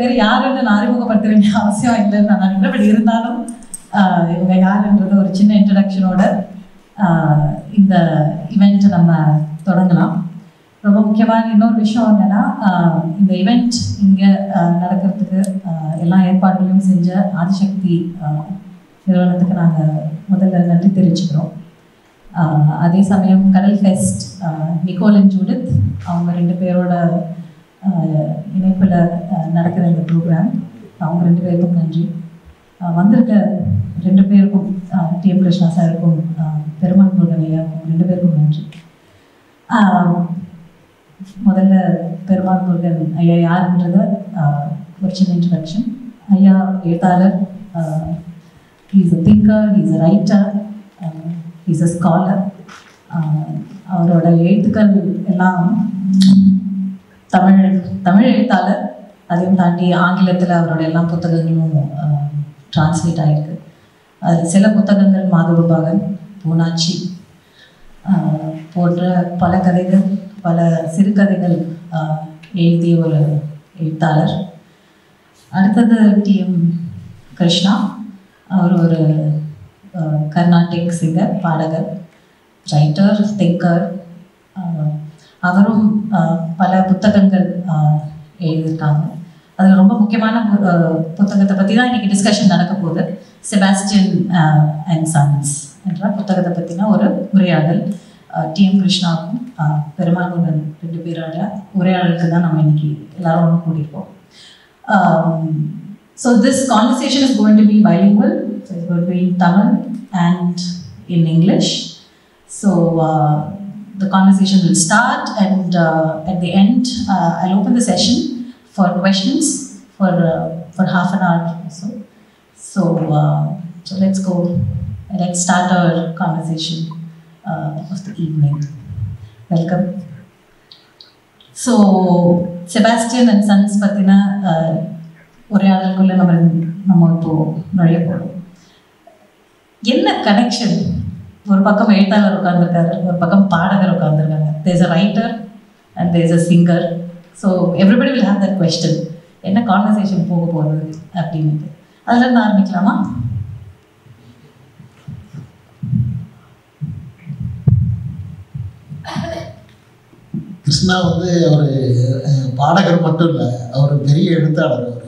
பேர் யாருன்னு நான் அறிமுகப்படுத்த வேண்டிய அவசியம் இல்லைன்னு நான் நினைக்கிறேன். பட் இருந்தாலும் இவங்க யாருன்றது ஒரு சின்ன இன்ட்ரடக்ஷனோட இந்த இவெண்ட்டை நம்ம தொடங்கலாம். ரொம்ப முக்கியமான இன்னொரு விஷயம் என்னன்னா இந்த இவெண்ட் இங்கே நடக்கிறதுக்கு எல்லா ஏற்பாடுகளையும் செஞ்ச ஆதிசக்தி நிறுவனத்துக்கு நாங்கள் முதல்ல நன்றி தெரிவிச்சுக்கிறோம். அதே சமயம் கடல் ஃபெஸ்ட் நிக்கோல் அண்ட் ஜூடித் அவங்க ரெண்டு பேரோட இணைப்பில் நடக்கிற இந்த ப்ரோக்ராம் அவங்க ரெண்டு பேருக்கும் நன்றி. வந்திருக்க ரெண்டு பேருக்கும் டி எம் கிருஷ்ணா சாருக்கும் பெருமாள் முருகன் ஐயாவுக்கும் ரெண்டு பேருக்கும் நன்றி. முதல்ல பெருமாள் முருகன் ஐயா யாருன்றத ஒரு சின்ன இன்ட்ரடக்ஷன் ஐயா எழுத்தாளர் he's a thinker he's a writer he's a scholar அவரோட எழுத்துக்கள் எல்லாம் தமிழ் தமிழ் எழுத்தாளர். அதையும் தாண்டி ஆங்கிலத்தில் அவரோட எல்லா புத்தகங்களும் டிரான்ஸ்லேட் ஆகிருக்கு அது சில புத்தகங்கள் மாதவபாகன் பூனாச்சி போன்ற பல கதைகள் பல சிறுகதைகள் எழுதிய ஒரு எழுத்தாளர். அடுத்தது டிஎம் கிருஷ்ணா. அவர் ஒரு கர்நாடிக் சிங்கர் பாடகர் ரைட்டர் திங்கர் அவரும் பல புத்தகங்கள் எழுதியிருக்காங்க. அதில் ரொம்ப முக்கியமான புத்தகத்தை பற்றி தான் இன்றைக்கி டிஸ்கஷன் நடக்க போகுது செபாஸ்டியன் அண்ட் சன்ஸ் என்ற புத்தகத்தை பற்றின ஒரு உரையாடல். டி. எம். கிருஷ்ணாவும் பெருமாளுடன் ரெண்டு பேரோட உரையாடலுக்கு தான் நம்ம இன்னைக்கு எல்லாரும் ஒன்று so this conversation is going to be bilingual so is going to be in Tamil and in English so So uh, the conversation will start, and uh, at the end, uh, I'll open the session for questions for uh, for half an hour or so. So uh, so let's go. Let's start our conversation uh, of the evening. Welcome. So Sebastian and sons பற்றின உரையாடலுக்குள்ளே நம்ம நம்ம இப்போ நுழைய போகிறோம் என்ன connection ஒரு பக்கம் எழுத்தாளர் உட்காந்துருக்காரு ஒரு பக்கம் பாடகர் உட்காந்துருக்காங்க there's a writer and there's a singer so everybody will have that question என்ன கான்வர்சேஷன் போக போகுது அப்படின்ட்டு அதுலேருந்து ஆரம்பிக்கலாமா? கிருஷ்ணா வந்து அவர் பாடகர் மட்டும் இல்லை அவர் பெரிய எழுத்தாளர் அவர்.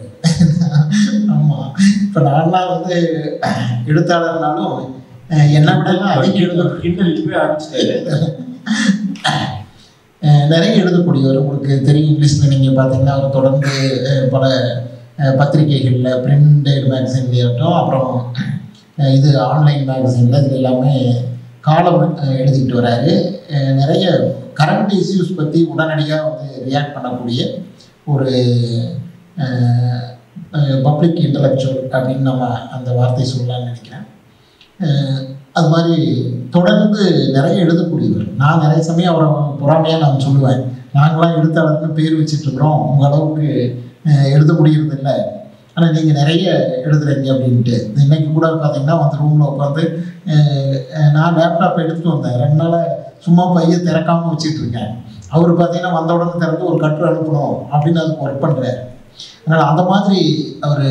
ஆமாம் இப்போ நான்லாம் வந்து எழுத்தாளர்னாலும் என்னை விடலாம் அதிகம் எழுத நிறைய எழுதக்கூடியவர் உங்களுக்கு தெரியும் இங்கிலீஷில் நீங்கள் பார்த்தீங்கன்னா அவர் தொடர்ந்து பல பத்திரிகைகளில் பிரிண்டட் மேகசின்லேயாகட்டும் அப்புறம் இது ஆன்லைன் மேகசினில் இது எல்லாமே காலம் எழுதிக்கிட்டு வராரு. நிறைய கரண்ட் இஷ்யூஸ் பற்றி உடனடியாக வந்து ரியாக்ட் பண்ணக்கூடிய ஒரு பப்ளிக் இன்டலெக்சுவல் அப்படின்னு நம்ம அந்த வார்த்தை சொல்லலாம்னு நினைக்கிறேன். அது மாதிரி தொடர்ந்து நிறைய எழுதக்கூடியவர். நான் நிறைய சமயம் அவரை பொறாமையாக நான் சொல்லுவேன். நாங்களாம் எழுத்தாளர்னு பேர் வச்சிட்ருக்குறோம். உங்கள் அளவுக்கு எழுத முடியறது இல்லை ஆனால் நீங்கள் நிறைய எழுதுறீங்க அப்படின்ட்டு. இன்னைக்கு கூட பார்த்தீங்கன்னா வந்து ரூமில் உட்காந்து நான் லேப்டாப் எடுத்துகிட்டு வந்தேன். ரெண்டு நாளாக சும்மா பைய திறக்காமல் வச்சிட்டு இருக்கேன் அவர் பார்த்தீங்கன்னா வந்த உடனே திறந்து ஒரு கட்டுரை அனுப்பணும் அப்படின்னு அதுக்கு ஒர்க் பண்ணுறாரு அதனால் அந்த மாதிரி அவர்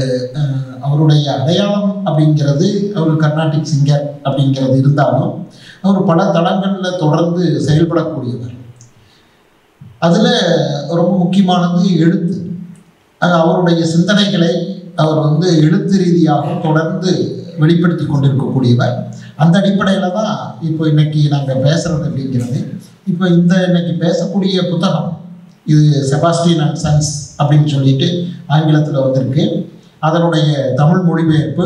அவருடைய அடையாளம் அப்படிங்கிறது அவர் கர்நாடிக் சிங்கர் அப்படிங்கிறது இருந்தாலும் அவர் பல தளங்களில் தொடர்ந்து செயல்படக்கூடியவர். அதில் ரொம்ப முக்கியமானது எழுத்து. அது அவருடைய சிந்தனைகளை அவர் வந்து எழுத்து ரீதியாக தொடர்ந்து வெளிப்படுத்தி கொண்டிருக்கக்கூடியவர். அந்த அடிப்படையில் தான் இப்போ இன்னைக்கு நாங்கள் பேசுறது அப்படிங்கிறது. இப்போ இந்த இன்னைக்கு பேசக்கூடிய புத்தகம் இது செபாஸ்டின் அண்ட் சன்ஸ். அப்படின்னு சொல்லிட்டு ஆங்கிலத்தில் வந்திருக்கு. அதனுடைய தமிழ் மொழிபெயர்ப்பு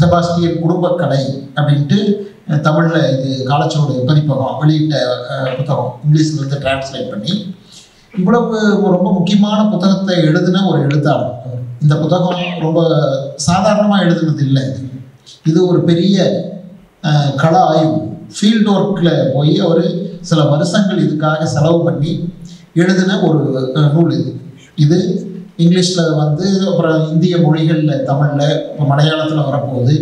செபாஸ்டியன் குடும்பக்கலை அப்படின்ட்டு தமிழில் இது காலச்சோடு பதிப்பகம் வெளியிட்ட புத்தகம் இங்கிலீஷ்லேருந்து டிரான்ஸ்லேட் பண்ணி. இவ்வளவு ரொம்ப முக்கியமான புத்தகத்தை எழுதின ஒரு எழுத்தாளர் இந்த புத்தகம் ரொம்ப சாதாரணமாக எழுதுனது இல்லை. இது. இது ஒரு பெரிய கள ஆய்வு. ஃபீல்டு ஒர்க்கில் போய் அவர் சில வருஷங்கள் இதுக்காக செலவு பண்ணி எழுதின ஒரு நூல் இது. இது இங்கிலீஷில் வந்து அப்புறம் இந்திய மொழிகளில் தமிழில் இப்போ மலையாளத்தில் வரப்போகுது.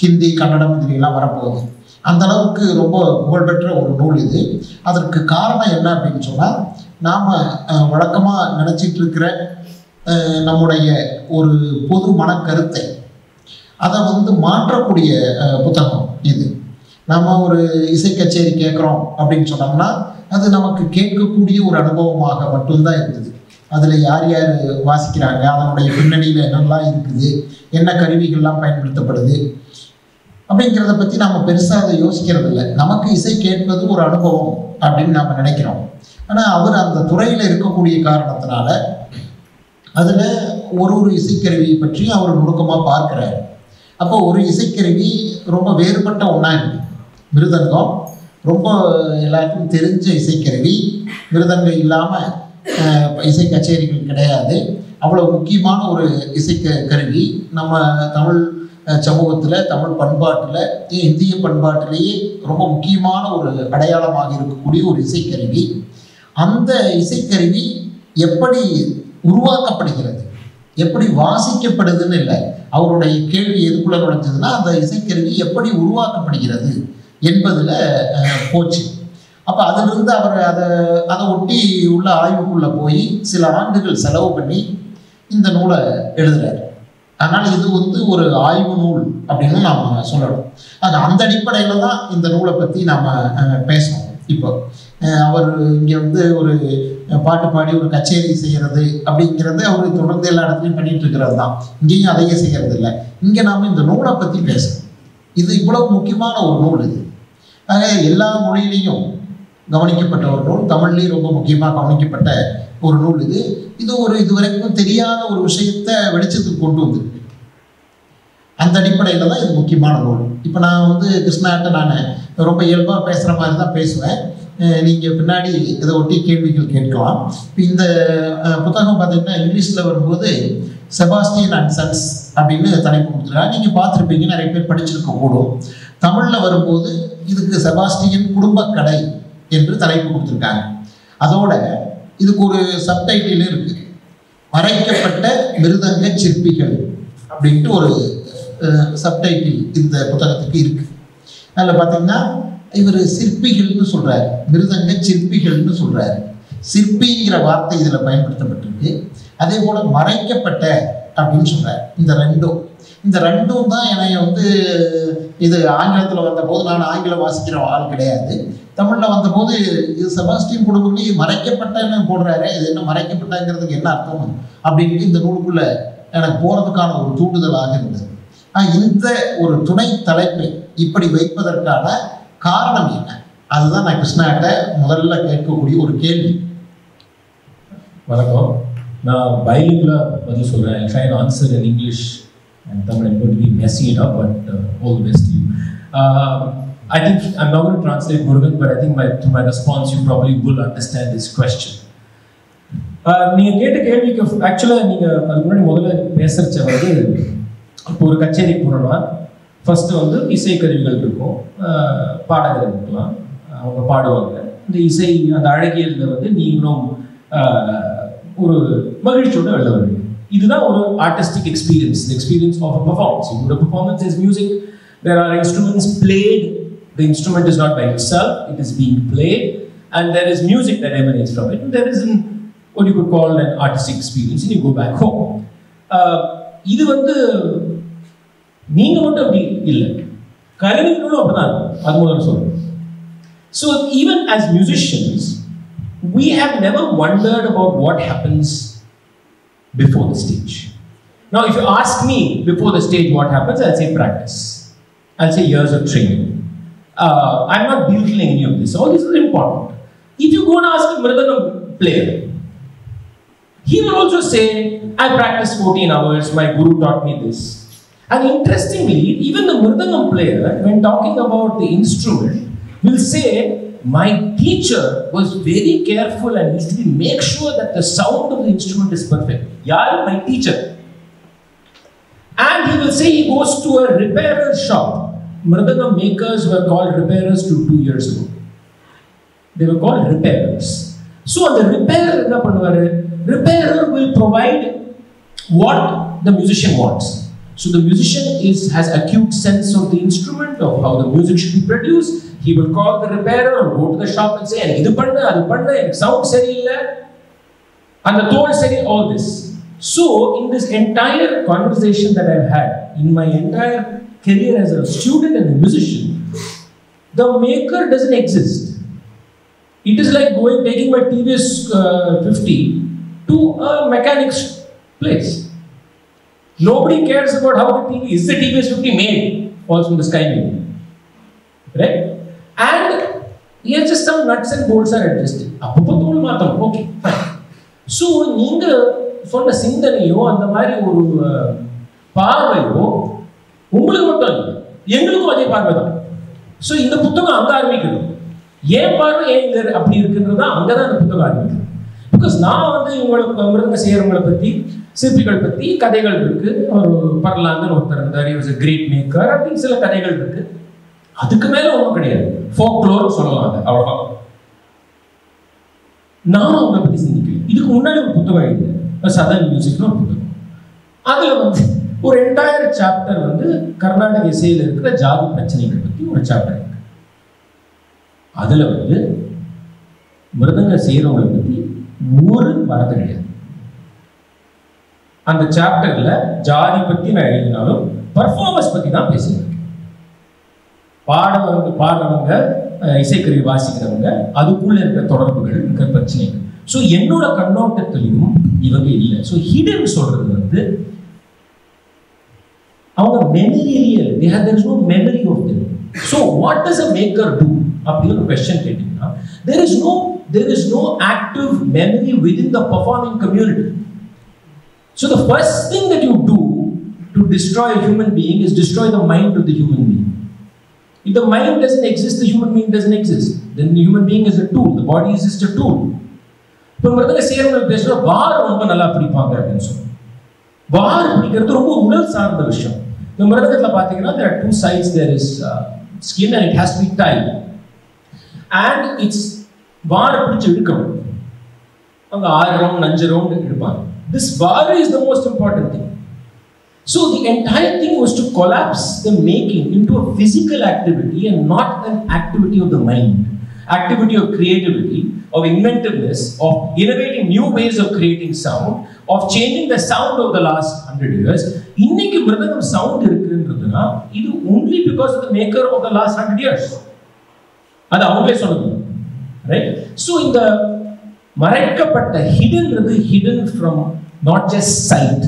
ஹிந்தி கன்னடம் இதுலாம் வரப்போகுது. அந்த அளவுக்கு ரொம்ப புகழ்பெற்ற ஒரு நூல் இது. அதற்கு காரணம் என்ன அப்படின்னு சொன்னால் நாம் வழக்கமாக நினச்சிட்டு இருக்கிற நம்முடைய ஒரு பொது மனக்கருத்தை அதை வந்து மாற்றக்கூடிய புத்தகம் இது. நம்ம ஒரு இசை கச்சேரி கேட்குறோம் அப்படின்னு சொன்னோம்னா அது நமக்கு கேட்கக்கூடிய ஒரு அனுபவமாக மட்டும்தான் இருந்தது. அதில் யார் யார் வாசிக்கிறாங்க? அதனுடைய பின்னணியில் என்னெல்லாம் இருக்குது? என்ன கருவிகள்லாம் பயன்படுத்தப்படுது? அப்படிங்கிறத பற்றி நம்ம பெருசாக அதை யோசிக்கிறது இல்லை நமக்கு இசை கேட்பது ஒரு அனுபவம் அப்படின்னு நம்ம நினைக்கிறோம். ஆனால் அவர் அந்த துறையில் இருக்கக்கூடிய காரணத்தினால அதில் ஒரு ஒரு இசைக்கருவியை பற்றி அவர் நுணுக்கமாக பார்க்குறார். அப்போ ஒரு இசைக்கருவி ரொம்ப வேறுபட்ட ஒன்றா இருக்கு. மிருதங்கம் ரொம்ப எல்லாருக்கும் தெரிஞ்ச இசைக்கருவி. மிருதங்கம் இல்லாமல் இசை கச்சேரிகள் கிடையாது. அவ்வளோ முக்கியமான ஒரு இசை கருவி. நம்ம தமிழ் சமூகத்தில் தமிழ் பண்பாட்டில் இந்திய பண்பாட்டிலேயே ரொம்ப முக்கியமான ஒரு அடையாளமாக இருக்கக்கூடிய ஒரு இசைக்கருவி அந்த இசைக்கருவி எப்படி உருவாக்கப்படுகிறது? எப்படி வாசிக்கப்படுதுன்னு இல்லை. அவருடைய கேள்வி எதுக்குள்ள நுழைஞ்சதுன்னா அந்த இசைக்கருவி எப்படி உருவாக்கப்படுகிறது என்பதில் போச்சு. அப்போ அதிலிருந்து அவர் அதை அதை ஒட்டி உள்ள ஆய்வுக்குள்ளே போய் சில ஆண்டுகள் செலவு பண்ணி இந்த நூலை எழுதுறாரு. அதனால் இது வந்து ஒரு ஆய்வு நூல் அப்படின்னு நாம் சொல்லணும். அது அந்த அடிப்படையில் தான் இந்த நூலை பற்றி நாம் பேசணும். இப்போ அவர் இங்கே வந்து ஒரு பாட்டு பாடி ஒரு கச்சேரி செய்கிறது அப்படிங்கிறது அவர் தொடர்ந்து எல்லா இடத்துலையும் பண்ணிட்டு இருக்கிறது தான். இங்கேயும் அதையே செய்கிறது இல்லை. இங்கே நாம் இந்த நூலை பற்றி பேசணும். இது இவ்வளவு முக்கியமான ஒரு நூல் இது. ஆக எல்லா மொழியிலையும் கவனிக்கப்பட்ட ஒரு நூல் தமிழ்லேயும் ரொம்ப முக்கியமாக கவனிக்கப்பட்ட ஒரு நூல் இது. இது ஒரு இதுவரைக்கும் தெரியாத ஒரு விஷயத்தை வெளிச்சத்துக்கு கொண்டு வந்து அந்த அடிப்படையில் தான் இது முக்கியமான நூல். இப்போ நான் வந்து கிருஷ்ணாட்ட நான் ரொம்ப இயல்பாக பேசுகிற மாதிரி தான் பேசுவேன். நீங்கள் பின்னாடி இதை ஒட்டி கேள்விகள் கேட்கலாம். இப்போ இந்த புத்தகம் பார்த்தீங்கன்னா இங்கிலீஷில் வரும்போது செபாஸ்டியன் அண்ட் சன்ஸ் அப்படின்னு தலைப்பு கொடுத்துருக்காங்க. நீங்கள் பார்த்துருப்பீங்க நிறைய பேர் படிச்சிருக்க கூடும் தமிழில் வரும்போது இதுக்கு செபாஸ்டியன் குடும்பக்கடை என்று தலைப்பு கொடுத்துருக்காங்க. அதோட இதுக்கு ஒரு சப்டைட்டில் இருக்கு. மறைக்கப்பட்ட மிருதங்க சிற்பிகள் அப்படின்ட்டு ஒரு சப்டைட்டில் இந்த புத்தகத்துக்கு இருக்கு. அதில் பார்த்தீங்கன்னா இவர் சிற்பிகள்னு சொல்கிறார் மிருதங்க சிற்பிகள்னு சொல்றாரு. சிற்பிங்கிற வார்த்தை இதில் பயன்படுத்தப்பட்டிருக்கு. அதே போல மறைக்கப்பட்ட அப்படின்னு சொல்றாரு. இந்த ரெண்டும். இந்த ரெண்டும் தான் என்னை வந்து இது ஆங்கிலத்தில் வந்தபோது நான் ஆங்கிலம் வாசிக்கிற ஆள் கிடையாது. தமிழில் வந்தபோது இது செபாஸ்டியன் குடும்பங்களையும் மறைக்கப்பட்டன்னு போடுறாரு. இது என்ன மறைக்கப்பட்டங்கிறதுக்கு என்ன அர்த்தம்? அப்படின்ட்டு இந்த நூலுக்குள்ள எனக்கு போகிறதுக்கான ஒரு தூண்டுதலாக இருந்தது. இந்த ஒரு துணை தலைப்பை இப்படி வைப்பதற்கான காரணம் என்ன? அதுதான் நான் கிருஷ்ணாட்ட முதல்ல கேட்கக்கூடிய ஒரு கேள்வி. வணக்கம். நான் பைலிங்கில் பதில் சொல்கிறேன் try answer in English and Tamil. I'm going to be messing it up, but uh, all the best to you. Uh, I think I'm not going to translate Murugan, but I think my, to my response, you probably will understand this question. Uh, நீங்க கேட்ட கேள்விக்கு ஆக்சுவலாக நீங்க அதுக்கு முன்னாடி முதல்ல பேசுறச்ச வந்து இப்போ ஒரு கச்சேரிக்கு போனோம்னா ஃபர்ஸ்ட் வந்து இசை கருவிகள் இருக்கும் பாடகர் இருக்கலாம் அவங்க பாடுவாங்க இந்த இசை அந்த அழகியல்ல வந்து நீங்களும் ஒரு மகிழ்ச்சியோட வெளில வருவீங்க இதுதான் ஒரு artistic experience experience of a performance உங்களோட performance is music there are instruments plate the instrument is not by itself, it is being played, and there is music that emanates from it, and there is an, what you could call an artistic experience, and you go back home. Uh, இது வந்து நீங்க மட்டும் அப்படி இல்லை கருவிகளும் அப்படிதான் இருக்கும். அது முதல்ல சொல்றேன் so even as musicians we have never wondered about what happens before the stage. Now, if you ask me before the stage what happens, I'll say practice. I'll say years of training. Uh, I'm not belittling any of this. All this is important. If you go and ask a Mridangam player, he will also say, I practiced 14 hours, my guru taught me this. And interestingly, even the Mridangam player, when talking about the instrument, will say, my teacher was very careful and used to make sure that the sound of the instrument is perfect. Yar, my teacher. And he will say he goes to a repairer shop. Mridanga makers were called repairers two, two years ago. They were called repairers. So the repairer, repairer will provide what the musician wants. So the musician is has acute sense of the instrument of how the music should be produced. He will call the repairer or go to the shop and say, "எனக்கு இது பண்ணு அது பண்ணு எனக்கு sound சரியில்லை அந்த தோல் சரி all this So, in this entire conversation that I've had, in my entire career as a student and a musician, the maker doesn't exist. It is like going taking my TVS uh, 50 to a mechanic's place. Nobody cares about how the TV is the TVS 50 made, falls from the sky maybe. Right? And here just some nuts and bolts are adjusted. அப்பப்போ தோல் மாத்தம் okay so நீங்கள் சொன்ன சிந்தனையோ அந்த மாதிரி ஒரு பார்வையோ உங்களுக்கு மட்டும் இல்லை எங்களுக்கும் அதே பார்வை தான் ஸோ இந்த புத்தகம் அங்கே ஆரம்பிக்கணும் ஏன் பார்வை ஏன் இங்கே அப்படி இருக்குன்றது தான் அங்கே தான் இந்த புத்தகம் ஆரம்பிக்கணும் பிகாஸ் நான் வந்து இவங்களை மிருதங்க செய்கிறவங்களை பற்றி சிற்பிகள் பற்றி கதைகள் இருக்கு. ஒரு பர்லாந்தன் ஒருத்தர் இருந்தார். இவர் கிரீட் மேக்கர் அப்படின்னு சில கதைகள் இருக்கு. அதுக்கு மேல ஒன்றும் கிடையாது. ஃபோக்லோர் சொல்லலாம் அது அவ்வளோதான் நான் அவங்களை பற்றி சிந்திக்கிறேன் இதுக்கு முன்னாடி ஒரு புத்தகம் இல்லை சதன் மியூசிக்னு ஒரு புத்தகம். அதில் வந்து ஒரு என்டையர் சாப்டர் வந்து கர்நாடக இசையில் இருக்கிற ஜாதி பிரச்சனைகள் பற்றி ஒரு சாப்டர் இருக்கு. அதில் வந்து மிருதங்க செய்கிறவங்களை பற்றி ஒரு வார்த்தை கிடையாது. அந்த சாப்டர்ல ஜாதி பத்தி நான் எழுதினாலும் பர்ஃபார்மன்ஸ் பத்தி தான் பேசியிருக்கேன் பாடவங்க பாடுறவங்க இசைக்கருவி வாசிக்கிறவங்க அதுக்குள்ள இருக்கிற தொடர்புகள் இருக்கிற பிரச்சனைகள். ஸோ என்னோட கண்ணோட்டத்திலையும் இவங்க இல்லை. ஸோ ஹிடன் சொல்றது வந்து அவங்க memorial they have no memory of them so what does a maker do அப்படின்னு ஒரு கொஸ்டின் கேட்டீங்கன்னா there is no there is no active memory within the performing community so the first thing that you do to destroy a human being is destroy the mind of the human being if the mind doesn't exist the human being doesn't exist then the human being is a tool the body is just a tool இப்போ மிருதங்க சேர்ந்து பேசுகிற வார் ரொம்ப நல்லா பிடிப்பாங்க அப்படின்னு சொல்லுவாங்க வார் பிடிக்கிறது ரொம்ப உடல் சார்ந்த விஷயம் இந்த மிருதகத்தில் பார்த்தீங்கன்னா there are two sides there is uh, skin and it has to be tied and it's வாரை பிடிச்சு இழுக்கணும் அவங்க ஆறு ரவுண்ட் அஞ்சு ரவுண்ட் இழுப்பாங்க this war is the most important thing So the entire thing was to collapse the making into a physical activity and not an activity of the mind. Activity of creativity, of inventiveness, of innovating new ways of creating sound, of changing the sound of the last hundred years. இன்னைக்கு மிருதகம் sound இருக்குன்றதுன்னா இது only because of the maker of the last hundred years. அது அவங்களே சொன்னது right so இந்த மறைக்கப்பட்ட ஹிடன்றது hidden from not just side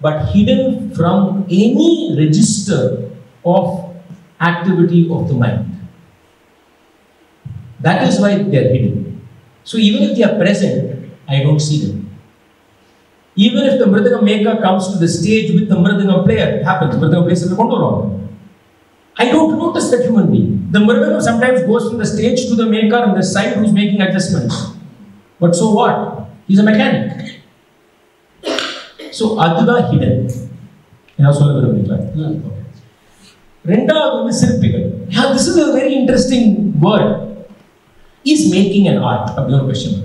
but hidden from any register of activity of the mind. That is why they are hidden. So even if they are present, I don't see them. Even if the Mridangam maker comes to the stage with the Mridangam player, it happens, Mridangam plays in the control I don't notice that human being. The Mridangam sometimes goes from the stage to the maker on the side who's making adjustments. But so what? He's a mechanic. So அதுதான் hidden என்ன சொல்ல விரும்புறீங்களா ரெண்டாவது வந்து சிற்பிகள். This is a very interesting word is making an art அப்படி ஒரு question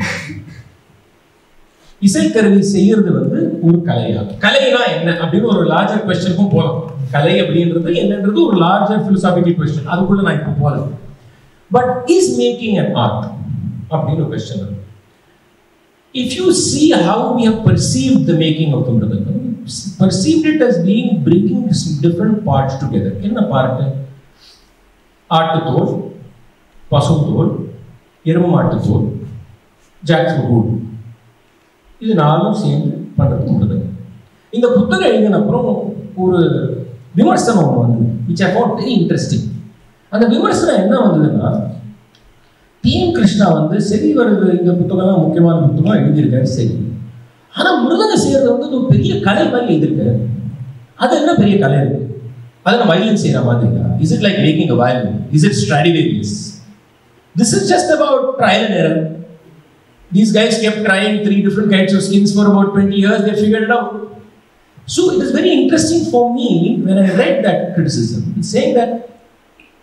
இசைக்கருவி செய்யறது வந்து ஒரு கலையா? கலைனா என்ன? அப்படின்னு ஒரு லார்ஜர் கொஸ்டினுக்கும் போகலாம் கலை அப்படின்றது என்னன்றது ஒரு லார்ஜர் பிலிசாபிக்கல் கொஸ்டின் அதுக்குள்ள நான் இப்போ போகல but is making an art அப்படின்னு ஒரு கொஸ்டின் இருக்கு if you see how we have perceived the making of the Mridangam, perceived it as being bringing some different parts together. என்ன பார்ட்டு ஆட்டுத்தோல் பசுத்தோல் எரும மாட்டுத்தோல் ஜாக்ஃபுட் wood. இது நாலும் சேர்ந்து பண்ணுறது முடியுது இந்த புத்தகம் எழுதின அப்புறம் ஒரு விமர்சனம் ஒன்று வந்தது which I found very interesting அந்த விமர்சனம் என்ன வந்ததுன்னா டிஎம் கிருஷ்ணா வந்து சரி வருது இந்த புத்தகம்லாம் முக்கியமான புத்தகம் எழுதியிருக்காரு சரி ஆனால் மிருதங்க செய்கிறது வந்து ஒரு பெரிய கலை மாதிரி எழுதியிருக்காரு. அது என்ன பெரிய கலை இருக்கு அதை நம்ம வயலின் செய்கிற மாதிரியா is it like making a violin is it Stradivarius this is just about trial and error These guys kept trying three different kinds of skins for about 20 years, they figured it out. So it is very interesting for me when I read that criticism, it's saying that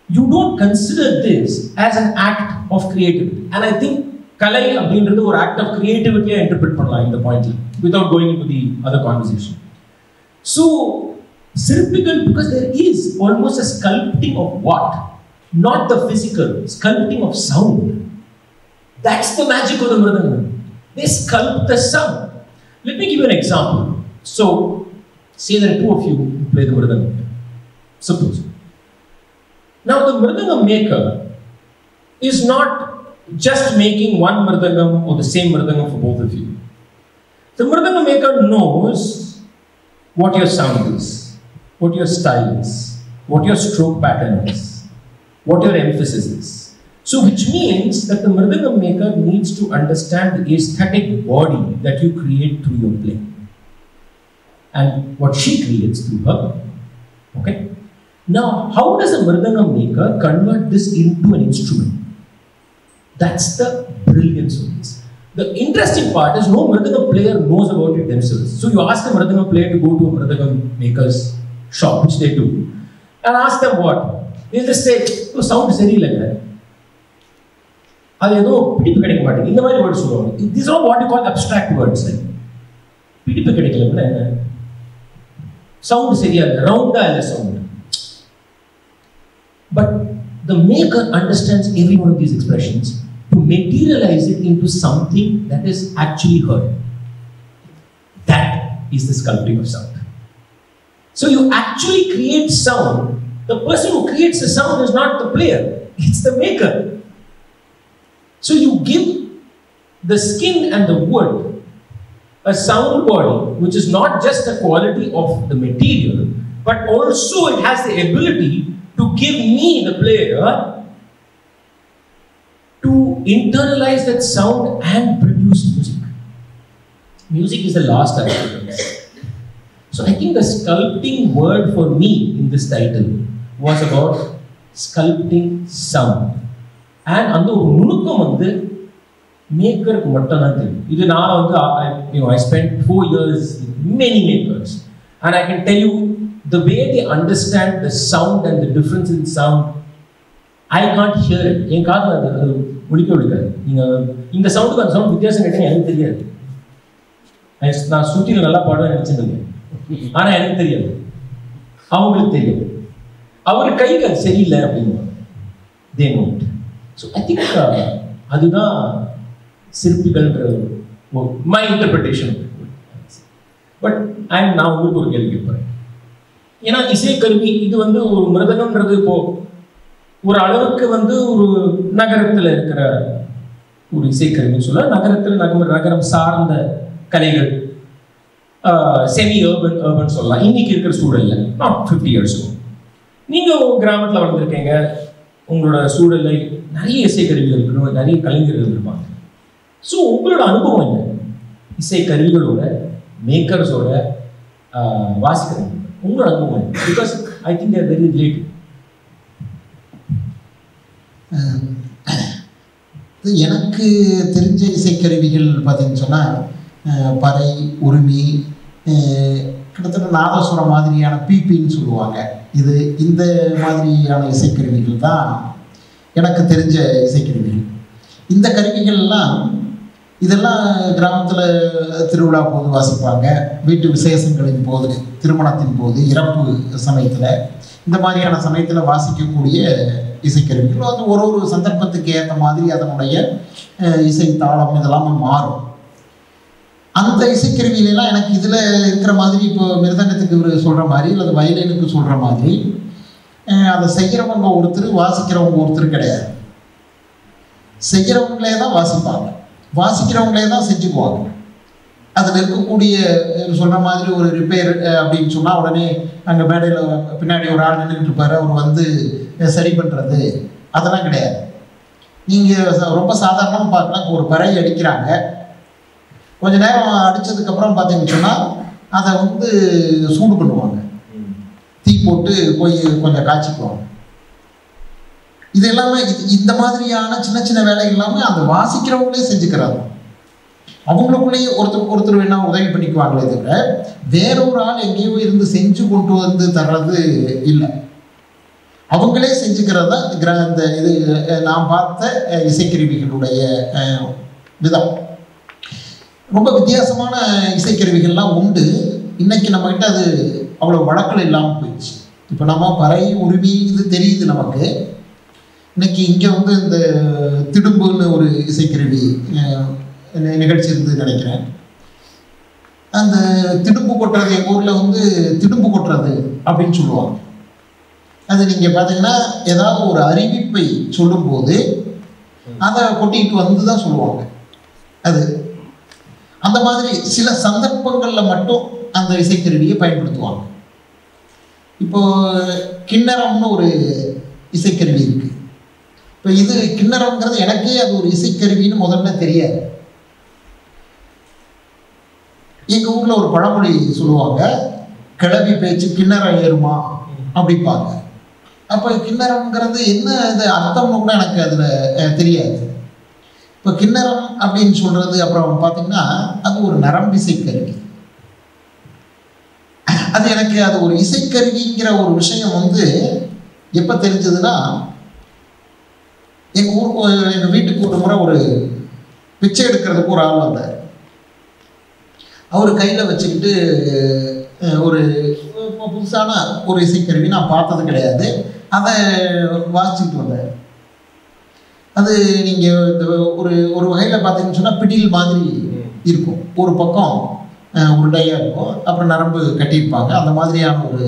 you don't consider this as an act of creativity. And I think Kalai அப்படின்றது ஒரு act of creativity interpret பண்ணலாம் இந்த பாயிண்ட்ல without going into the other conversation. So சிற்பிகள் because there is almost a sculpting of what? Not the physical, sculpting of sound. That's the magic of the Mridangam. They sculpt the sound. Let me give you an example. So, say there are two of you who Now, the mridangam maker is not just making one mridangam or the same mridangam for both of you. The mridangam maker knows what your sound is, what your style is, what your stroke pattern is, what your emphasis is. So, which means that the mridangam maker needs to understand the aesthetic body that you create through your play and what she creates through her. Okay? Now, how does a mridangam maker convert this into an instrument? That's the brilliance of this. The interesting part is no mridangam player knows about it themselves. So you ask a mridangam player to go to a mridangam maker's shop, which they do, and ask them what? They just say, oh, sound சரியில்லைங்க அது ஏதோ பிடிப்பு கிடைக்க மாட்டேங்குது இந்த மாதிரி words சொல்லுவாங்க this are what you call abstract words பிடிப்பு கிடைக்கலன்னா என்ன சவுண்ட் சரியா இல்லை ரவுண்டா இல்லை sound but the maker understands every one of these expressions to materialize it into something that is actually heard. That is the sculpting of sound. So you actually create sound. The person who creates the sound is not the player, it's the maker. So you give the skin and the wood a sound body which is not just the quality of the material, but also it has the ability to give me, the player, to internalize that sound and produce music. Music is the last aspect of this. So I think the sculpting word for me in this title was about sculpting sound. And அந்த ஒரு நுணுக்கம் வந்து மேக்கருக்கு மட்டும்தான் தெரியும் இது நான் வந்து you I spend four years many makers and I can tell you the way they understand the sound and the difference in sound I can't hear it என் காதில் அது அது ஒழிக்க ஒழிக்காது நீங்கள் இந்த சவுண்டுக்கு அந்த சவுண்ட் வித்தியாசம் கேட்டீங்க எனக்கு தெரியாது. நான் சுற்றில நல்லா பாடுவேன் நினச்சிருந்தேன் ஆனால் எனக்கு தெரியாது. அவங்களுக்கு தெரியும் அவர் கைக்கு அது சரியில்லை அப்படின்னு. They note so I think அதுதான் சிற்பிகள்ன்ற மை இன்டர்பிரிட்டேஷன் பட் ஐ நான் உங்களுக்கு ஒரு கேள்வி கேட்பேன். ஏன்னா இசைக்கருவி இது வந்து ஒரு மிருதகம்ன்றது இப்போ ஒரு அளவுக்கு வந்து ஒரு நகரத்தில் இருக்கிற ஒரு இசைக்கருவின்னு சொல்ல நகரத்தில் நகரம் நகரம் சார்ந்த கலைகள். செமி ஏர்பன் ஏர்பன் சொல்லலாம். இன்னைக்கு இருக்கிற சூழல்ல நாட் ஃபிஃப்டி இயர்ஸ் நீங்கள் கிராமத்தில் வளர்ந்துருக்கீங்க. உங்களோட சூழலில் நிறைய இசைக்கருவிகள் இருக்கணும் நிறைய கலைஞர்கள் இருப்பாங்க. ஸோ உங்களோட அனுபவம் என்ன? இசை கருவிகளோட மேக்கர்ஸோட வாசிக்கிறது உங்களோட அனுபவம் because I think they're very relative இது எனக்கு தெரிஞ்ச இசைக்கருவிகள் பார்த்தீங்கன்னு சொன்னால் பறை உரிமை கிட்டத்தட்ட நாதஸ்வரம் மாதிரியான பிபின்னு சொல்லுவாங்க. இது இந்த மாதிரியான இசைக்கருவிகள் தான் எனக்கு தெரிஞ்ச இசைக்கருவிகள். இந்த கருவிகள்லாம் இதெல்லாம் கிராமத்தில் திருவிழா போது வாசிப்பாங்க. வீட்டு விசேஷங்களின் போது திருமணத்தின் போது இறப்பு சமயத்தில் இந்த மாதிரியான சமயத்தில் வாசிக்கக்கூடிய இசைக்கருவிகள். அது ஒரு ஒரு சந்தர்ப்பத்துக்கு ஏற்ற மாதிரி அதனுடைய இசை தாளம் இதெல்லாம் மாறும். அந்த இசைக்கருவியிலாம் எனக்கு இதில் இருக்கிற மாதிரி இப்போ மிருதங்கத்துக்கு இவர் சொல்கிற மாதிரி அல்லது வயலினுக்கு சொல்கிற மாதிரி அதை செய்கிறவங்க ஒருத்தர் வாசிக்கிறவங்க ஒருத்தர் கிடையாது. செய்கிறவங்களே தான் வாசிப்பாங்க. வாசிக்கிறவங்களே தான் செஞ்சுக்குவாங்க அதில் இருக்கக்கூடிய சொல்ற மாதிரி ஒரு ரிப்பேர் அப்படின்னு சொன்னால் உடனே அங்கே மேடையில் பின்னாடி ஒரு ஆள் நின்றுட்டு இருப்பாரு. அவர் வந்து சரி பண்ணுறது அதெல்லாம் கிடையாது. நீங்கள் ரொம்ப சாதாரணமாக பார்க்கலாம் ஒரு பறை அடிக்கிறாங்க. கொஞ்ச நேரம் அடித்ததுக்கப்புறம் பார்த்தீங்கன்னு சொன்னால் அதை வந்து சூடு பண்ணுவாங்க. தீ போட்டு போய் கொஞ்சம் காய்ச்சிக்குவாங்க. இது எல்லாமே இது- இந்த மாதிரியான சின்ன சின்ன வேலை எல்லாமே அந்த வாசிக்கிறவங்களே செஞ்சுக்கிறாங்க. அவங்களுக்குள்ளேயே ஒருத்தர் ஒருத்தர் வேணா உதவி பண்ணிக்குவாங்களே தவிர வேறொரு ஆள் எங்கேயோ இருந்து செஞ்சு கொண்டு வந்து தர்றது இல்லை. அவங்களே செஞ்சுக்கிறது தான் இந்த இது நான் பார்த்த இசைக்கருவிகளுடைய விதம். ரொம்ப வித்தியாசமான இசைக்கருவிகள்லாம் உண்டு. இன்னைக்கு நம்மகிட்ட அது அவ்வளோ வழக்கில் இல்லாமல் போயிடுச்சு. இப்போ நம்ம பறை உரிமை இது தெரியுது நமக்கு. இன்னைக்கு இங்கே வந்து இந்த திடும்புன்னு ஒரு இசைக்கருவி நிகழ்ச்சி இருந்து நினைக்கிறேன். அந்த திடும்பு கொட்டுறது எங்கள் ஊரில் வந்து திடும்பு கொட்டுறது அப்படின்னு சொல்லுவாங்க. அது நீங்கள் பார்த்தீங்கன்னா ஏதாவது ஒரு அறிவிப்பை சொல்லும்போது அதை கொட்டிட்டு வந்து தான் சொல்லுவாங்க. அது அந்த மாதிரி சில சந்தர்ப்பங்களில் மட்டும் அந்த இசைக்கருவியை பயன்படுத்துவாங்க. இப்போ கிண்ணறம்னு ஒரு இசைக்கருவி இப்போ இது கிண்ணறங்கிறது எனக்கே அது ஒரு இசைக்கருவின்னு முதல்ல தெரியாது. எங்க ஊர்ல ஒரு பழமொழி சொல்லுவாங்க கிளவி பேச்சு கிண்ணறம் ஏறுமா? அப்படிப்பாங்க அப்போ கிண்ணறம்ங்கிறது என்ன இது அர்த்தம்னு கூட எனக்கு அதில் தெரியாது. இப்போ கிண்ணறம் அப்படின்னு சொல்றது அப்புறம் பார்த்திங்கன்னா அது ஒரு நரம்பிசைக்கருவி அது எனக்கு அது ஒரு இசைக்கருவிங்கிற ஒரு விஷயம் வந்து எப்போ தெரிஞ்சதுன்னா எங்கள் ஊருக்கு எங்கள் வீட்டுக்கு ஒரு முறை ஒரு பிச்சை எடுக்கிறதுக்கு ஒரு ஆள் வந்தார். அவர் கையில் வச்சுக்கிட்டு ஒரு புதுசான ஒரு இசைக்கருவி நான் பார்த்தது கிடையாது. அதை வாசிச்சுட்டு வந்தார். அது நீங்கள் இந்த ஒரு ஒரு வகையில் பார்த்தீங்கன்னு சொன்னால் பிடியில் மாதிரி இருக்கும். ஒரு பக்கம் உருண்டையாக இருக்கும். அப்புறம் நரம்பு கட்டியிருப்பாங்க. அந்த மாதிரியான ஒரு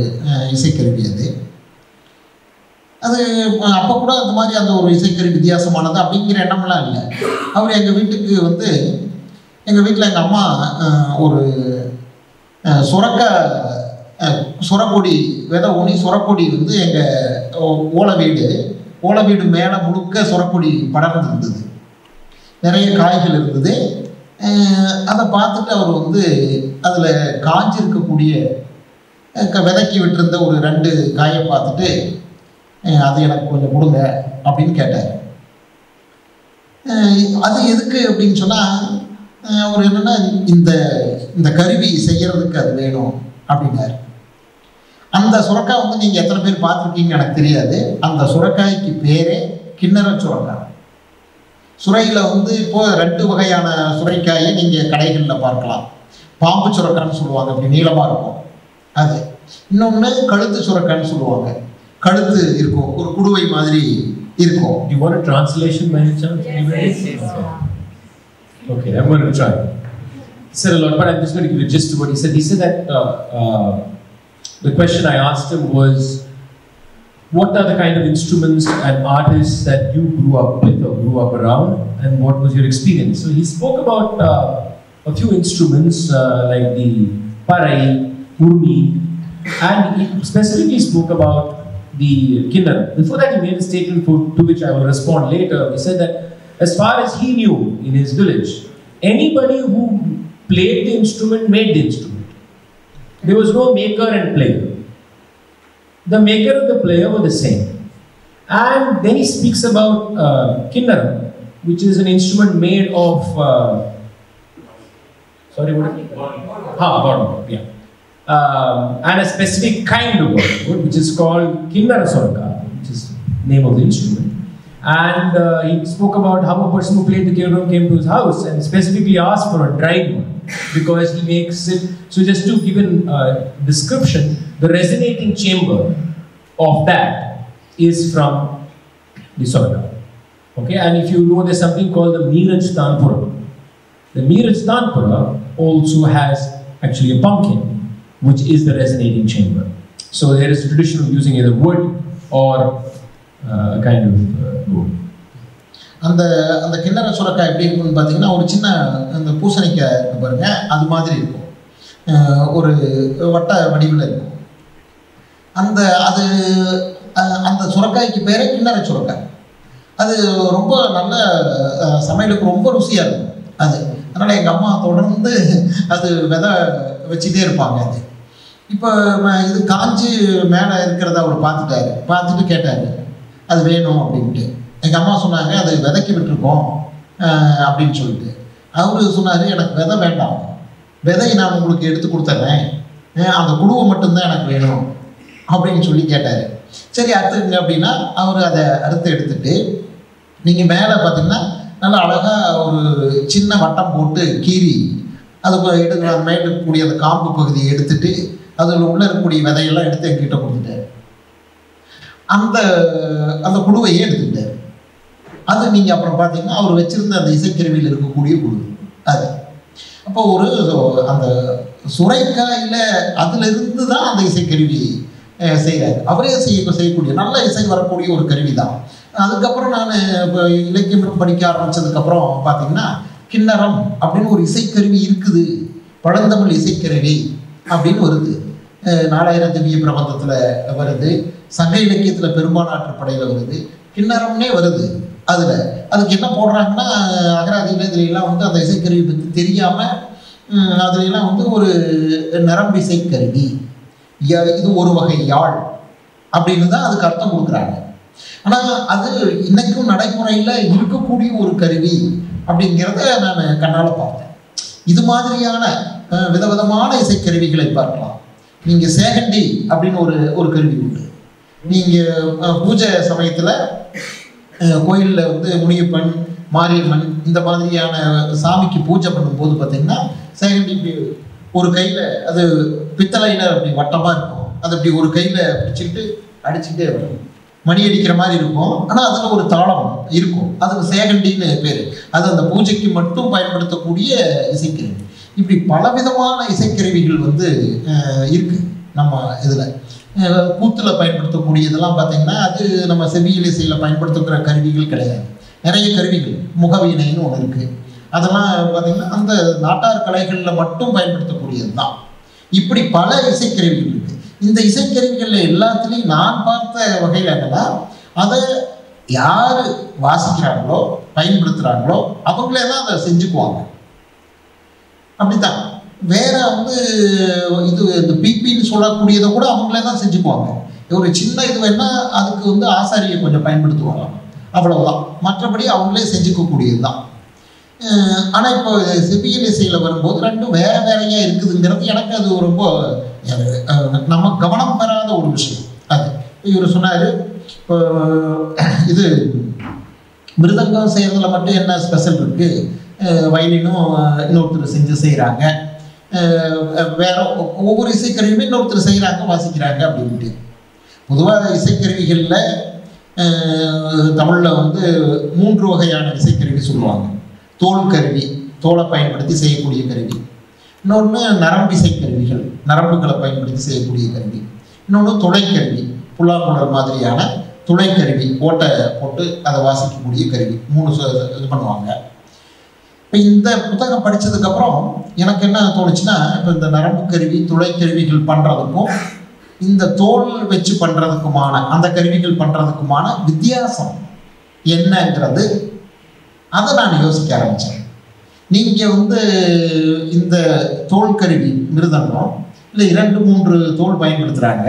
இசைக்கருவி அது. அது அப்போ கூட அந்த மாதிரி அந்த ஒரு இசைக்கறி வித்தியாசமானது அப்படிங்கிற எண்ணம்லாம் இல்லை. அவர் எங்கள் வீட்டுக்கு வந்து எங்கள் வீட்டில் எங்கள் அம்மா ஒரு சுரக்க சுரக்கொடி விதை ஊனி சுரக்கொடி வந்து எங்கள் ஓலை வீடு. ஓலை வீடு மேலே முழுக்க சுரக்கொடி படர்ந்து இருந்தது. நிறைய காய்கள் இருந்தது. அதை பார்த்துட்டு அவர் வந்து அதில் காஞ்சிருக்கக்கூடிய க- விதைக்கி விட்டிருந்த ஒரு ரெண்டு காயை பார்த்துட்டு அது எனக்கு கொஞ்சம் கொடுங்க அப்படின்னு கேட்டார். அது எதுக்கு அப்படின்னு சொன்னால் அவர் என்னென்னா இந்த இந்த கருவி செய்கிறதுக்கு அது வேணும் அப்படின்னாரு. அந்த சுரக்காய் வந்து நீங்கள் எத்தனை பேர் பார்த்துருக்கீங்க எனக்கு தெரியாது. அந்த சுரக்காய்க்கு பேரே கிண்ணற சுரக்காய் சுரையில் வந்து இப்போ ரெண்டு வகையான சுரைக்காயை நீங்கள் கடைகளில் பார்க்கலாம். பாம்பு சுரக்கான்னு சொல்லுவாங்க அப்படி நீளமாக இருக்கும். அது. இன்னொன்று கழுத்து சுரக்கான்னு சொல்லுவாங்க. கழுத்து இருக்கும் ஒரு குடுவை மாதிரி இருக்கும் Do you want a translation by any chance? Anybody? Okay, I'm going to try. He said a lot, but I'm just going to give you just what he said. He said that uh, uh, the question I asked him was, what are the kind of instruments and artists that you grew up with or grew up around, and what was your experience? So he spoke about uh, a few instruments uh, like the parai, urmi, and he specifically spoke about the kinnar. Before that, he made a statement for, to which I will respond later. He said that as far as he knew in his village, anybody who played the instrument made the instrument. There was no maker and player. The maker and the player were the same. And then he speaks about uh, which is an instrument made of. Uh, sorry, what? is it? Ha, bottom, yeah. Um, and a specific kind of wood, which is called kingarasoraka which is name of the instrument. And uh, he spoke about how a person who played the kirtan came to his house and specifically asked for a dried one because he makes it. So, just to give an uh, description, the resonating chamber of that is from the soraka. Okay, and if you know, there's something called the Miraj Tanpura. The Miraj Tanpura also has actually a pumpkin, which is the resonating chamber. So there is a tradition of using either wood or uh, kind of uh, wood. அந்த அந்த கிண்ணற சுரக்காய் எப்படி இருக்கும்னு பார்த்தீங்கன்னா ஒரு சின்ன அந்த பூசணிக்காய் இருக்கு பாருங்க அது மாதிரி இருக்கும். ஒரு வட்ட வடிவில் இருக்கும். அந்த அது அந்த சுரக்காய்க்கு பேரே கிண்ணற சுரக்காய். அது ரொம்ப நல்ல சமையலுக்கு ரொம்ப ருசியாக இருக்கும். அது. அதனால் எங்கள் அம்மா தொடர்ந்து அது விதை வச்சுட்டே இருப்பாங்க அது. இப்போ இது காஞ்சி மேலே இருக்கிறத அவர் பார்த்துட்டாரு. பார்த்துட்டு கேட்டார் அது வேணும் அப்படின்ட்டு. எங்கள் அம்மா சொன்னாங்க அதை விதைக்கி விட்டுருக்கோம் அப்படின்னு சொல்லிட்டு. அவர் சொன்னார் எனக்கு விதை வேண்டாம். விதையை நான் உங்களுக்கு எடுத்து கொடுத்துட்றேன் அந்த குழுவை மட்டும்தான் எனக்கு வேணும் அப்படின்னு சொல்லி கேட்டார். சரி அறுத்துங்க அப்படின்னா அவர் அதை அறுத்து எடுத்துட்டு நீங்கள் மேலே பார்த்தீங்கன்னா நல்லா அழகாக ஒரு சின்ன வட்டம் போட்டு கீறி அது எடுக்க அந்த மேலே இருக்கக்கூடிய அந்த காம்பு பகுதியை எடுத்துட்டு அதில் உள்ள இருக்கக்கூடிய விதையெல்லாம் எடுத்து எங்கிட்ட கொடுத்துட்டாரு. அந்த அந்த குழுவையே எடுத்துக்கிட்டேன் அது நீங்கள் அப்புறம் பார்த்தீங்கன்னா அவர் வச்சிருந்த அந்த இசைக்கருவியில் இருக்கக்கூடிய குழு அது. அப்போ ஒரு அந்த சுரைக்காயில் அதிலிருந்து தான் அந்த இசைக்கருவி செய்கிறார் அவரே செய்ய செய்யக்கூடிய நல்ல இசை வரக்கூடிய ஒரு கருவி தான் அதுக்கப்புறம் நான் இப்போ இலக்கியம் படிக்க ஆரம்பித்ததுக்கப்புறம் பார்த்தீங்கன்னா கிண்ணறம் அப்படின்னு ஒரு இசைக்கருவி இருக்குது. பழந்தமிழ் இசைக்கருவி அப்படின்னு வருது. நாலாயிரம் திவ்ய பிரபந்தத்தில் வருது. சங்க இலக்கியத்தில் பெரும்பாலாற்றுப்படையில் வருது. கிண்ணறம்னே வருது அதில். அதுக்கு என்ன போடுறாங்கன்னா அகராதியில் இதுலாம் வந்து அந்த இசைக்கருவி பற்றி தெரியாமல் அதுலாம் வந்து ஒரு நரம்பு இசைக்கருவி. இது ஒரு வகை யாழ் அப்படின்னு தான் அதுக்கு அர்த்தம் கொடுக்குறாங்க. ஆனால் அது இன்னைக்கும் நடைமுறையில் இருக்கக்கூடிய ஒரு கருவி. அப்படிங்கிறத நான் கண்ணால் பார்த்தேன் இது மாதிரியான விதவிதமான இசைக்கருவிகளை பார்க்கலாம். நீங்கள் சேகண்டி அப்படின்னு ஒரு ஒரு கருவி உண்டு. நீங்கள் பூஜை சமயத்தில் கோயிலில் வந்து முனியப்பன் மாரியம்மன் இந்த மாதிரியான சாமிக்கு பூஜை பண்ணும்போது பார்த்தீங்கன்னா சேகண்டி இப்படி ஒரு கையில் அது பித்தளையில் அப்படி வட்டமாக இருக்கும். அது அப்படி ஒரு கையில் பிடிச்சிக்கிட்டு அடிச்சுக்கிட்டே வரும். மணி அடிக்கிற மாதிரி இருக்கும். ஆனால் அதில் ஒரு தாளம் இருக்கும். அதுக்கு சேகண்டின்னு பேர். அது அந்த பூஜைக்கு மட்டும் பயன்படுத்தக்கூடிய இசைக்கருவி. இப்படி பலவிதமான இசைக்கருவிகள் வந்து இருக்குது இருக்கு நம்ம இதில். கூத்தில் பயன்படுத்தக்கூடியதெல்லாம் பார்த்தீங்கன்னா அது நம்ம செவியல் இசையில் பயன்படுத்துகிற கருவிகள் கிடையாது. நிறைய கருவிகள். முகவீணைன்னு ஒன்று இருக்குது அதெல்லாம் பார்த்தீங்கன்னா அந்த நாட்டார் கலைகளில் மட்டும் பயன்படுத்தக்கூடியது தான் இப்படி பல இசைக்கருவிகள் இருக்குது இந்த இசைக்கருவிகள் எல்லாத்துலேயும் நான் பார்த்த வகையில் என்னன்னா அதை யார் வாசிக்கிறாங்களோ பயன்படுத்துகிறாங்களோ அவங்களே தான் அதை செஞ்சுக்குவாங்க. அப்படித்தான். வேற வந்து இது இந்த பிபின்னு சொல்லக்கூடியதை கூட அவங்களே தான் செஞ்சுக்குவாங்க. ஒரு சின்ன இது வேணா அதுக்கு வந்து ஆசாரியை கொஞ்சம் பயன்படுத்துவாங்க. அவ்வளவுதான். மற்றபடி அவங்களே செஞ்சுக்கக்கூடியது தான் ஆனால் இப்போ செவியல் இசையில் வரும்போது ரெண்டும் வேற வேறையாக இருக்குதுங்கிறது எனக்கு அது ரொம்ப நம்ம கவனம் பெறாத ஒரு விஷயம். அது. இவர் சொன்னார் இப்போ இது மிருதங்கம் செய்கிறதுல மட்டும் என்ன ஸ்பெஷல் இருக்குது வயலினும் இன்னொருத்தர் செஞ்சு செய்கிறாங்க வேற ஒவ்வொரு இசைக்கருவியுமே இன்னொருத்தர் செய்கிறாங்க வாசிக்கிறாங்க அப்படின்ட்டு. பொதுவாக இசைக்கருவிகளில் தமிழில் வந்து மூன்று வகையான இசைக்கருவி சொல்லுவாங்க. தோல் கருவி தோலை பயன்படுத்தி செய்யக்கூடிய கருவி. இன்னொன்று நரம்பு கருவிகள் நரம்புகளை பயன்படுத்தி செய்யக்கூடிய கருவி. இன்னொன்று துளைக்கருவி புல்லாங்குழல் மாதிரியான துளைக்கருவி ஓட்டை போட்டு அதை வாசிக்கக்கூடிய கருவி. மூணு இது பண்ணுவாங்க. இப்போ இந்த புத்தகம் படித்ததுக்கப்புறம் எனக்கு என்ன தோணுச்சுன்னா இப்போ இந்த நரம்பு கருவி துளைக்கருவிகள் பண்ணுறதுக்கும் இந்த தோல் வச்சு பண்ணுறதுக்குமான அந்த கருவிகள் பண்ணுறதுக்குமான வித்தியாசம் என்னங்கிறது அதை நான் யோசிக்க ஆரம்பித்தேன் நீங்கள் வந்து இந்த தோல் கருவி மிருதங்கம் இல்லை இரண்டு மூன்று தோல் பயன்படுத்துகிறாங்க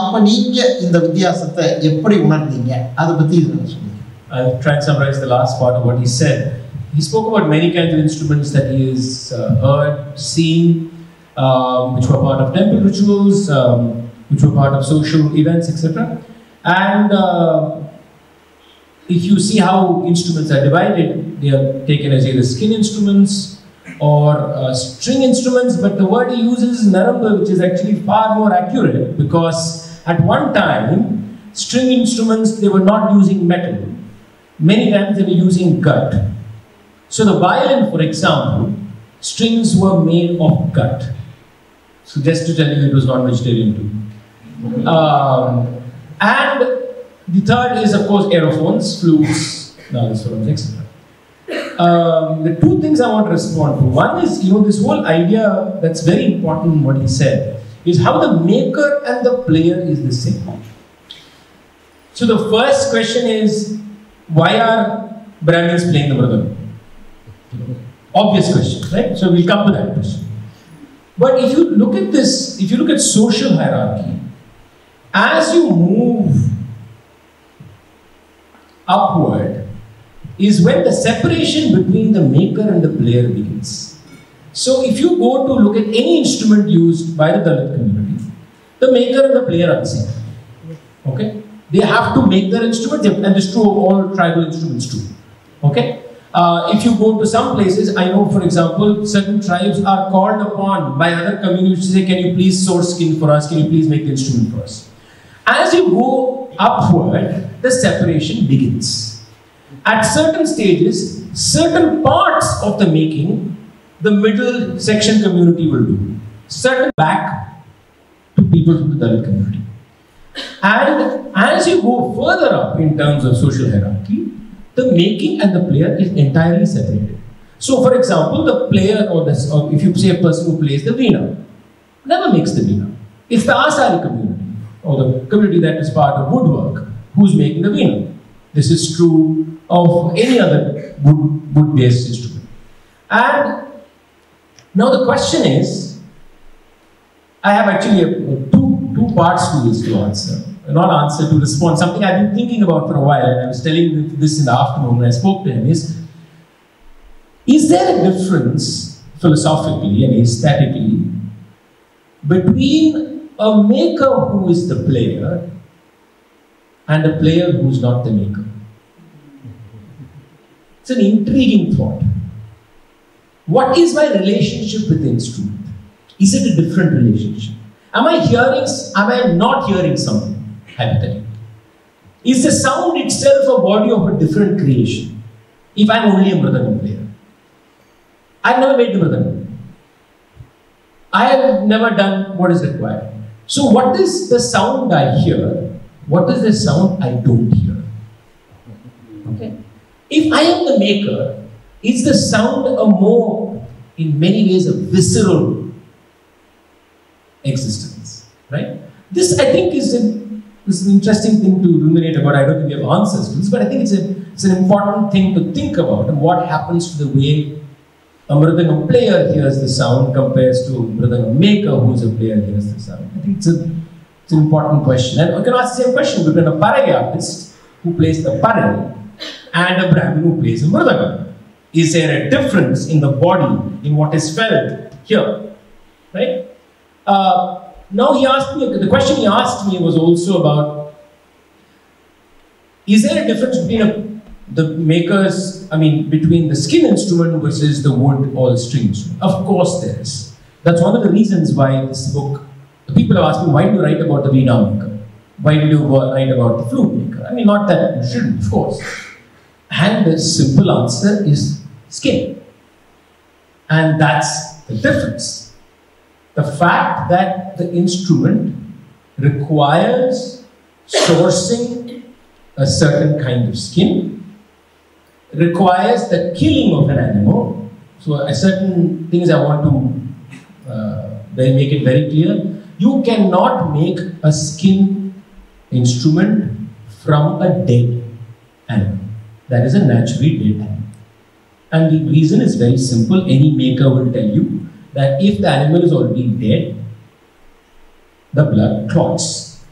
அப்போ நீங்கள் இந்த வித்தியாசத்தை எப்படி உணர்ந்தீங்க அதை பற்றி இது சொல்லுங்கள் I'll try and summarize the last part of what he said. He spoke about many kinds of instruments that he has uh, heard, seen, um, which were part of temple rituals, um, which were part of social events, etc. And uh, if you see how instruments are divided, they are taken as either skin instruments or uh, string instruments, but the word he uses is naramba, which is actually far more accurate because at one time, string instruments they were not using metal. Many times they were using gut. So the violin, for example, strings were made of gut. So just to tell you, it was non-vegetarian too. Um, and the third is, of course, aerophones, flutes, nagaswarams, etc. Um, the two things I want to respond to. One is, you know, this whole idea that's very important what he said is how the maker and the player is the same. So the first question is, why are Brahmins playing the mridangam? Obvious question, right? So we'll come to that question. But if you look at this, if you look at social hierarchy, as you move upward, is when the separation between the maker and the player begins. So if you go to look at any instrument used by the Dalit community, the maker and the player are the same. Okay? They have to make their instruments, and this is true of all tribal instruments too. Okay? Uh, if you go to some places, I know, for example, certain tribes are called upon by other communities to say, Can you please source skin for us? Can you please make the instrument for us? As you go upward, the separation begins. At certain stages, certain parts of the making the middle section community will do. Certain back to people from the Dalit community. And as you go further up in terms of social hierarchy, the making and the player is entirely separated. So, for example, the player or, the, or if you say a person who plays the veena, never makes the veena. It's the Asari community or the community that is part of woodwork who's making the veena. This is true of any other wood, wood-based instrument. And now the question is, I have actually a two, two parts to this to answer. Not answer, to respond. Something I've been thinking about for a while, and I was telling this in the afternoon when I spoke to him is, is there a difference philosophically and aesthetically between a maker who is the player and a player who is not the maker? It's an intriguing thought. What is my relationship with the instrument? Is it a different relationship? Am I hearing, am I not hearing something? Hypothetically. Is the sound itself a body of a different creation? If I'm only a mridangam player. I've never made the mridangam. I have never done what is required. So, what is the sound I hear? What is the sound I don't hear? Okay. If I am the maker, is the sound a more, in many ways, a visceral existence? Right? This, I think, is, a, is an interesting thing to ruminate about. I don't think we have answers to this, but I think it's, a, it's an important thing to think about and what happens to the way a mridangam player hears the sound compares to mridangam maker who's a player hears the sound. I think it's, a, it's an important question. And I can ask the same question between a parai artist who plays the parai and a Brahmin who plays a mridangam. Is there a difference in the body, in what is felt here? Right? Uh, now he asked me, the question he asked me was also about, is there a difference between a the makers, I mean, between the skin instrument versus the wood or the string instrument? Of course, there is. That's one of the reasons why this book, people have asked me, why do you write about the Veena maker? Why did you write about the flute maker? I mean, not that you shouldn't, of course. And the simple answer is skin. And that's the difference. The fact that the instrument requires sourcing a certain kind of skin requires the killing of an animal. So, certain things I want to uh, make it very clear. You cannot make a skin instrument from a dead animal. That is a naturally dead animal. And the reason is very simple. Any maker will tell you that if the animal is already dead, the blood clots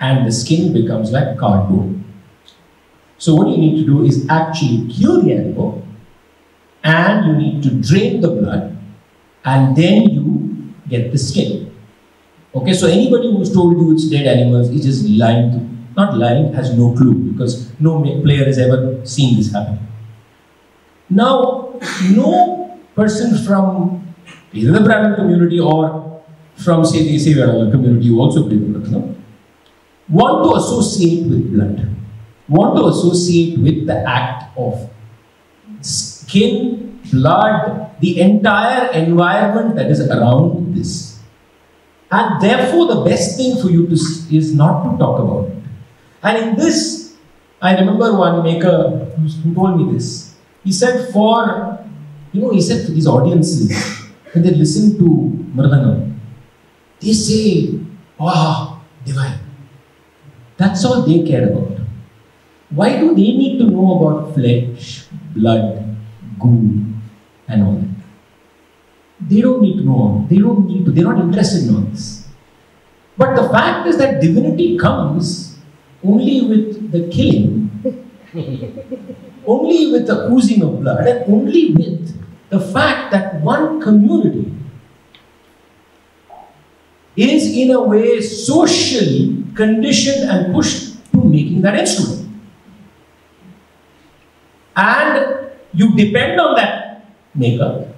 and the skin becomes like cardboard. So what you need to do is actually kill the animal and you need to drain the blood and then you get the skin. Okay, so anybody who's told you it's dead animals is just lying to not lying, has no clue because no player has ever seen this happen. Now, no person from either the Brahmin community or from say the Severa community who also play blood, no? want to associate with blood want to associate with the act of skin, blood, the entire environment that is around this. And therefore, the best thing for you to is not to talk about it. And in this, I remember one maker who told me this. He said, for, you know, he said to these audiences, when they listen to Mridangam, they say, wow, divine. That's all they care about. Why do they need to know about flesh, blood, goo, and all that? They don't need to know. They don't need to. They're not interested in all this. But the fact is that divinity comes only with the killing, only with the oozing of blood, and only with the fact that one community is in a way socially conditioned and pushed to making that instrument and you depend on that maker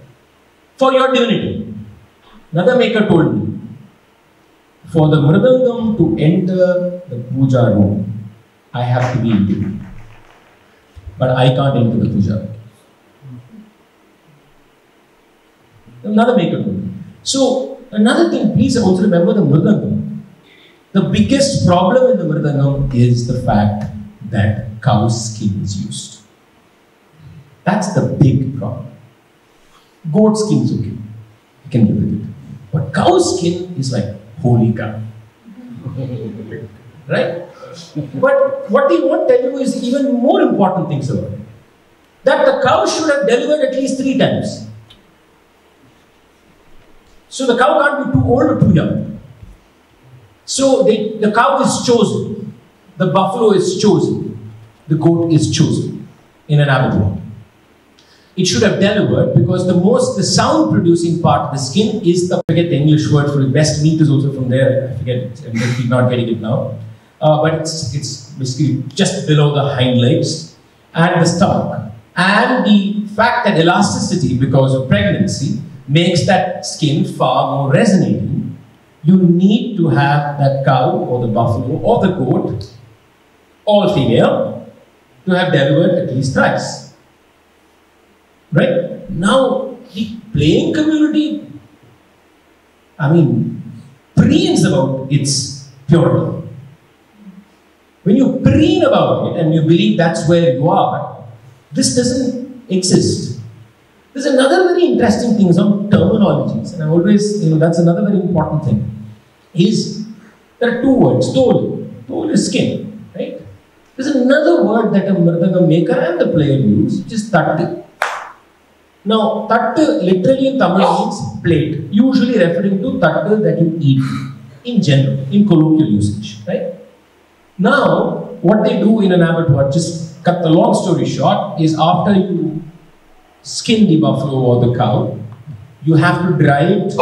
for your divinity. Another maker told me, for the mridangam to enter the puja room, I have to be in But I can't enter the puja room. Another maker told me. So another thing, please also remember the mridangam. The biggest problem in the mridangam is the fact that cow skin is used. That's the big problem. Goat skin is okay. You can live with it. But cow skin is like holy cow. right? But what they won't tell you is even more important things about it. That the cow should have delivered at least three times. So the cow can't be too old or too young. So they, the cow is chosen, the buffalo is chosen, the goat is chosen in an abattoir. It should have delivered because the most, the sound producing part of the skin is the, I forget the English word for it, best meat is also from there, I forget I'm not getting it now. Uh, but it's, it's basically just below the hind legs and the stomach. And the fact that elasticity, because of pregnancy, makes that skin far more resonating. You need to have that cow or the buffalo or the goat, all female, to have delivered at least thrice. Right? Now, the playing community, I mean, preens about its purity. When you preen about it and you believe that's where you are, this doesn't exist. There's another very interesting thing on terminologies, and I always, you know, that's another very important thing. Is there are two words, tool. Tool is skin, right? There's another word that a mridanga maker and the player use, which is tattu. Now, tattu literally in Tamil means plate, usually referring to tattu that you eat in general, in colloquial usage, right? Now, what they do in an abattoir, just cut the long story short, is after you skin the buffalo or the cow, you have to dry it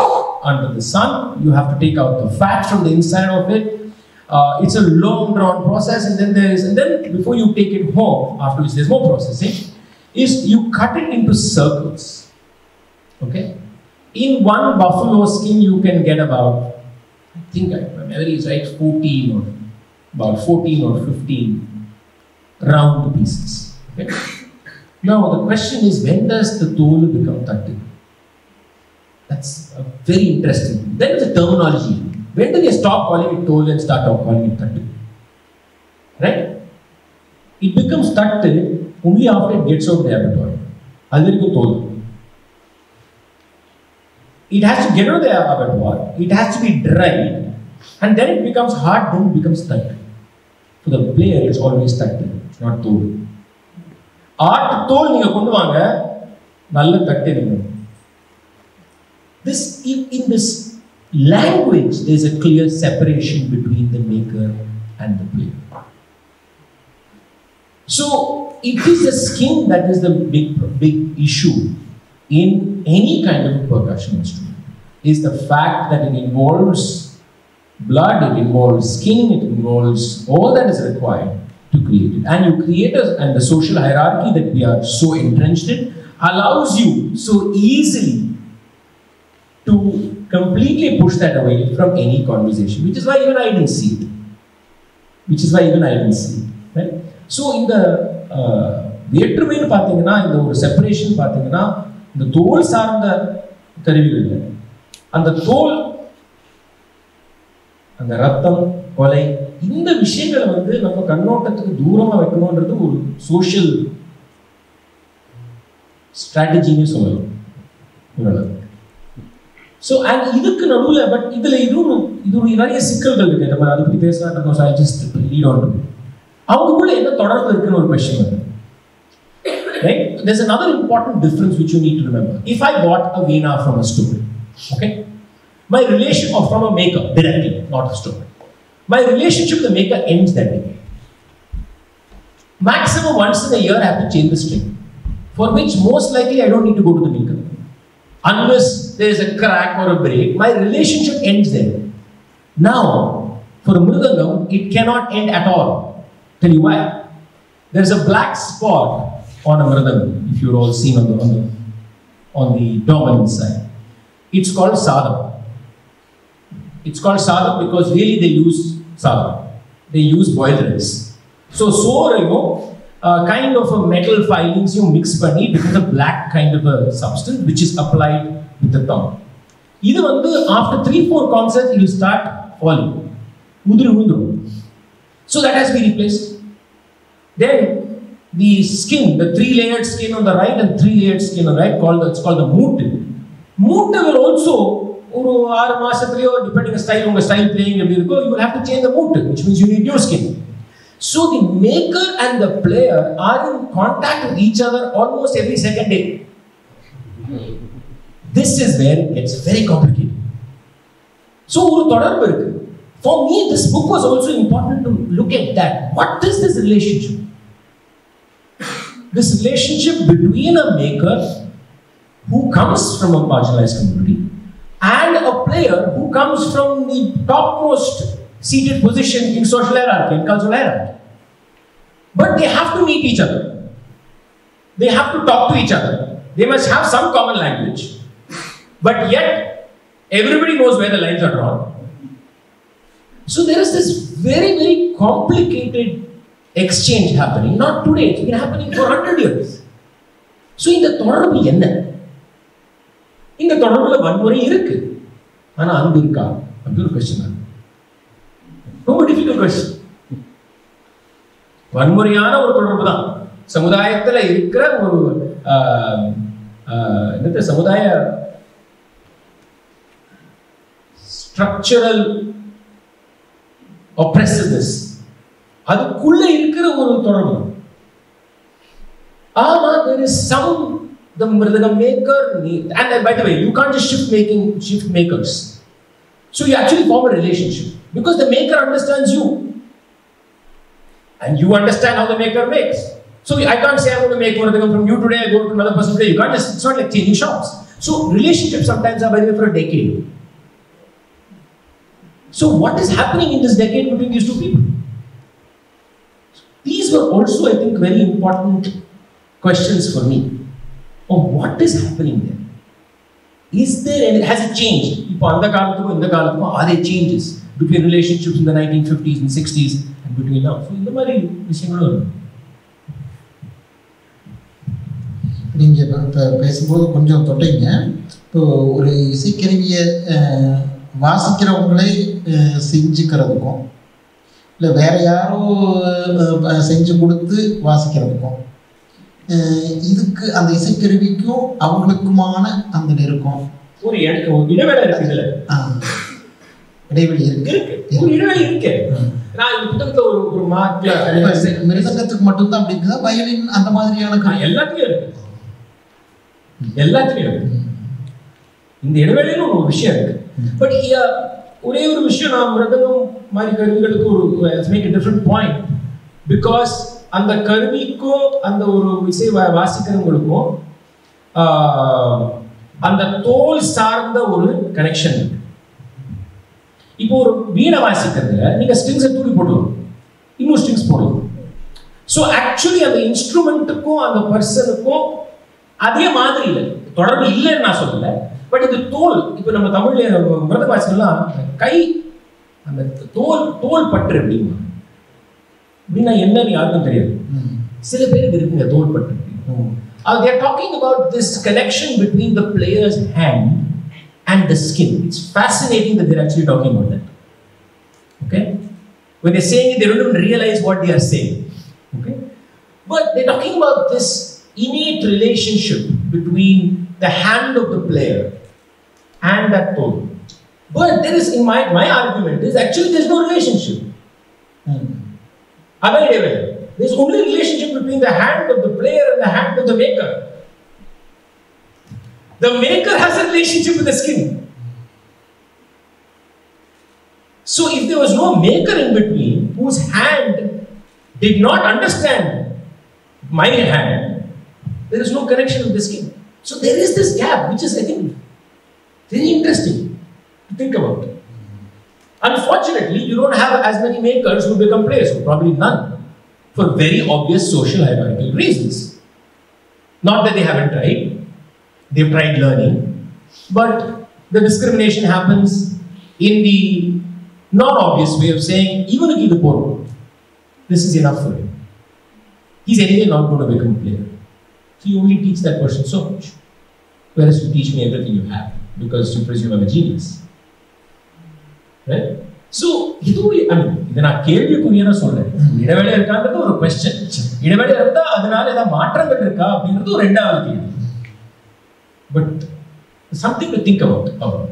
under the sun, you have to take out the fat from the inside of it. Uh, it's a long drawn process, and then there's and then before you take it home, after which there's more processing, is you cut it into circles. Okay? In one buffalo skin, you can get about, I think my memory is right, 14 or about 14 or 15 round pieces. Okay? Now, the question is when does the tool become tattu? That's a very interesting. Then the terminology. When do they stop calling it toll and start calling it tattu? Right? It becomes tattu only after it gets out of the abattoir. அது வரைக்கும் toll. It has to get out of the abattoir, it has to be dried, and then it becomes hard, then it becomes 30. For the player, it's always 30, it's not toll. ஆட்டு தோல் நீங்க கொண்டு வாங்க நல்ல தட்டு இருக்கணும் this in, in this language there's a clear separation between the maker and the player so it is the skin that is the big big issue in any kind of percussion instrument is the fact that it involves blood it involves skin it involves all that is required to create it. And you create a, and the social hierarchy that we are so entrenched in allows you so easily to completely push that away from any conversation, which is why even I didn't see it. Which is why even I didn't see it. Right? So இந்த வேற்றுமைன்னு பார்த்தீங்கன்னா இந்த ஒரு separation பார்த்தீங்கன்னா இந்த தோல் சார்ந்த கருவிகள் அந்த தோல் அந்த ரத்தம் கொலை இந்த விஷயங்களை வந்து நம்ம கண்ணோட்டத்துக்கு தூரமா வைக்கணுன்றது ஒரு சோஷியல் ஸ்ட்ராட்டஜின்னு சொல்லலாம். ஸோ அண்ட் இதுக்கு நடுவில் பட் இதுல இதுவும் இது நிறைய சிக்கல்கள் இருக்கு. நம்ம அதை பற்றி பேசலாம். நம்ம சயின்டிஸ்ட் லீட் ஆன் அவங்களுக்குள்ள என்ன தொடர்பு இருக்குன்னு ஒரு கொஸ்டின் வருது Right? There's another important difference which you need to remember. If I bought a Veena from a store, okay, my relation or from a maker directly, not a store, my relationship with the maker ends that day. Maximum once in a year, I have to change the string, for which most likely I don't need to go to the maker. Unless there is a crack or a break, my relationship ends there. Now, for a Mridangam, it cannot end at all. Tell you why. There is a black spot on a Mridangam, if you've all seen on the, on the, on the dominant side. It's called sadam. It's called sadam because really they use sadam. They use boiled rice. So, so you know, uh, kind of a metal filings you mix bunny becomes a black kind of a substance which is applied with the thumb. இது வந்து after three four concerts it will start falling. உதிரி உதிரும். So that has to be replaced. Then the skin, the three layered skin on the right and three layered skin on the right, called it's called the மூட்டு. மூட்டு will also ஒரு ஆறு மாசத்துலயோ depending style உங்க style playing எப்படி இருக்கோ you will have to change the mood which means you need new skin so the maker and the player are in contact with each other almost every second day this is where it gets very complicated so ஒரு தொடர்பு இருக்கு for me this book was also important to look at that what is this relationship this relationship between a maker who comes from a marginalized community and a player who comes from the topmost seated position in social hierarchy, in cultural hierarchy. But they have to meet each other. They have to talk to each other. They must have some common language. But yet, everybody knows where the lines are drawn. So there is this very, very complicated exchange happening. Not today, it's been happening for 100 years. So இந்த தொடர்பு என்ன? இந்த தொடர்புல வன்முறை இருக்கு. ஆனா அன்பு இருக்கா? அப்படி ஒரு கொஸ்டின் ரொம்ப டிஃபிகல்ட் கொஸ்டின் வன்முறையான ஒரு தொடர்பு தான். சமுதாயத்துல இருக்கிற ஒரு என்னது? சமுதாய ஸ்ட்ரக்சரல் ஒப்ரெசிவ்னஸ் அதுக்குள்ள இருக்கிற ஒரு தொடர்பு தான் ஆமா there is some the the maker need and uh, by the way you can't just shift making shift makers so you actually form a relationship because the maker understands you and you understand how the maker makes so I can't say I'm going to make one of them from you today I go to another person today you can't just it's not like changing shops so relationships sometimes are by the way for a decade so what is happening in this decade between these two people these were also I think very important questions for me. Oh, what is happening there? Is there any, has it changed? இப்போ அந்த காலத்துக்கும் இந்த காலத்துக்கும் are there changes between relationships in the 1950s and 60s and between now? So இந்த மாதிரி விஷயங்களும் இருக்கு. நீங்கள் இப்போ பேசும்போது கொஞ்சம் தொட்டீங்க இப்போ ஒரு இசைக்கருவியை அஹ், வாசிக்கிறவங்களே செஞ்சுக்கிறதுக்கும் இல்லை வேற யாரோ செஞ்சு கொடுத்து வாசிக்கிறதுக்கும் இதுக்கு அந்த இசைக்கருவிக்கும் அவங்களுக்குமான அந்த நெருக்கம். ஒரு இட- ஒரு இடைவேளை இருக்கு இதுல. அஹ், இடைவெளி இருக்கு. ஒரு இடைவெளி இருக்கு. நான் இந்த புத்தகத்துல ஒரு ஒரு மார்க்ல மிருதங்கத்துக்கு மட்டும்தான் அப்படி இருக்குதா? வயலின் அந்த மாதிரியான எல்லாத்துலயும் இருக்கு. எல்லாத்துலயும் இருக்கு. இந்த இடைவேளையில ஒரு விஷயம் இருக்கு. பட் ஒரே ஒரு விஷயம் நான் மிருதங்கம் மாதிரி கருவிகளுக்கு ஒரு மேக் டிஃப்ரெண்ட் பாயிண்ட் பிகாஸ் அந்த கருவிக்கும் அந்த ஒரு இசை வாசிக்கிறவங்களுக்கும் அந்த தோல் சார்ந்த ஒரு கனெக்ஷன் இருக்கு இப்போ ஒரு வீணை வாசிக்கிறதுல நீங்க ஸ்ட்ரிங்ஸை தூக்கி போடுவோம் இன்னும் ஸ்ட்ரிங்ஸ் போடுவோம் ஸோ ஆக்சுவலி அந்த இன்ஸ்ட்ருமெண்ட்டுக்கும் அந்த பர்சனுக்கும் அதே மாதிரி இல்லை. தொடர்பு இல்லைன்னு நான் சொல்லலை. பட் இது தோல் இப்போ நம்ம தமிழ்ல மிருத வாசிக்கலாம் கை அந்த தோல் தோல் பற்று எப்படிமா அப்படின்னா என்னன்னு யாருக்கும் தெரியாது ம். சில பேருக்கு இருக்குங்க தோல் பற்று ம். Uh, they're talking about this connection between the player's hand and the skin. It's fascinating that they're actually talking about that. Okay? When they're saying it, they don't even realize what they are saying. Okay? But they're talking about this innate relationship between the hand of the player and that tone. But there is, in my, my argument, is actually there's no relationship. Hmm. Available. There's only relationship between the hand of the player and the hand of the maker. The maker has a relationship with the skin. So if there was no maker in between whose hand did not understand my hand, there is no connection with the skin. So there is this gap, which is, I think, very interesting to think about. Unfortunately, you don't have as many makers who become players, or probably none, for very obvious social hierarchical reasons. Not that they haven't tried, they've tried learning, but the discrimination happens in the not obvious way of saying, even if the poor, this is enough for him. He's anyway not going to become a player. So you only teach that person so much. whereas you teach me everything you have because you presume I'm a genius. Right? So இதுவும் I மீன் இதை நான் கேள்விக்குரியன சொல்றேன். இடைவேளை இருக்காங்கிறது ஒரு question இடைவேளை இருந்தா அதனால ஏதாவது மாற்றங்கள் இருக்கா அப்படின்றது ஒரு ரெண்டாவது கேள்வி. But something to think about அவ்வளோ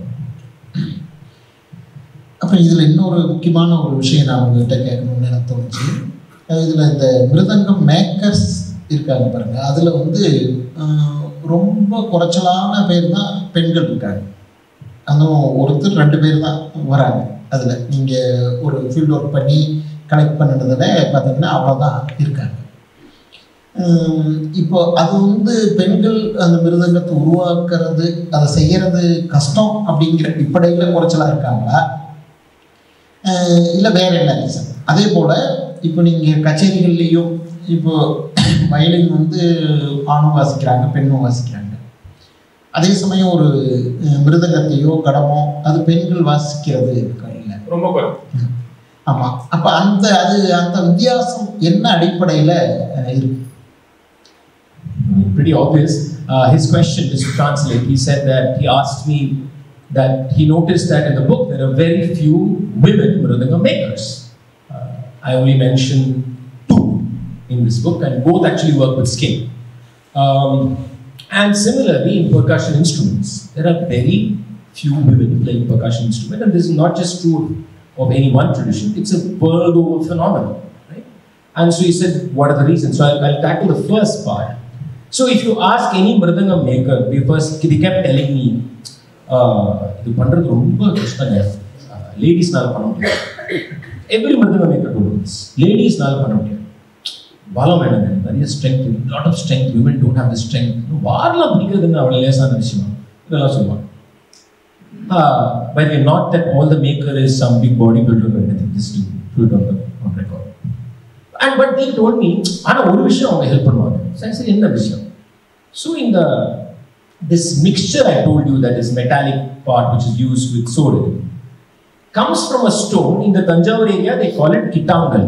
அப்புறம் இதில் இன்னொரு முக்கியமான ஒரு விஷயம் நான் உங்ககிட்ட கேட்கணும்னு எனக்கு தோணுச்சு. இதில் இந்த மிருதங்கம் மேக்கர்ஸ் இருக்காங்க பாருங்க. அதில் வந்து ரொம்ப குறைச்சலான பேர் தான் பெண்கள் இருக்காங்க. அதுவும் ஒருத்தர் ரெண்டு பேர் தான் வராங்க. அதில் நீங்கள் ஒரு ஃபீல்ட் ஒர்க் பண்ணி கலெக்ட் பண்ணினதில் பார்த்தீங்கன்னா அவ்வளோதான் இருக்காங்க. இப்போ அது வந்து பெண்கள் அந்த மிருதங்கத்தை உருவாக்குறது அதை செய்யறது கஷ்டம் அப்படிங்கிற அடிப்படையில் குறைச்சலாக இருக்காங்களா? இல்லை வேற என்ன ரீசன் அதே போல் இப்போ நீங்கள் கச்சேரிகள்லேயும் இப்போ வயலின் வந்து ஆணும் வாசிக்கிறாங்க பெண்ணும் வாசிக்கிறாங்க அதே சமயம் ஒரு அஹ், மிருதங்கத்தையோ கடமோ அது பெண்கள் வாசிக்கிறது இல்லை ரொம்ப ஆமாம் அப்போ அந்த அது அந்த வித்தியாசம் என்ன அடிப்படையில் இருக்கு pretty obvious. Uh, his question, just to translate, he said that he asked me that he noticed that in the book there are very few women mridanga makers. Uh, I only mentioned in this book, and both actually work with skin. Um, and similarly, in percussion instruments, there are very few women playing percussion instrument, and this is not just true of any one tradition; it's a world over phenomenon, right? And so he said, "What are the reasons?" So I'll, I'll tackle the first part. So if you ask any Mridanga maker, they first they kept telling me, uh, இது பண்றது ரொம்ப கஷ்டங்க லேடிஸ்னால பண்ண முடியாது every மிருதங்க maker two லேடிஸ்னால பண்ண முடியாது பலம் வேணுங்க நிறைய strength lot of strength women don't have the strength வாரெலாம் பிடிக்கிறதுன்னு அவ்வளோ லேசான விஷயம் இதெல்லாம் சொல்லுவாங்க Uh, by the way, not that all the maker is some big bodybuilder or anything, just to put it on the on record. And but they told me, ஆனா ஒரு விஷயம் அவங்க help பண்ணுவாங்க சரி சரி என்ன விஷயம் ஸோ இந்த this mixture I told you that is metallic part which is used with soda comes from a stone in the Tanjavur area they call it Kittangal.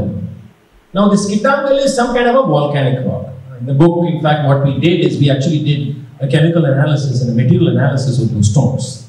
now this Kittangal is some kind of a volcanic rock. In the book, in fact, what we did is we actually did a chemical analysis and a material analysis of those stones.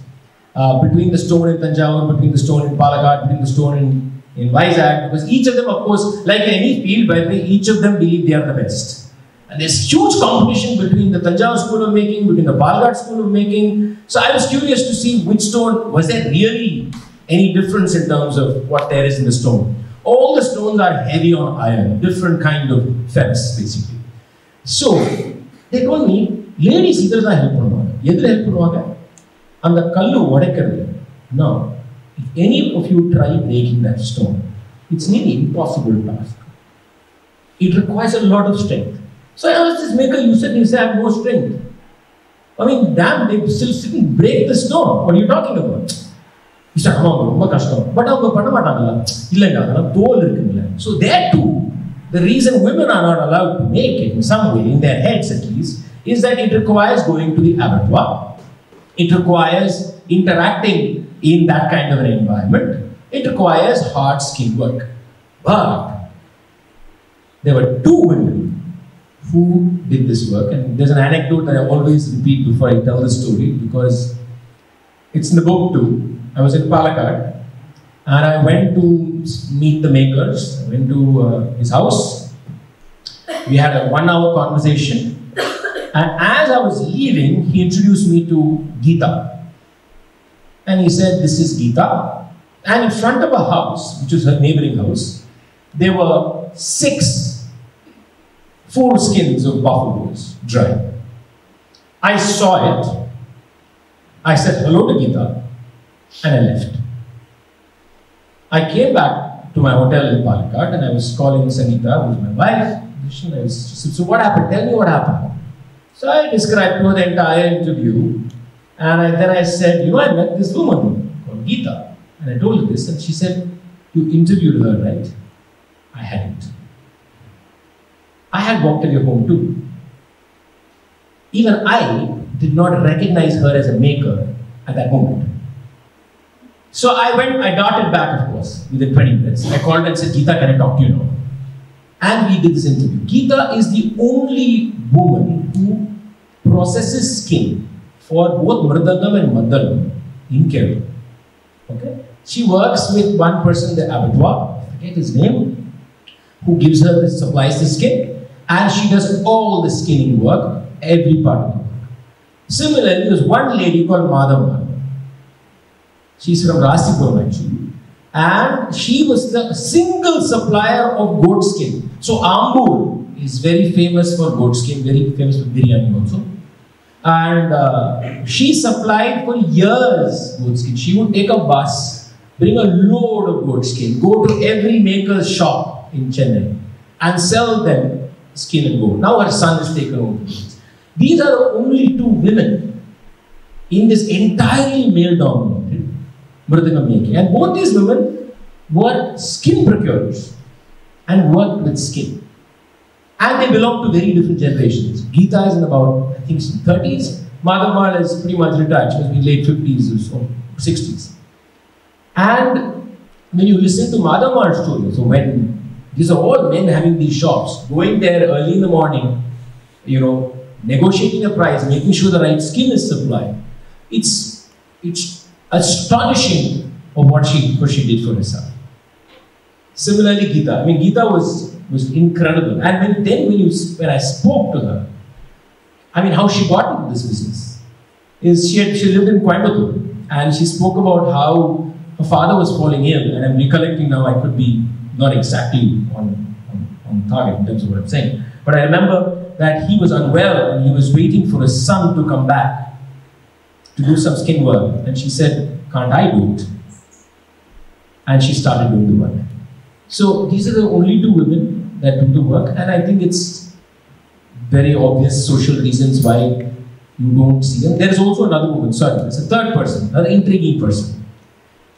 Uh, between the stone in Tanjavur, between the stone in Palakkad, between the stone in, in Vizag, because each of them, of course, like any field, by the way, each of them believe they are the best. And there's huge competition between the Tanjavur school of making, between the Palghat school of making. So I was curious to see which stone, was there really any difference in terms of what there is in the stone? All the stones are heavy on iron, different kind of ferrous, basically. So, they told me, ladies இதில் தான் help பண்ணுவாங்க எதில் help பண்ணுவாங்க அந்த கல்லு உடைக்கிறது no if any of you try breaking that stone it's nearly impossible task it requires a lot of strength so I asked this maker you said you say I have no strength I mean damn they still sit and break the stone what are you talking about He said, ஆமா ரொம்ப கஷ்டம் but அவங்க பண்ண மாட்டாங்கல்ல இல்லைங்க அதெல்லாம் தோல் இருக்குங்களே so there two the reason women are not allowed to make it in some way, in their heads at least, is that it requires going to the abattoir. It requires interacting in that kind of an environment. It requires hard skin work. But there were two women who did this work, and there's an anecdote that I always repeat before I tell the story because it's in the book too. I was in Palakkad and I went to meet the makers. I went to uh, his house. We had a one hour conversation. And as I was leaving, he introduced me to Gita. And he said, This is Gita. And in front of a house, which was her neighboring house, there were six four skins of buffaloes dry. I saw it. I said hello to Geeta and I left. I came back to my hotel in Palakkad and I was calling Sangeetha, who's my wife. She said, So, what happened? Tell me what happened. So, I described to her the entire interview. And I, then I said, You know, I met this woman called Geeta. And I told her this. And she said, You interviewed her, right? I hadn't. I had walked in your home too. Even I did not recognize her as a maker at that moment. So I went, I darted back, of course, within 20 minutes. I called and said, Geeta, can I talk to you now? And we did this interview. Geeta is the only woman who processes skin for both Mridangam and Maddalam in Kerala. Okay? She works with one person, the abattoir, I forget his name, who gives her the supplies the skin, and she does all the skinning work, every part. Similarly, there's one lady called Madhava. She's from Rasipur actually. And she was the single supplier of goat skin. So Ambur is very famous for goat skin, very famous for biryani also. And uh, she supplied for years goat skin. She would take a bus, bring a load of goat skin, go to every maker's shop in Chennai and sell them skin and goat. Now her son has taken over. These are the only two women in this entirely male dominated Mridangam making. And both these women were skin procurers and worked with skin. And they belong to very different generations. Geeta is in about, I think, 30s. Madhamal is pretty much retired. She must be late 50s or so, 60s. And when you listen to Madhamal's story, so when these are all men having these shops, going there early in the morning, you know, negotiating a price, making sure the right skin is supplied. It's it's astonishing of what she what she did for herself. Similarly, Geeta. I mean, Geeta was was incredible. And when then when you when I spoke to her, I mean, how she got into this business is she had, she lived in Coimbatore and she spoke about how her father was falling ill. And I'm recollecting now. I could be not exactly on, on, on target in terms of what I'm saying, but I remember that he was unwell and he was waiting for his son to come back to do some skin work. And she said, Can't I do it? And she started doing the work. So these are the only two women that do the work, and I think it's very obvious social reasons why you don't see them. There is also another woman, sorry, there's a third person, another intriguing person.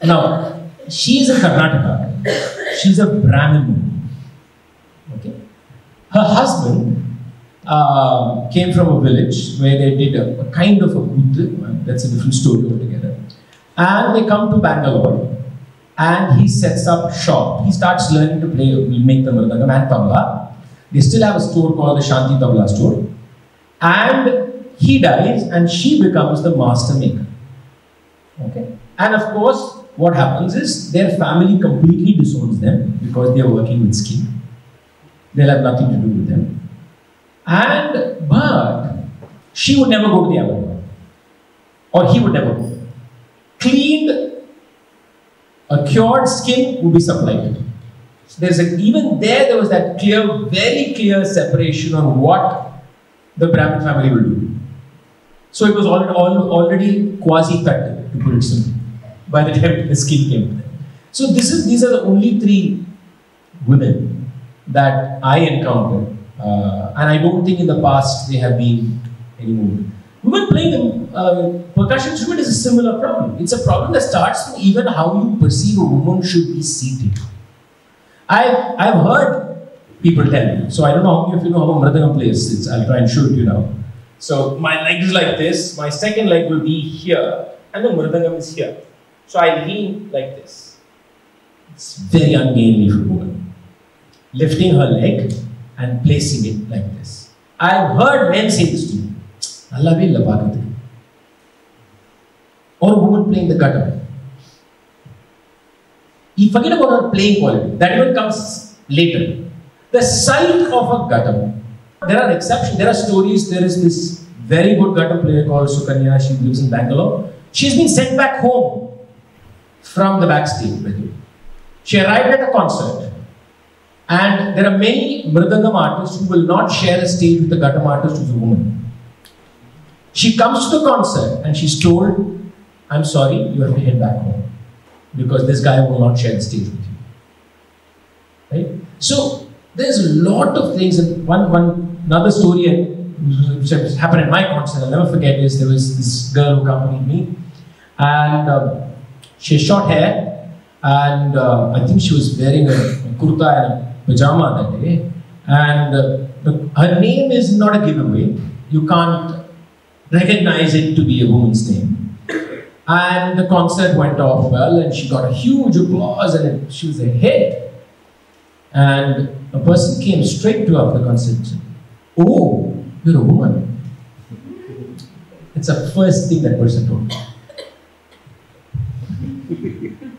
Now, she is a Karnataka, she's a Brahmin woman. Okay? Her husband uh, came from a village where they did a, a kind of a kuttu, that's a different story altogether. And they come to Bangalore and he sets up shop. He starts learning to play, make the mridangam and tabla. They still have a store called the Shanti Tabla store. And he dies and she becomes the master maker. Okay? And of course, what happens is their family completely disowns them because they are working with skin. They'll have nothing to do with them. And but she would never go to the abattoir. Or he would never go. Cleaned a cured skin would be supplied. So there's a, even there, there was that clear, very clear separation on what the Brahmin family will do. So it was already, already quasi cut, to put it simply, by the time the skin came. So this is, these are the only three women that I encountered. Uh, and I don't think in the past they have been anymore. Women playing a uh, percussion instrument is a similar problem. It's a problem that starts even how you perceive a woman should be seated. I've, I've heard people tell me, so I don't know of you know how a mridangam plays. I'll try and show you now. So my leg is like this, my second leg will be here, and the mridangam is here. So I lean like this. It's very ungainly for a woman. Lifting her leg and placing it like this. I've heard men say this to me. நல்லாவே இல்லை பார்க்கறதுக்கு or a woman playing the ghatam. He forget about her playing quality. That even comes later. The sight of a ghatam. There are exceptions. There are stories. There is this very good ghatam player called Sukanya. She lives in Bangalore. She's been sent back home from the backstage. She arrived at a concert and there are many Mridangam artists who will not share a stage with a Ghatam artist who's a woman. She comes to the concert and she's told, I'm sorry, you have to head back home because this guy will not share the stage with you. Right? So there's a lot of things. And one, one another story which happened at my concert, I'll never forget is there was this girl who accompanied me and um, she short hair and uh, I think she was wearing a, kurta and pajama that day. And her name is not a giveaway. You can't recognize it to be a woman's name. And the concert went off well, and she got a huge applause, and she was a hit. And a person came straight to her after the concert Oh, you're a woman. It's the first thing that person told me.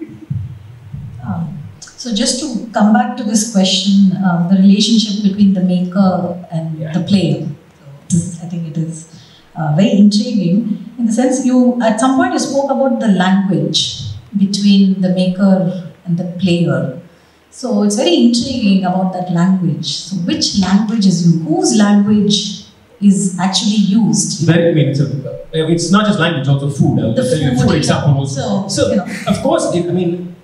So just to come back to this question, um, the relationship between the maker and Yeah. the player. I think it is uh, very intriguing in the sense you at some point you spoke about the language between the maker and the player. So it's very intriguing about that language. So which language is used? Whose language is actually used? Very, I mean, it's, a, it's not just language, also food. I'll The tell you a food, food example also. So, So, you know. of course, if, I mean,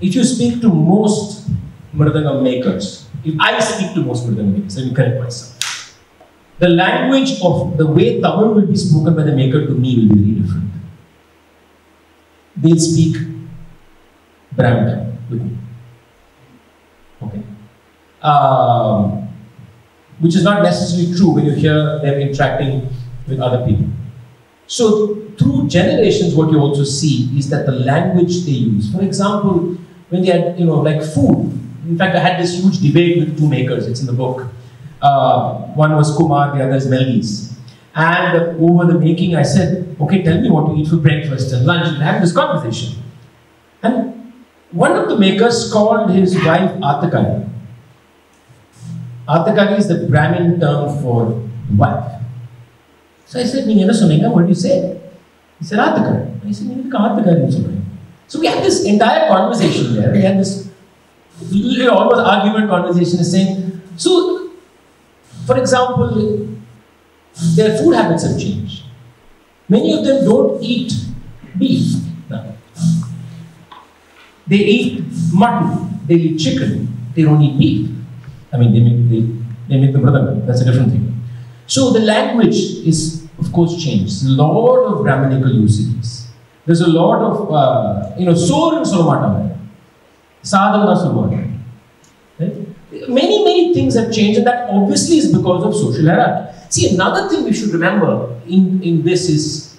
if you speak to most Mridangam makers, if I speak to most Mridangam makers, let me correct myself. The language of the way Tamil will be spoken by the maker to me will be very different. They'll speak Brahmin with me. Okay. Um, which is not necessarily true when you hear them interacting with other people. So, through generations, what you also see is that the language they use. For example, when they had, you know, like food. In fact, I had this huge debate with two makers, it's in the book. Uh, one was Kumar, the other is Melgis. And over the making, I said, okay, tell me what to eat for breakfast and lunch, and had this conversation. And one of the makers called his wife Atakali. Atakali is the Brahmin term for wife. So I said, what do you say? He said, Atakali. I said, Atakali. So we had this entire conversation there. We had this almost argument conversation is saying, so for example, their food habits have changed. Many of them don't eat beef now. They eat mutton, they eat chicken, they don't eat beef. I mean, they make, they, they make the mridangam, that's a different thing. So the language is, of course, changed. A lot of Brahminical usages. There's a lot of, uh, you know, solomata. Sadhana solomata. Right? Many, many things have changed, and that obviously is because of social hierarchy. See, another thing we should remember in, in this is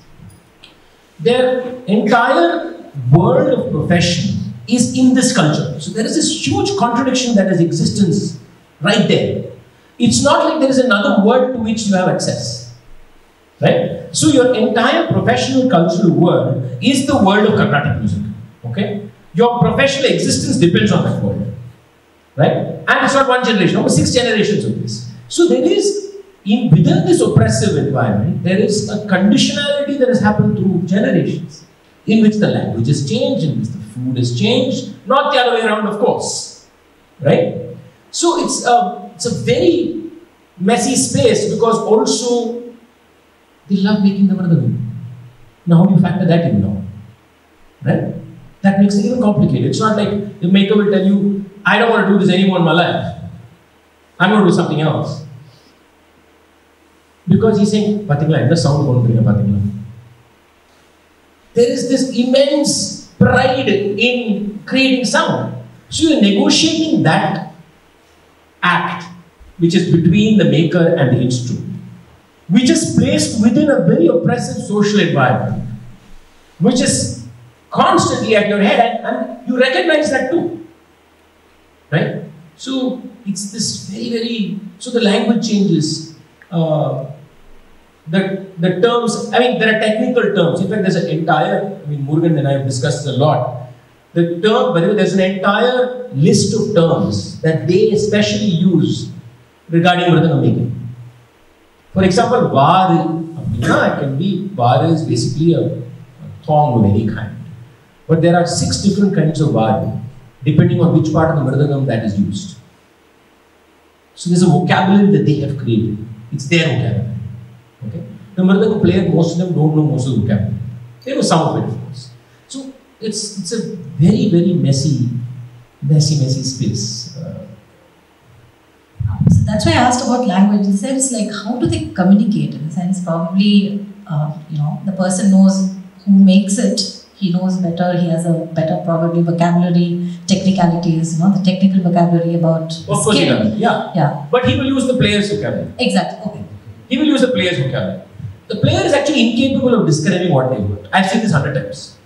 their entire world of profession is in this culture. So there is this huge contradiction that has existence right there. It's not like there is another world to which you have access. Right? So your entire professional cultural world is the world of Carnatic music. Okay? Your professional existence depends on that world. Right? And it's not one generation, over six generations of this. So there is, in within this oppressive environment, there is a conditionality that has happened through generations, in which the language has changed, in which the food has changed, not the other way around, of course. Right? So it's a, it's a very messy space because also He'll love making the Varadagu. Now, how do you factor that in now? Right? That makes it even complicated. It's not like the maker will tell you, I don't want to do this anymore in my life. I'm going to do something else. Because he's saying, Pathingla, the sound won't bring a Pathingla. There is this immense pride in creating sound. So you're negotiating that act which is between the maker and the instrument which is placed within a very oppressive social environment, which is constantly at your head, and, and you recognize that too. Right? So it's this very, very, so the language changes. Uh, the, the terms, I mean, there are technical terms. In fact, there's an entire, I mean, Murugan and I have discussed this a lot. The term, by the way, there's an entire list of terms that they especially use regarding making. For example, Varu, Abhina can be, Varu is basically a, a thong of any kind. But there are six different kinds of Varu, depending on which part of the Mridangam that is used. So there's a vocabulary that they have created. It's their vocabulary. Okay? The Mridanga player, most of them don't know most of the vocabulary. They know some of it, of course. So it's it's a very, very messy, messy, messy space. So that's why I asked about language. In the sense, like, how do they communicate? In the sense, probably, uh, you know, the person knows who makes it. He knows better. He has a better probably vocabulary, technicalities. You know, the technical vocabulary about of course he does. Yeah. Yeah, But he will use the player's vocabulary. exactly. Okay. He will use the player's vocabulary. The player is actually incapable of describing what they want. I've seen this hundred times.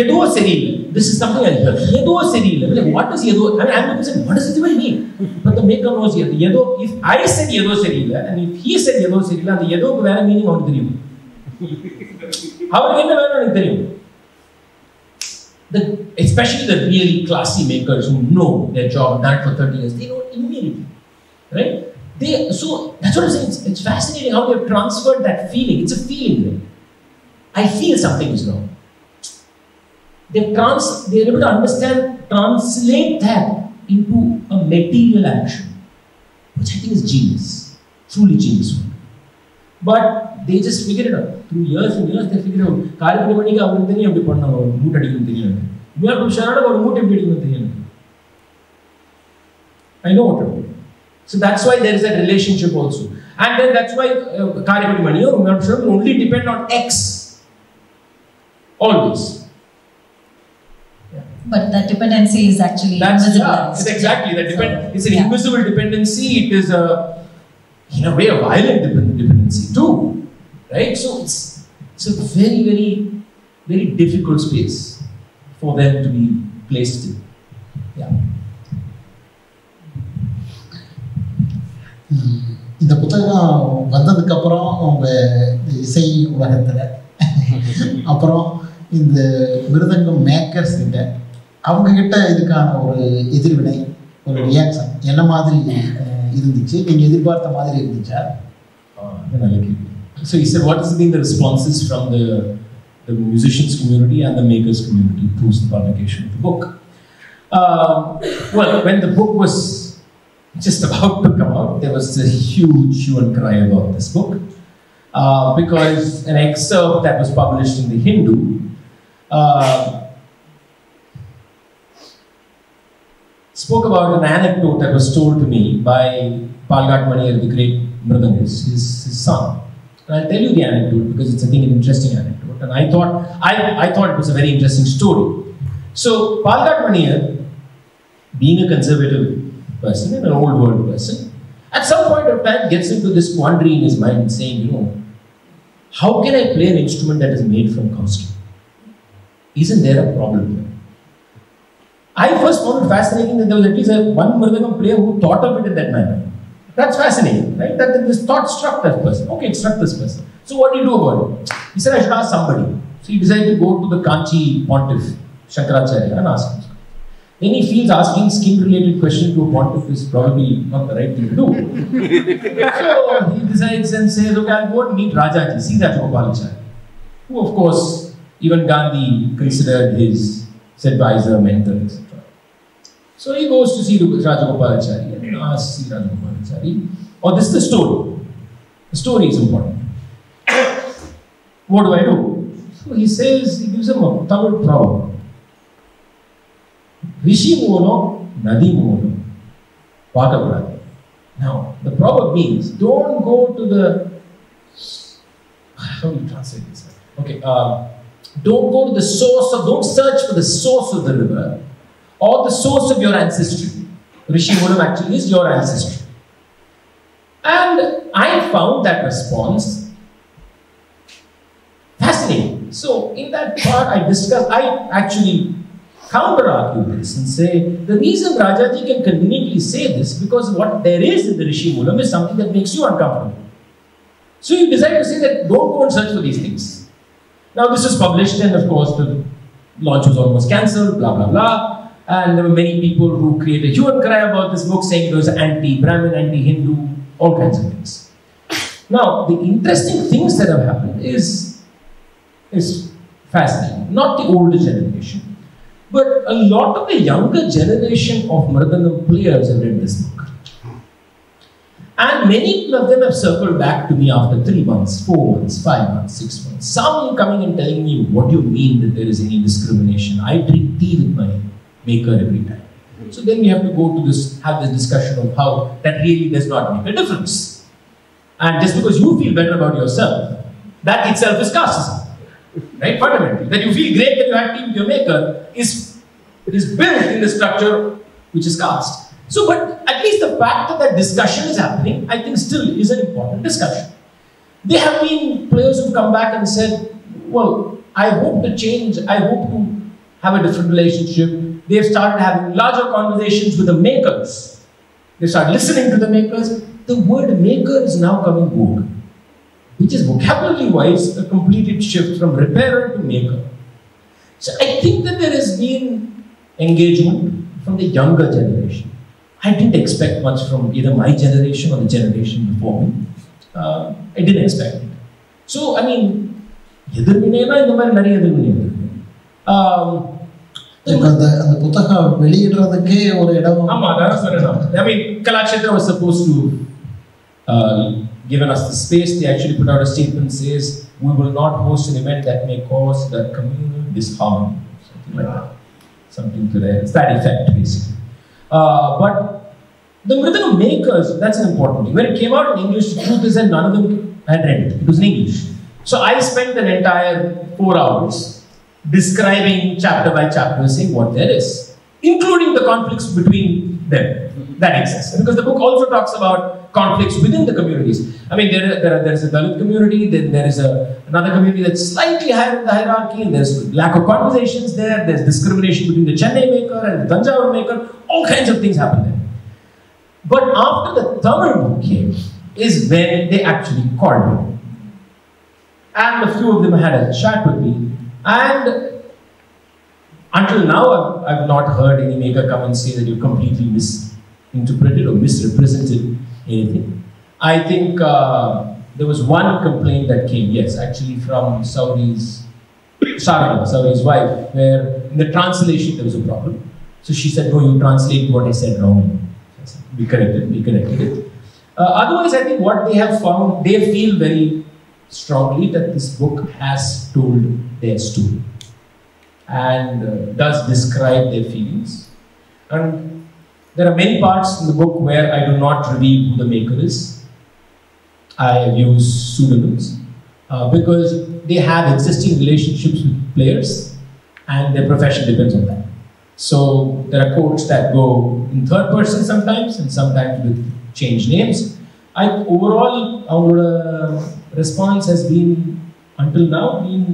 ஏதோ சரியில்லை this is something I heard ஏதோ சரியில்லை like what does ஏதோ I mean I'm looking saying what does it even mean but the maker knows ஏதோ ஏதோ if I said ஏதோ சரியில்லை and if he said ஏதோ சரியில்லை அந்த ஏதோக்கு வேற மீனிங் அவனுக்கு தெரியும் அவருக்கு என்ன வேணும்னு எனக்கு தெரியும் the, especially the really classy makers who know their job, done it for 30 years, they know it immediately. Right? They, so that's what I'm saying. It's, it's fascinating how they've transferred that feeling. It's a feeling. Right? I feel something is wrong. They've trans, they're able to understand, translate that into a material action, which I think is genius, truly genius work. But they just figured it out. Through years and years, they figured out. காரியப்படி மணிக்கு அவருக்கு தெரியும் எப்படி பண்ண ஒரு மூட்டை அடிக்கணும் தெரியும் எனக்கு. உண்மையாக புருஷனால ஒரு மூட்டை எப்படி அடிக்கணும் தெரியும் எனக்கு. I know what to do. So that's why there is that relationship also. And then that's why uh, காரியப்படி மணியோ உண்மையாக புருஷன் will only depend on X. Always. But that dependency is actually That's yeah, invisibilized. it's exactly that depend. So, it's an yeah. invisible dependency. It is a, in a way, a violent depend- dependency too, right? So it's it's a very very very difficult space for them to be placed in. Yeah. ம். இந்த புத்தகம் வந்ததுக்கப்புறம் அவங்க இசை உலகத்தில் அப்புறம் இந்த மிருதங்கம் makers கிட்ட அவங்க கிட்ட இதுக்கான ஒரு எதிர்வினை ஒரு ரியாக்ஷன் என்ன மாதிரி அஹ், இருந்துச்சு நீங்கள் எதிர்பார்த்த மாதிரி இருந்துச்சா Uh, then I like it. So he said, what has been the responses from the the musicians community and the makers community post the publication of the book? Um, well, when the book was just about to come out, there was a huge hue and cry about this book uh, because an excerpt that was published in the Hindu uh, spoke about an anecdote that was told to me by Palghat Maniyar, the great Mridangist, his, his son. And I'll tell you the anecdote because it's, I think, an interesting anecdote. And I thought, I, I thought it was a very interesting story. So, Palghat Maniyar, being a conservative person and an old world person, at some point of time gets into this quandary in his mind saying, you know, how can I play an instrument that is made from costume? Isn't there a problem here? I first found it fascinating that there was at least one Mridangam player who thought of it in that manner. That's fascinating, right? That this thought struck that person. Okay, it struck this person. So what do you do about it? He said, I should ask somebody. So he decided to go to the Kanchi pontiff, Shankaracharya, and ask him. Then he feels asking skin-related question to a pontiff is probably not the right thing to do. so he decides and says, okay, I'll go and meet Rajaji, see that Rajagopalachari, who of course even Gandhi considered his advisor, mentor, etc. So he goes to see Rajagopalachari and asks see Rajagopalachari, oh, this is the story. The story is important. what do I do? So he says, he gives him a Tamil proverb. Rishi mono, nadi mono, pakapuradi. Now, the proverb means don't go to the. How do you translate this? Okay, uh, don't go to the source of, don't search for the source of the river or the source of your ancestry. Rishi Mulam actually is your ancestry. And I found that response fascinating. So, in that part, I discussed, I actually counter argue this and say the reason Rajaji can conveniently say this because what there is in the Rishi Mulam is something that makes you uncomfortable. So, you decide to say that don't go and search for these things. Now, this was published, and of course, the launch was almost cancelled, blah blah blah. And there were many people who created a hue and cry about this book, saying it was anti Brahmin, anti Hindu, all kinds of things. Now, the interesting things that have happened is, is fascinating. Not the older generation, but a lot of the younger generation of Mridangam players have read this book. And many of them have circled back to me after three months, four months, five months, six months. Some coming and telling me, What do you mean that there is any discrimination? I drink tea with my maker every time. So then we have to go to this, have this discussion of how that really does not make a difference. And just because you feel better about yourself, that itself is casteism. Right? Fundamentally. That you feel great that you have tea with your maker is, is built in the structure which is caste. So, but at least the fact that that discussion is happening, I think still is an important discussion. There have been players who've come back and said, well, I hope to change, I hope to have a different relationship. They've started having larger conversations with the makers. They start listening to the makers. The word maker is now coming vogue. which is vocabulary wise a completed shift from repairer to maker. So I think that there has been engagement from the younger generation. I didn't expect much from either my generation or the generation before me. Uh, I didn't expect it. So, I mean, எதிர்வினைனா இந்த மாதிரி நிறைய எதிர்வினை இருக்கு Um, இப்போ அந்த அந்த புத்தகம் வெளியிடுறதுக்கே ஒரு இடம் ஆமா அதான் சொன்னேன் I mean, Kalakshetra was supposed to uh, given us the space. They actually put out a statement says we will not host an event that may cause the communal disharmony, something like that, something to that, it's that effect basically. Uh, but the Mridangam makers, that's an important thing. When it came out in English, the truth is that none of them had read it. It was in English. So I spent an entire four hours describing chapter by chapter, saying what there is, including the conflicts between them that exist. Because the book also talks about conflicts within the communities. I mean, there, there, there is a Dalit community, then there is a, another community that's slightly higher in the hierarchy, and there's lack of conversations there, there's discrimination between the Chennai maker and the Tanjavur maker, all kinds of things happen there. But after the Tamil book came, is when they actually called me. And a few of them had a chat with me. And until now, I've, I've not heard any maker come and say that you completely misinterpreted or misrepresented anything. I think uh, there was one complaint that came, yes, actually from Saudi's, Sharada, Saudi's wife, where in the translation there was a problem. So she said, no, you translate what I said wrong. Said, We corrected, we corrected it. Uh, otherwise, I think what they have found, they feel very strongly that this book has told their story and uh, does describe their feelings. And there are many parts in the book where I do not reveal who the maker is. I use pseudonyms uh, because they have existing relationships with players and their profession depends on that. So there are quotes that go in third person sometimes and sometimes with changed names. I overall our uh, response has been until now been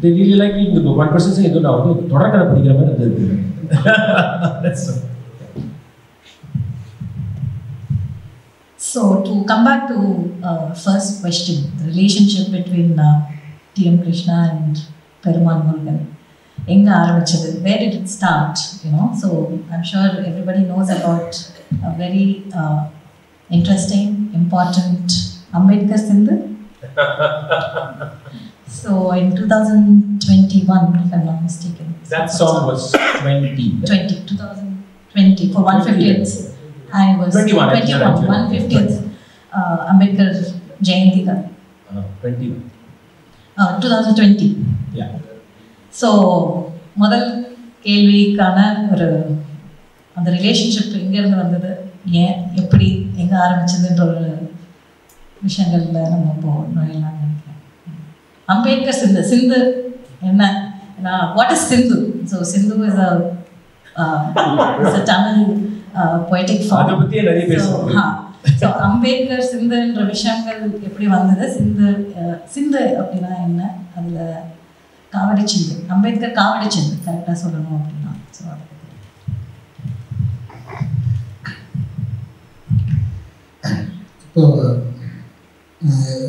they really like reading the book. One person saying, "No, no, தொடர்கதை படிக்கிற மாதிரி இருந்தது." That's all. So to come back to uh, first question, the relationship between uh, T.M. Krishna and Perumal Murugan. எங்க ஆரம்பிச்சது where did it start you know so i'm sure everybody knows about a very uh, interesting important ambedkar sindhu so in 2021 if i'm not mistaken That song was 20. 20 2020 for 150th i was 21, actually, 21 actually. 150th uh, ambedkar jayanti ka Uh, 21. uh, 2020 Yeah. So முதல் கேள்விக்கான ஒரு அந்த relationship எங்கேருந்து வந்தது? ஏன்? எப்படி? எங்கே ஆரம்பிச்சதுன்ற ஒரு விஷயங்கள்ல நம்ம இப்போ நுழையலாம்னு நினைக்கிறேன். அம்பேத்கர் சிந்து. சிந்து என்ன? What is Sindhu so Sindhu is a Tamil poetic. So Ambedkar சிந்துன்ற விஷயங்கள் எப்படி வந்தது? சிந்து அஹ், சிந்து அப்படின்னா என்ன? அதில் காவடி சிந்து அம்பேத்கர் காவடி சிந்து கரெக்டாக சொல்லணும் அப்படின்னா. ஸோ அதை பற்றி இப்போ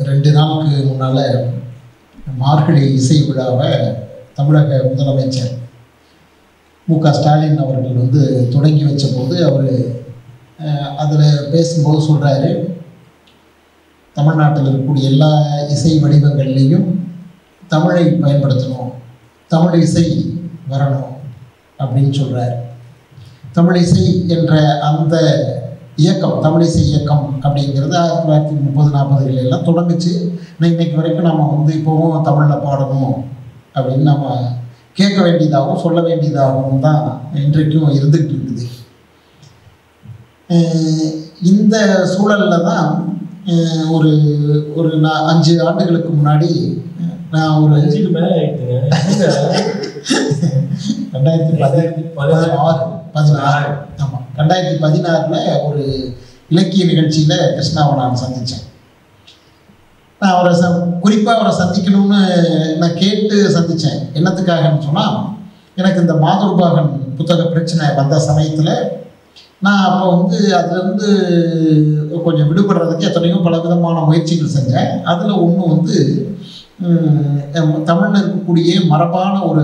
ரெண்டு நாளுக்கு முன்னால் மார்கழி இசை விழாவை தமிழக முதலமைச்சர் மு க ஸ்டாலின் அவர்கள் வந்து தொடங்கி வச்சபோது அவர் அதில் பேசும்போது சொல்கிறாரு தமிழ்நாட்டில் இருக்கக்கூடிய எல்லா இசை வடிவங்கள்லேயும் தமிழை பயன்படுத்தணும் தமிழ் இசை வரணும் அப்படின்னு சொல்கிறார் தமிழ் இசை என்ற அந்த இயக்கம் தமிழிசை இயக்கம் அப்படிங்கிறது ஆயிரத்தி தொள்ளாயிரத்தி முப்பது நாற்பதுகள் எல்லாம் தொடங்குச்சு. இன்னைக்கு வரைக்கும் நம்ம வந்து இப்போவும் தமிழில் பாடணும் அப்படின்னு நம்ம கேட்க வேண்டியதாகவும் சொல்ல வேண்டியதாகவும் தான் இன்றைக்கும் இருந்துகிட்டு இருக்குது. இந்த சூழலில் தான் ஒரு ஒரு நான் அஞ்சு ஆண்டுகளுக்கு முன்னாடி நான் ஒரு அஞ்சுக்கு மேல என்னங்க? ரெண்டாயிரத்தி பதினெட்டு பதினாறு பதினாறு. ஆமாம் ரெண்டாயிரத்தி பதினாறில் ஒரு இலக்கிய நிகழ்ச்சியில் கிருஷ்ணாவை நான் சந்தித்தேன் நான் அவரை ச குறிப்பாக அவரை சந்திக்கணும்னு நான் கேட்டு சந்தித்தேன் என்னத்துக்காகன்னு சொன்னால் எனக்கு இந்த மாதுர்பாகன் புத்தக பிரச்சனை வந்த சமயத்தில் நான் அப்போ வந்து அதுலேருந்து கொஞ்சம் விடுபடுறதுக்கு எத்தனையோ பல விதமான முயற்சிகள் செஞ்சேன். அதில் ஒன்று வந்து தமிழில் இருக்கக்கூடிய மரபான ஒரு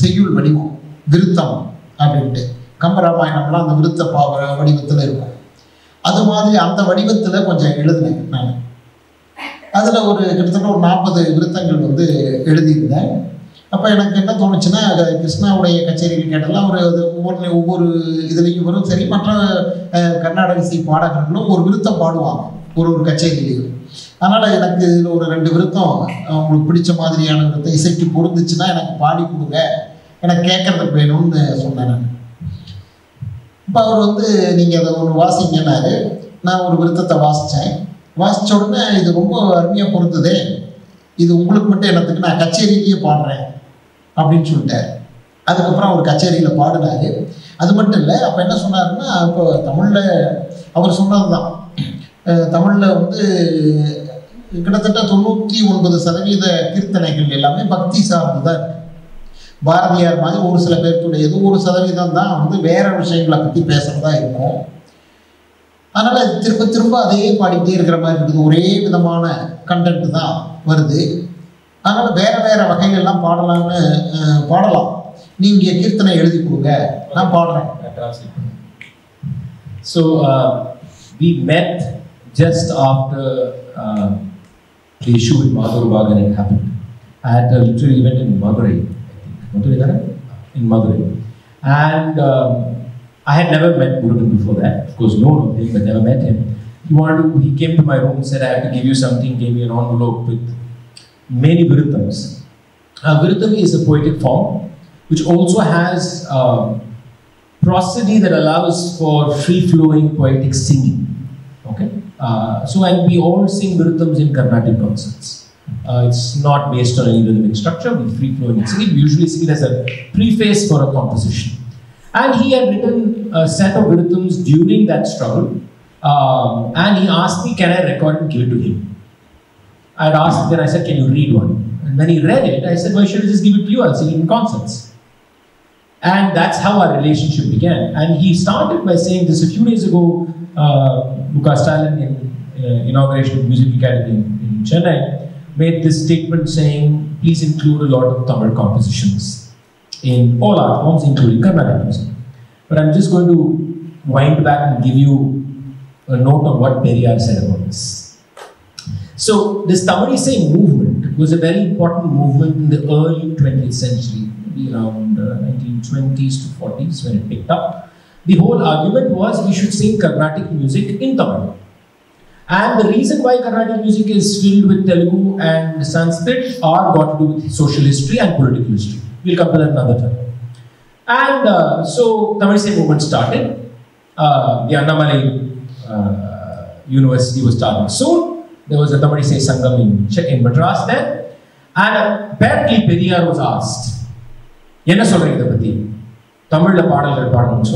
செய்யுள் வடிவம் விருத்தம் அப்படின்ட்டு. கம்பராமாயணம்லாம் அந்த விருத்த பா வடிவத்தில் இருக்கும். அது மாதிரி அந்த வடிவத்தில் கொஞ்சம் எழுதினேன் நான். அதில் ஒரு கிட்டத்தட்ட ஒரு நாற்பது விருத்தங்கள் வந்து எழுதியிருந்தேன். அப்போ எனக்கு என்ன தோணுச்சுன்னா அது கிருஷ்ணாவுடைய கச்சேரிகள் கேட்டெல்லாம் ஒரு அது ஒவ்வொரு ஒவ்வொரு இதுலேயும் வரும். சரி மற்ற கர்நாடக இசை பாடகர்களும் ஒரு விருத்தம் பாடுவாங்க. ஒரு ஒரு கச்சேரியிலையும். அதனால் எனக்கு இதில் ஒரு ரெண்டு விருத்தம் உங்களுக்கு பிடிச்ச மாதிரியான விருத்தம் இசைக்கு பொருந்துச்சுன்னா எனக்கு பாடி கொடுங்க. எனக்கு கேட்கறதுக்கு வேணும்னு சொன்னேன் நான். இப்போ அவர் வந்து நீங்கள் அதை ஒன்று வாசிங்கன்னாரு. நான் ஒரு விருத்தத்தை வாசித்தேன் வாசித்த உடனே இது ரொம்ப அருமையாக பொருந்ததே. இது உங்களுக்கு மட்டும் என்னத்துக்கு நான் கச்சேரியிலேயே பாடுறேன் அப்படின்னு சொல்லிட்டார். அதுக்கப்புறம் அவர் கச்சேரியில் பாடினாரு. அது மட்டும் இல்லை அப்போ என்ன சொன்னாருன்னா இப்போ தமிழில் அவர் சொன்னது தான் தமிழில் வந்து கிட்டத்தட்ட தொண்ணூற்றி ஒன்பது சதவீத கீர்த்தனைகள் எல்லாமே பக்தி சார்ந்ததாக பாரதியார் மாதிரி ஒரு சில பேர்த்துடைய ஏதோ ஒரு சதவீதம் தான் வந்து வேற விஷயங்களை பற்றி பேசுகிறதா இருக்கும். அதனால் திரும்ப திரும்ப அதையே பாடிக்கிட்டே இருக்கிற மாதிரி இருக்குது. ஒரே விதமான கண்டென்ட் தான் வருது. அதனால் வேற வேற வகைகள்லாம் பாடலாம்னு பாடலாம். நீங்கள் கீர்த்தனை எழுதி கொடுங்க. நான் பாடுறேன். So we we just after uh, the issue with Madhur had happened. I had a literary event in Madurai, I think. Madurai? In Madurai. And um, I had never met Murugan before that. Of course, known of him, but never met him. He wanted to, he came to my room, said, I have to give you something, gave me an envelope with many Virutams. Uh, Virutam is a poetic form which also has um, prosody that allows for free flowing poetic singing. Okay? Uh, so, and we all sing Virutams in Carnatic concerts. Uh, it's not based on any rhythmic structure, with free flowing singing. We usually sing it as a preface for a composition. And he had written a set of Virutams during that struggle. Um, and he asked me, Can I record and give it to him? I had asked, then I said, Can you read one? And when he read it, I said, Why should I just give it to you? I'll sing it in concerts. And that's how our relationship began. And he started by saying this a few days ago, uh, Lukas Stalin in uh, inauguration of Music Academy in, in Chennai made this statement saying, please include a lot of Tamil compositions in all art forms, including Carnatic music. But I'm just going to wind back and give you a note on what Periyar said about this. So, this Tamil Isai movement was a very important movement in the early 20th century, maybe around uh, 1920s to 40s when it picked up. The whole argument was we should sing Carnatic music in Tamil. And the reason why Carnatic music is filled with Telugu and Sanskrit are got to do with social history and political history. We'll come to that another time. And uh, so Tamil Isai movement started. Uh, the Annamalai uh, University was started soon. There was a Tamil Isai Sangam in, in Madras then. And uh, apparently Periyar was asked, Yena சொல்கிறேன் இதை Tamil தமிழில் பாடல்கள் பாடணும்னு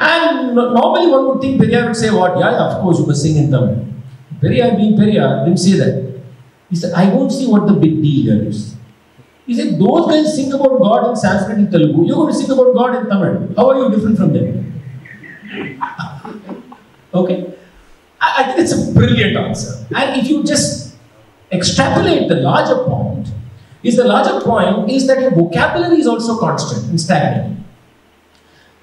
and normally one would think Periyar would say what? Yeah, of course you must sing in Tamil. Periyar being Periyar didn't say that. He said, I don't see what the big deal here is. He said, those guys sing about God in Sanskrit and Telugu. You're going to sing about God in Tamil. How are you different from them? okay. I, I think it's a brilliant answer. And if you just extrapolate the larger point, is the larger point is that your vocabulary is also constant and stagnant.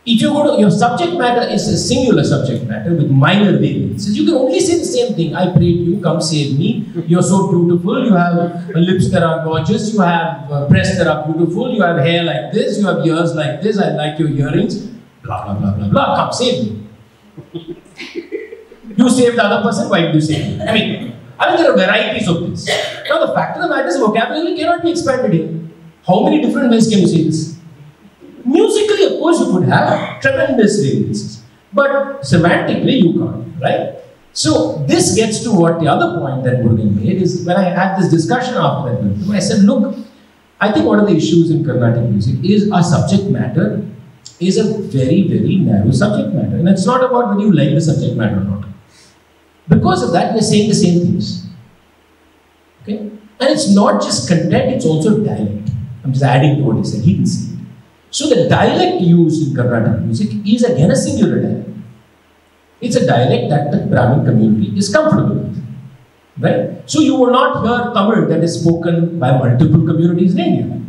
If you go to your subject matter is a singular subject matter with minor variances, you can only say the same thing. I pray to you, come save me. You're so beautiful. You have uh, lips that are gorgeous. You have uh, breasts that are beautiful. You have hair like this. You have ears like this. I like your earrings. Blah blah blah blah blah. Come save me. You save the other person. Why did you save me? I mean, I mean there are varieties of this. Now the fact of the matter is vocabulary cannot be expanded here. How many different ways can you say this? Musically, of course, you could have tremendous variances, but semantically, you can't, right? So this gets to what the other point that Murugan made is when I had this discussion after that, I said, look, I think one of the issues in Carnatic music is our subject matter is a very, very narrow subject matter, and it's not about whether you like the subject matter or not. Because of that, we're saying the same things. Okay, and it's not just content; it's also dialect. I'm just adding to what he said. He didn't it. So the dialect used in Carnatic music is again a singular dialect. It's a dialect that the Brahmin community is comfortable with. Right? So you will not hear Tamil that is spoken by multiple communities in India.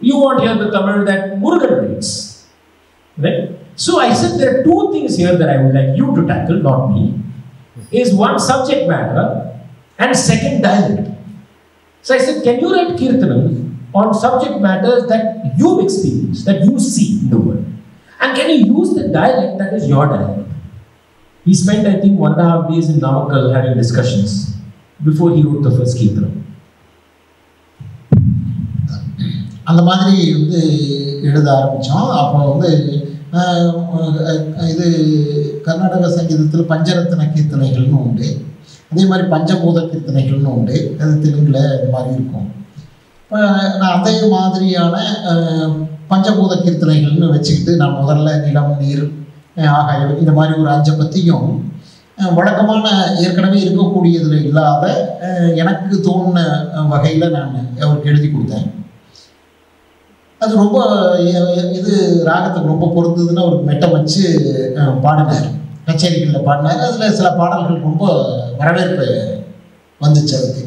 You won't hear the Tamil that Murugan reads. Right? So I said there are two things here that I would like you to tackle, not me. Is one subject matter and second dialect. So I said, can you write Kirtanam on subject matters that you've experienced, that you see in the world? And can you use the dialect that is your dialect? He spent, I think, one and a half days in Namakkal having discussions before he wrote the first Kirtanam. அந்த மாதிரி வந்து எழுத ஆரம்பித்தோம் அப்போ வந்து இது கர்நாடக சங்கீதத்தில் பஞ்சரத்ன கீர்த்தனைகள்னு உண்டு அதே மாதிரி பஞ்சபூத கீர்த்தனைகள்னு உண்டு அது தெலுங்கில் இந்த மாதிரி இருக்கும் அதே மாதிரியான பஞ்சபூத கீர்த்தனைகள்னு வச்சுக்கிட்டு நான் முதல்ல நிலம் நீர் ஆகாயம் இந்த மாதிரி ஒரு அஞ்சை பற்றியும் வழக்கமான ஏற்கனவே இருக்கக்கூடியதில் இல்லாத எனக்கு தோணுன வகையில் நான் அவருக்கு எழுதி கொடுத்தேன். அது ரொம்ப இது ராகத்துக்கு ரொம்ப பொருந்ததுன்னு அவருக்கு மெட்டம் வச்சு பாடினார். கச்சேரிகளில் பாடினார். அதில் சில பாடல்கள் ரொம்ப வரவேற்பு வந்துச்சு அதுக்கு.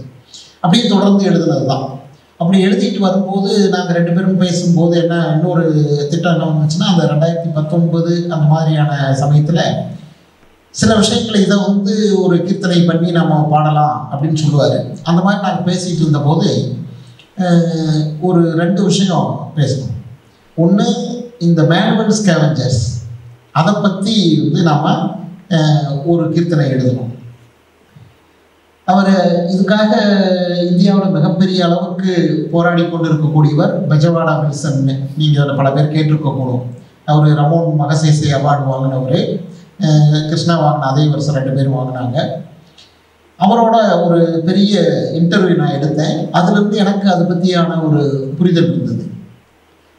அப்படியே தொடர்ந்து எழுதுனது தான் அப்படி எழுதிட்டு வரும்போது நாங்கள் ரெண்டு பேரும் பேசும்போது என்ன இன்னொரு திட்டம் என்ன வந்துச்சுன்னா அந்த ரெண்டாயிரத்தி பத்தொன்பது அந்த மாதிரியான சமயத்தில் சில விஷயங்களை இதை வந்து ஒரு கீர்த்தனை பண்ணி நம்ம பாடலாம் அப்படின்னு சொல்லுவார். அந்த மாதிரி நாங்கள் பேசிகிட்டு இருந்தபோது ஒரு ரெண்டு விஷயம் பேசணும். ஒன்று இந்த மேனுவல் ஸ்கேவஞ்சர்ஸ் அதை பற்றி வந்து நாம் ஒரு கீர்த்தனை எழுதணும். அவர் இதுக்காக இந்தியாவில் மிகப்பெரிய அளவுக்கு போராடி கொண்டு இருக்கக்கூடியவர் பெஜவாடா வில்சன். நீங்கள் பல பேர் கேட்டிருக்கக்கூடும். அவர் ரமோன் மகசேசே அவார்டு வாங்கினவர். கிருஷ்ணா வாங்கின அதே வருஷம் ரெண்டு பேர் வாங்கினாங்க. அவரோட ஒரு பெரிய இன்டர்வியூ நான் எடுத்தேன். அதுலேருந்து எனக்கு அதை பற்றியான ஒரு புரிதல் இருந்தது.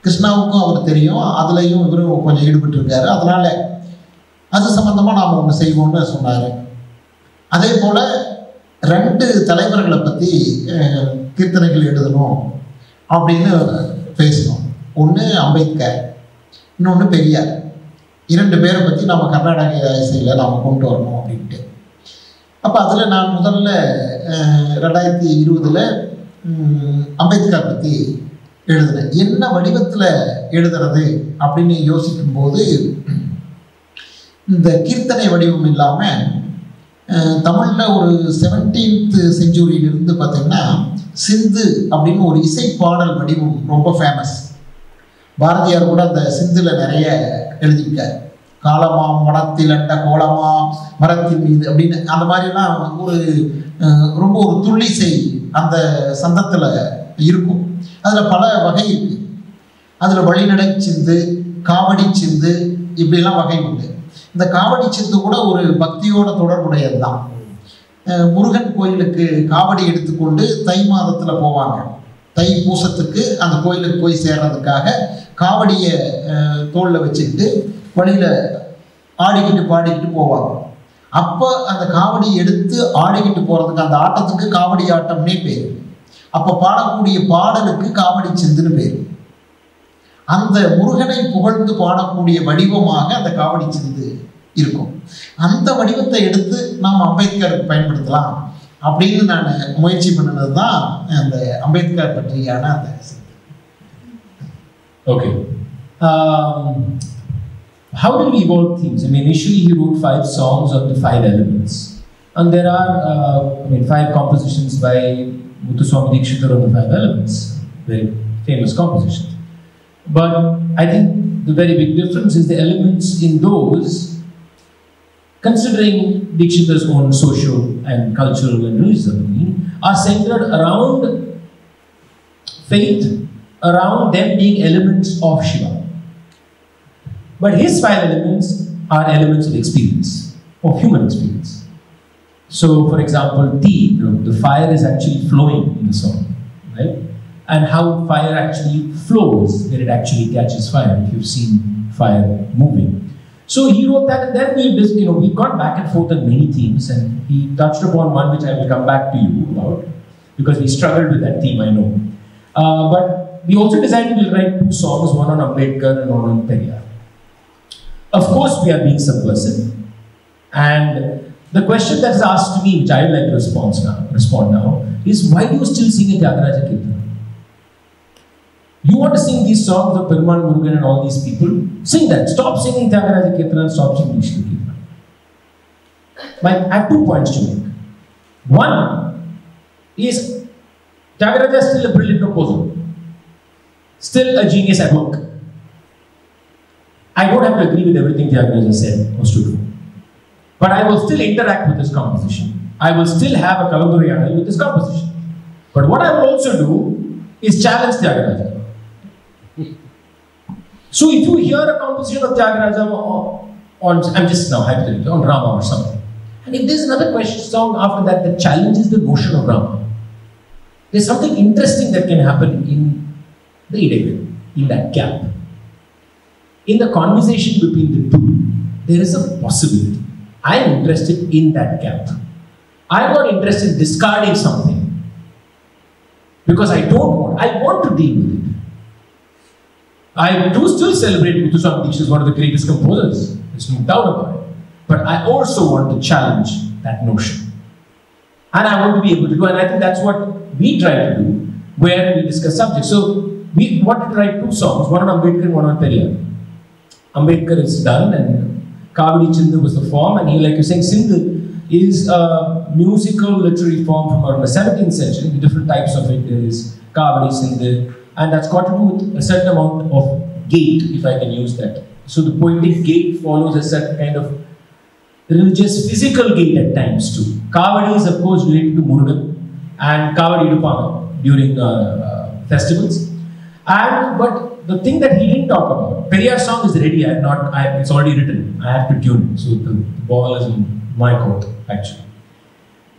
கிருஷ்ணாவுக்கும் அவர் தெரியும். அதுலேயும் இவரும் கொஞ்சம் ஈடுபட்டிருக்காரு. அதனால் அது சம்மந்தமாக நாம் ஒன்று செய்வோம்னு சொன்னார். அதே போல் ரெண்டு தலைவர்களை பற்றி கீர்த்தனைகள் எழுதணும் அப்படின்னு பேசணும். ஒன்று அம்பேத்கர் இன்னொன்று பெரியார். இரண்டு பேரை பற்றி நம்ம கர்நாடக இசையில் நாம் கொண்டு வரணும் அப்படின்ட்டு. அப்போ அதில் நான் முதல்ல ரெண்டாயிரத்தி இருபதில் அம்பேத்கர் பற்றி எழுதுனேன். என்ன வடிவத்தில் எழுதுறது அப்படின்னு யோசிக்கும்போது இந்த கீர்த்தனை வடிவம் இல்லாமல் தமிழில் ஒரு செவன்டீன்த் செஞ்சுரியிலிருந்து பார்த்தீங்கன்னா சிந்து அப்படின்னு ஒரு இசை பாடல் வடிவம் ரொம்ப ஃபேமஸ் பாரதியார் கூட அந்த சிந்துல நிறைய எழுதியிருக்கார். காலமாம் மடத்தில் அண்ட கோலமா மரத்தின் மீது அப்படின்னு. அந்த மாதிரிலாம் ஒரு ரொம்ப ஒரு துள்ளிசை அந்த சந்தத்தில் இருக்கும். அதில் பல வகை இருக்குது அதில் வழிநடை சிந்து காவடி சிந்து இப்படிலாம் வகை உண்டு. இந்த காவடி சித்து கூட ஒரு பக்தியோட தொடர்புடையது தான் முருகன் கோயிலுக்கு காவடி எடுத்துக்கொண்டு தை மாதத்தில் போவாங்க. தை பூசத்துக்கு அந்த கோயிலுக்கு போய் சேர்றதுக்காக காவடியை தோளில் வச்சுக்கிட்டு வழியில் ஆடிக்கிட்டு பாடிக்கிட்டு போவாங்க. அப்போ அந்த காவடி எடுத்து ஆடிக்கிட்டு போகிறதுக்கு அந்த ஆட்டத்துக்கு காவடி ஆட்டம்னே பேர். அப்போ பாடக்கூடிய பாடலுக்கு காவடி சிந்துன்னு பேர். அந்த முருகனை புகழ்ந்து பாடக்கூடிய வடிவமாக அந்த காவடி சிந்து இருக்கும் அந்த வடிவத்தை எடுத்து நாம் அம்பேத்கருக்கு பயன்படுத்தலாம் அப்படின்னு நான் முயற்சி பண்ணினது தான் அந்த அம்பேத்கர் பற்றியான அந்த சிந்து Okay. Um, how did we evolve themes? I mean, initially he wrote five songs on the five elements. And there are, uh, I mean, five compositions by Muthuswami Dikshitar on the five elements. Very famous compositions. But I think the very big difference is the elements in those, considering Dikshitar's own social and cultural and religious upbringing, are centered around faith, around them being elements of Shiva. But his five elements are elements of experience, of human experience. So, for example, tea, the fire is actually flowing in the song, right? And how fire actually flows when it actually catches fire, if you've seen fire moving. So he wrote that, and then we, you know, we got back and forth on many themes, and he touched upon one which I will come back to you about, because we struggled with that theme, I know. Uh, but we also decided we'll write two songs, one on Ambedkar and one on Periyar. Of course, we are being subversive. And the question that is asked to me, which I would like to respond now, respond now, is why do you still sing a Tyagaraja Kirtan? You want to sing these songs of Perumal Murugan and all these people? Sing that. Stop singing Tyagaraja Kirtan stop singing Vishnu Kirtan. My, I have two points to make. One is Tyagaraja is still a brilliant composer, still a genius at work. I don't have to agree with everything Tyagaraja said or stood for. But I will still interact with his composition. I will still have a Kalandurayana with his composition. But what I will also do is challenge Tyagaraja. So if you hear a composition of Tyagaraja on, on I'm just now hypothetically, on Rama or something, and if there's another question song after that that challenges the notion of Rama, there's something interesting that can happen in the idiom, in that gap. In the conversation between the two, there is a possibility. I am interested in that gap. I'm not interested in discarding something because I don't want, I want to deal with it. I do still celebrate Muthuswami Dikshit as one of the greatest composers. There's no doubt about it. But I also want to challenge that notion. And I want to be able to do, and I think that's what we try to do where we discuss subjects. So we wanted to write two songs, one on Ambedkar and one on Periyar. Ambedkar is done, and Kavadi Chindu was the form, and he, like you're saying, Sindhu is a musical literary form from around the 17th century. The different types of it is Kavadi, Sindhu, and that's got to do with a certain amount of gait, if I can use that. So the poetic gait follows a certain kind of religious physical gait at times too. Kavadi is of course related to Murugan and Kavadi Idupanga during uh, uh, festivals. And but the thing that he didn't talk about, Periyar song is ready. I have not. I, it's already written. I have to tune it. So the, the ball is in my court actually.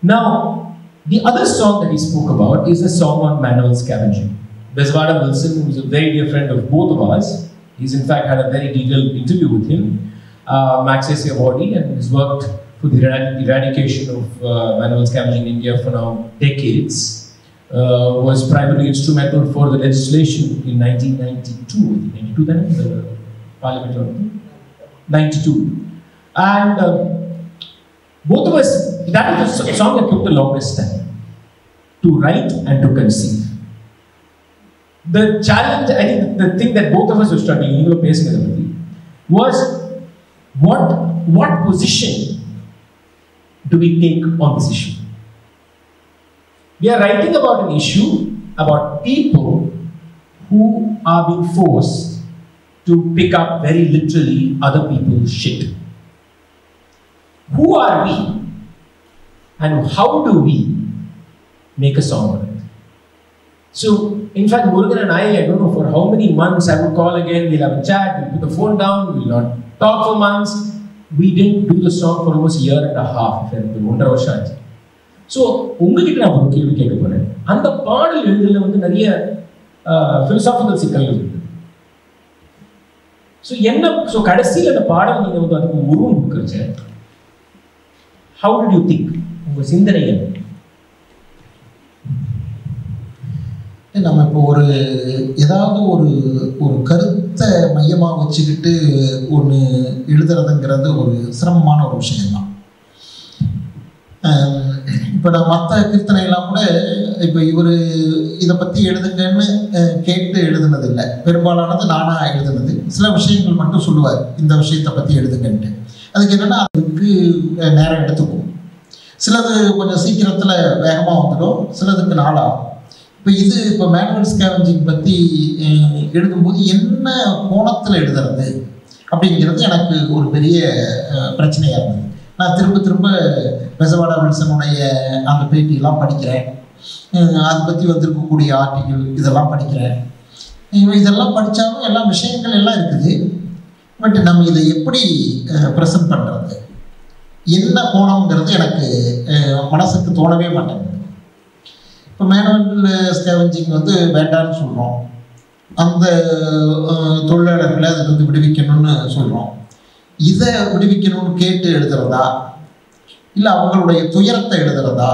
Now the other song that he spoke about is a song on manual scavenging. Bezwada Wilson, who's a very dear friend of both of us, he's in fact had a very detailed interview with him. Uh, Magsaysay awardee and has worked for the eradication of uh, manual scavenging in India for now decades. Uh, was primarily instrumental for the legislation in 1992, 92 then, the parliament of 92. And uh, both of us, that was the song that took the longest time to write and to conceive. The challenge, I think the thing that both of us were struggling, you were facing was what, what position do we take on this issue? We are writing about an issue about people who are being forced to pick up very literally other people's shit. Who are we? And how do we make a song? So, in fact, Morgan and I, I don't know for how many months I would call again, we'll have a chat, we'll put the phone down, we'll not talk for months. We didn't do the song for almost a year and a half, எனக்கு ஒன்றரை வருஷம் ஆச்சு so உங்ககிட்ட நான் ஒரு கேள்வி கேட்க போகிறேன் அந்த பாடல் எழுதுல வந்து நிறைய ஃபிலசாபிக்கல் சிக்கல்கள் இருக்குது ஸோ என்ன ஸோ கடைசியில் அந்த பாடல் நீங்கள் வந்து அதுக்கு உருவம் கொடுக்குறச்ச ஹவு டிட் யூ திங்க் உங்கள் சிந்தனை என்ன நம்ம இப்போ ஒரு ஏதாவது ஒரு ஒரு கருத்தை மையமாக வச்சுக்கிட்டு ஒன்று எழுதுறதுங்கிறது ஒரு சிரமமான ஒரு விஷயம்தான். இப்போ நான் மற்ற கீர்த்தனையெல்லாம் கூட இப்போ இவர் இதை பற்றி எழுதுங்கன்னு கேட்டு கேட்டு எழுதுனதில்லை. பெரும்பாலானது நானாக எழுதுனது. சில விஷயங்கள் மட்டும் சொல்லுவார் இந்த விஷயத்தை பற்றி எழுதுங்கன்ட்டு. அதுக்கு என்னென்னா அதுக்கு நேரம் எடுத்துக்கும். சிலது கொஞ்சம் சீக்கிரத்தில் வேகமாக வந்துடும் சிலதுக்கு நாளாகும். இப்போ இது இப்போ மேனுவல் ஸ்கேவஞ்சிங் பற்றி எழுதும்போது என்ன கோணத்தில் எழுதுறது அப்படிங்கிறது எனக்கு ஒரு பெரிய பிரச்சனையாக இருந்தது. நான் திரும்ப திரும்ப பெசவாடா வில்சனுடைய அந்த பேட்டியெல்லாம் படிக்கிறேன். அதை பற்றி வந்திருக்கக்கூடிய ஆர்டிகிள் இதெல்லாம் படிக்கிறேன். இதெல்லாம் படித்தாலும் எல்லா விஷயங்கள் எல்லாம் இருக்குது. பட் நம்ம இதை எப்படி ப்ரெசன்ட் பண்ணுறது என்ன கோணங்கிறது எனக்கு மனசுக்கு தோணவே மாட்டேங்குது. இப்போ மேனுவல் ஸ்கேவஞ்சிங் வந்து வேண்டாம்னு சொல்கிறோம் அந்த தொழிலாளர்களை அதை வந்து விடுவிக்கணும்னு சொல்கிறோம் இதை விடுவிக்கணும்னு கேட்டு எழுதுறதா? இல்லை அவங்களுடைய துயரத்தை எழுதுறதா?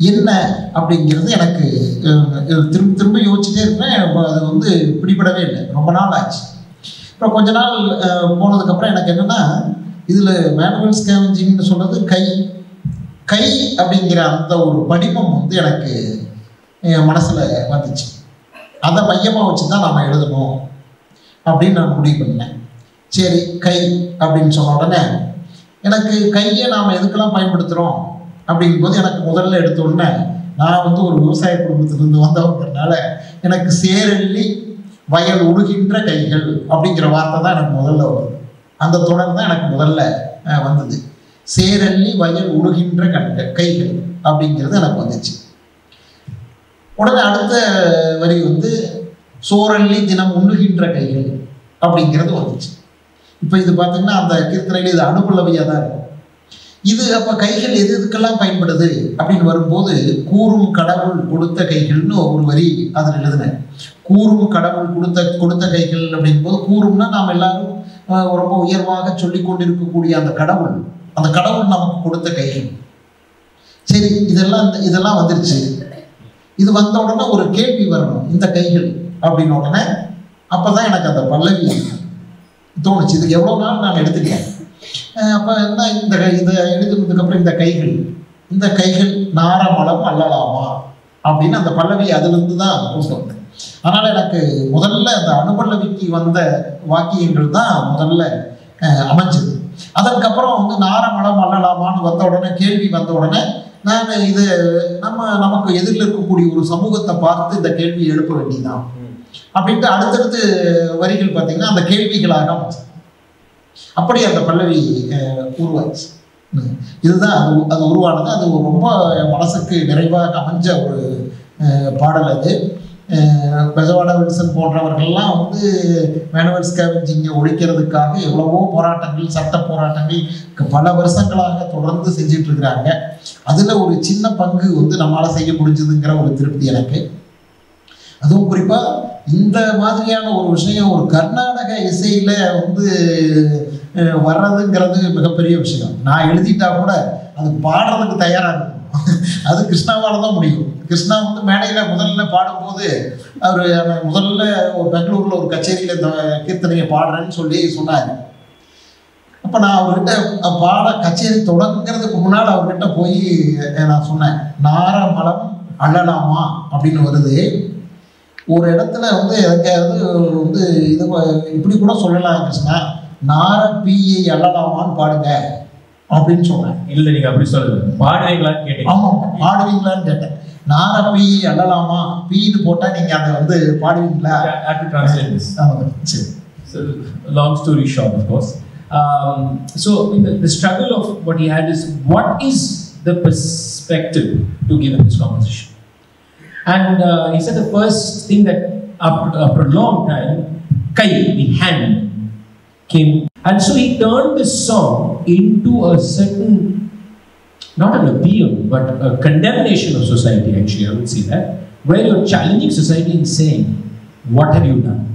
என்ன அப்படிங்கிறது எனக்கு திரும்ப திரும்ப யோசிச்சுட்டே இருக்கிறேன் அது வந்து பிடிபடவே இல்லை. ரொம்ப நாள் ஆச்சு. அப்புறம் கொஞ்ச நாள் போனதுக்கப்புறம் எனக்கு என்னென்னா இதில் மேனுவல் ஸ்கேவஞ்சிங்னு சொல்றது கை கை அப்படிங்கிற அந்த ஒரு படிமம் வந்து எனக்கு என் மனசில் வந்துச்சு. அதை மையமாக வச்சு தான் நாம் எழுதணும் அப்படின்னு நான் முடிவு பண்ணேன். சரி கை அப்படின்னு சொன்ன உடனே எனக்கு கையை நாம் எதுக்கெல்லாம் பயன்படுத்துகிறோம் அப்படிங்கும்போது எனக்கு முதல்ல எடுத்த உடனே நான் வந்து ஒரு விவசாய குடும்பத்திலிருந்து வந்தவங்கிறதுனால எனக்கு சேரள்ளி வயல் உழுகின்ற கைகள் அப்படிங்கிற வார்த்தை தான் எனக்கு முதல்ல வருது அந்த தொடர் தான் எனக்கு முதல்ல வந்தது. சேரள்ளி வயல் உழுகின்ற கண்ட கைகள் அப்படிங்கிறது எனக்கு வந்துச்சு. உடனே அடுத்த வரி வந்து சோரள்ளி தினம் உண்ணுகின்ற கைகள் அப்படிங்கிறது வந்துச்சு. இப்போ இது பார்த்தீங்கன்னா அந்த கீர்த்தனையில் இது அனுபலவியாக தான் இருக்கும். இது அப்போ கைகள் எது எதுக்கெல்லாம் பயன்படுது அப்படின்னு வரும்போது கூறும் கடவுள் கொடுத்த கைகள்னு ஒரு வரி அதில் எழுதினேன். கூறும் கடவுள் கொடுத்த கொடுத்த கைகள் அப்படின் போது கூறும்னா நாம் எல்லாரும் ரொம்ப உயர்வாக சொல்லி கொண்டிருக்கக்கூடிய அந்த கடவுள். அந்த கடவுள் நமக்கு கொடுத்த கைகள். சரி இதெல்லாம் இந்த- இதெல்லாம் வந்துருச்சு. இது வந்த உடனே ஒரு கேள்வி வரணும் இந்த கைகள் அப்படின்னு உடனே அப்பதான் எனக்கு அந்த பல்லவி தோணுச்சு. இது எவ்வளோ நாள் நான் எடுத்துக்கிறேன் அப்போ என்ன இந்த கை இதை எழுதுனதுக்கப்புறம் இந்த கைகள் இந்த கைகள் நாரமலம் அல்லலாமா அப்படின்னு அந்த பல்லவி அதுலேருந்து தான் கொண்டு வந்தேன் அதனால் எனக்கு முதல்ல அந்த அனுபல்லவிக்கு வந்த வாக்கியங்கள் தான் முதல்ல அமைஞ்சது. அதற்கப்புறம் வந்து நாரமலம் அல்லலாமான்னு வந்த உடனே கேள்வி வந்த உடனே நான் இது நம்ம நமக்கு எதிரில் இருக்கக்கூடிய ஒரு சமூகத்தை பார்த்து இந்த கேள்வியை எழுப்ப வேண்டியதான் அப்படின்ட்டு அடுத்தடுத்து வரிகள் பார்த்தீங்கன்னா அந்த கேள்விகளாக அப்படி அந்த பல்லவி உருவாச்சு. இதுதான் அது அது உருவானது. அது ரொம்ப என் மனசுக்கு நிறைவாக அமைஞ்ச ஒரு பாடல் அது. அஹ், வில்சன் போன்றவர்கள்லாம் வந்து மேனுவல் ஸ்கேவஞ்சிங்கை ஒழிக்கிறதுக்காக எவ்வளவோ போராட்டங்கள் சட்ட போராட்டங்கள் பல வருஷங்களாக தொடர்ந்து செஞ்சுட்டு இருக்கிறாங்க அதில் ஒரு சின்ன பங்கு வந்து நம்மளால் செய்ய முடிஞ்சதுங்கிற ஒரு திருப்தி எனக்கு. அதுவும் குறிப்பாக இந்த மாதிரியான ஒரு விஷயம் ஒரு கர்நாடக இசையில் வந்து வர்றதுங்கிறது மிகப்பெரிய விஷயம். நான் எழுதிட்டா கூட அது பாடுறதுக்கு தயாராக இருக்கும். அது கிருஷ்ணாவால் தான் முடியும். கிருஷ்ணா வந்து மேடையில் முதல்ல பாடும்போது அவர் முதல்ல ஒரு பெங்களூரில் ஒரு கச்சேரியில் இந்த கீர்த்தனையை பாடுறேன்னு சொல்லி சொன்னார். அப்போ நான் அவர்கிட்ட பாட கச்சேரி தொடங்குறதுக்கு முன்னால் அவர்கிட்ட போய் நான் சொன்னேன் நாரமலம் அழலாமா? அப்படின்னு வருது. ஒரு இடத்துல வந்து எதுக்காவது வந்து இது இப்படி கூட சொல்லலாம் கிருஷ்ணா நார பீயை அழலாமான்னு பாடுங்க. அப்படின்னு சொன்னேன் இல்ல நீங்க அப்படி சொல்லுங்க பாடுவீங்களான்னு கேட்டீங்க ஆமாம் பாடுவீங்களான்னு கேட்டேன் நார பீயை அள்ளலாமா பீன்னு போட்டால் நீங்கள் அதை வந்து பாடுவீங்களா I have to translate this. ஆமாம் சரி So, long story short, of course. Um, so, I mean, the, the struggle of what he had is what is the perspective to give in this composition? And uh, he said the first thing that after, after a long time, Kai, the hand, came. And so he turned this song into a certain, not an appeal, but a condemnation of society, actually, I would say that, where you're challenging society and saying, What have you done?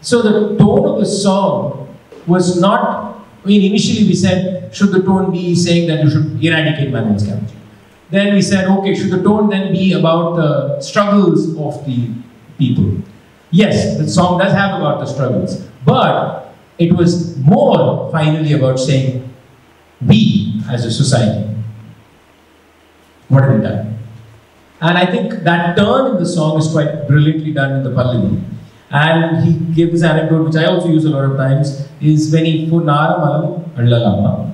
So the tone of the song was not. I mean, initially we said, should the tone be saying that you should eradicate manual scavenging? Then we said, okay, should the tone then be about the struggles of the people? Yes, the song does have about the struggles, but it was more finally about saying, we as a society, what have we done? And I think that turn in the song is quite brilliantly done in the Pallavi. And he gave this anecdote, which I also use a lot of times, is when he put Nara Malam Allalama.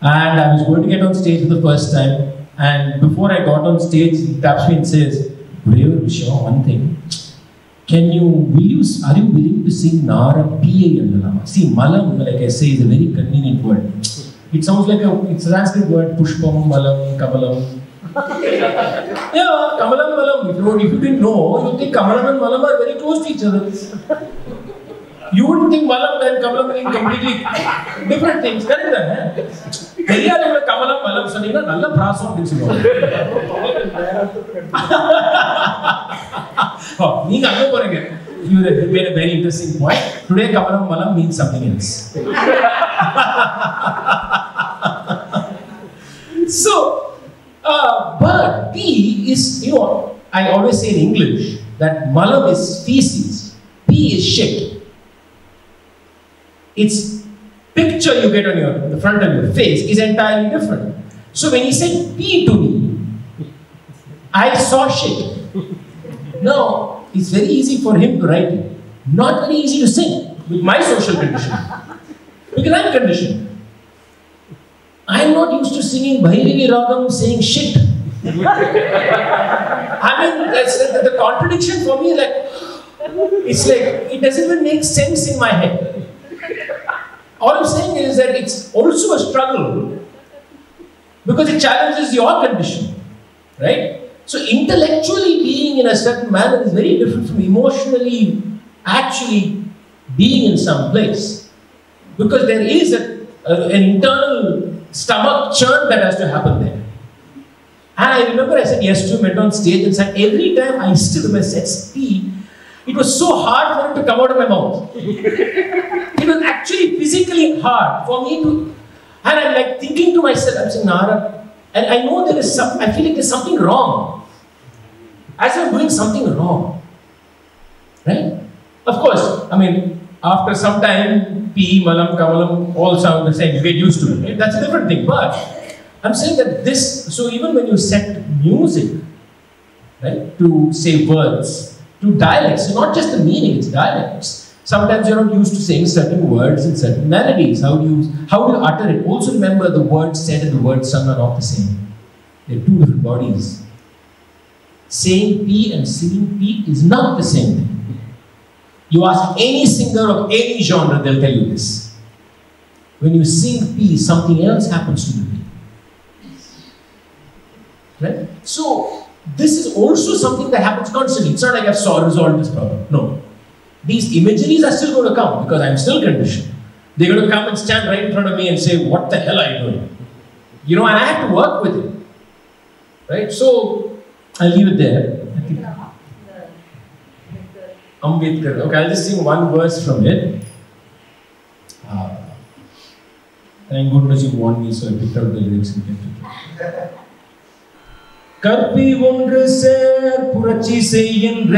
And I was going to get on stage for the first time. And before I got on stage, he taps me and says, Gurdev Vishwa, one thing. Can you, will you, are you willing to sing Nara P.A. Allalama? See, Malam, like I say, is a very convenient word. It sounds like a, it's a Sanskrit word, Pushpam, Malam, Kamalam. Yeah, Kamalam Malam. If you, if you didn't know, you think Kamalam and Malam are very close to each other. You wouldn't think Malam and Kamalam are completely different things. Correct? தெரியாதவங்க கமலம் மலம் சொன்னீங்கன்னா நல்ல பிராசம் அப்படின்னு சொல்லுவாங்க Oh, நீங்க அங்க போறீங்க You made a very interesting point. Today, Kamalam Malam means something else. so, Uh, but P is, you know, I always say in English that malam is feces, P is shit. Its picture you get on your the front of your face is entirely different. So when he said P to me, I saw shit. Now it's very easy for him to write it, not very easy to sing with my social condition because I'm conditioned. I'm not used to singing Bhairavi Ragam saying shit. I mean, the contradiction for me is like, it's like, it doesn't even make sense in my head. All I'm saying is that it's also a struggle because it challenges your condition, right? So, intellectually being in a certain manner is very different from emotionally actually being in some place because there is a, a- an internal stomach churn that has to happen there. And I remember I said yes to him, went on stage and said, every time I still remember said P, it was so hard for it to come out of my mouth. it was actually physically hard for me to, and I'm like thinking to myself, I'm saying, Nara, and I know there is some, I feel like there's something wrong. As I'm doing something wrong. Right? Of course, I mean, after some time, P, Malam, Kamalam all sound the same. You get used to it. That's a different thing. But I'm saying that this, so even when you set music, right, to say words, to dialects, so not just the meaning, it's dialects. Sometimes you're not used to saying certain words and certain melodies. How do you how do you utter it? Also remember the words said and the words sung are not the same. They're two different bodies. Saying P and singing P is not the same thing. You ask any singer of any genre, they'll tell you this. When you sing P, something else happens to the P. Right? So, this is also something that happens constantly. It's not like I've solved resolved this problem. No. These imageries are still going to come because I'm still conditioned. They're going to come and stand right in front of me and say, What the hell are you doing? You know, and I have to work with it. Right? So, I'll leave it there. Ambedkar. Okay, I'll just sing one verse from it. Uh, thank goodness you warned me, so I picked out the lyrics and kept it. கற்பி ஒன்று சேர் புரட்சி செய்கின்ற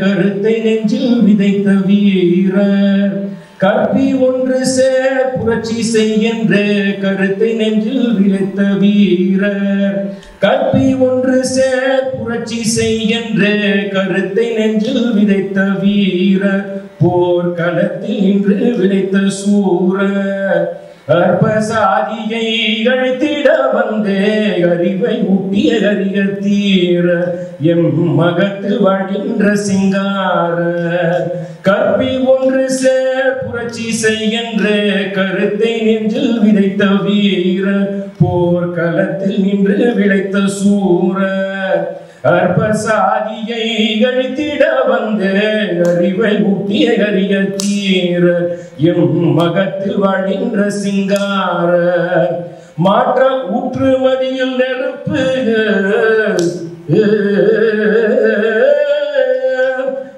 கருத்தை நெஞ்சில் விதைத்த வீரர். கற்பி ஒன்று சேர் புரட்சி செய்கின்ற கருத்தை நெஞ்சில் விதைத்த வீரர். கற்பி ஒன்று சேர் புரட்சி செய்கின்ற கருத்தை நெஞ்சில் விதைத்த வீரர். போர்க்களத்தில் இன்று விளைத்த சூரர். அற்ப சாதியை அழைத்திட வந்தே அறிவை ஊட்டிய அறிக தீர எம் மகத்து வாழ்கின்ற சிங்கார. கற்பி ஒன்று சேர் புரட்சி செய்கின்ற கருத்தை நெஞ்சில் விதைத்த வீர போர்க்களத்தில் நின்று விளைத்த சூர. அற்ப சாதியை அழித்திட வந்த அறிவை ஊட்டிய அறிய தீர எம் மகத்தில் வழின்ற சிங்கார மாற்ற ஊற்றுமதியில் நெருப்பு.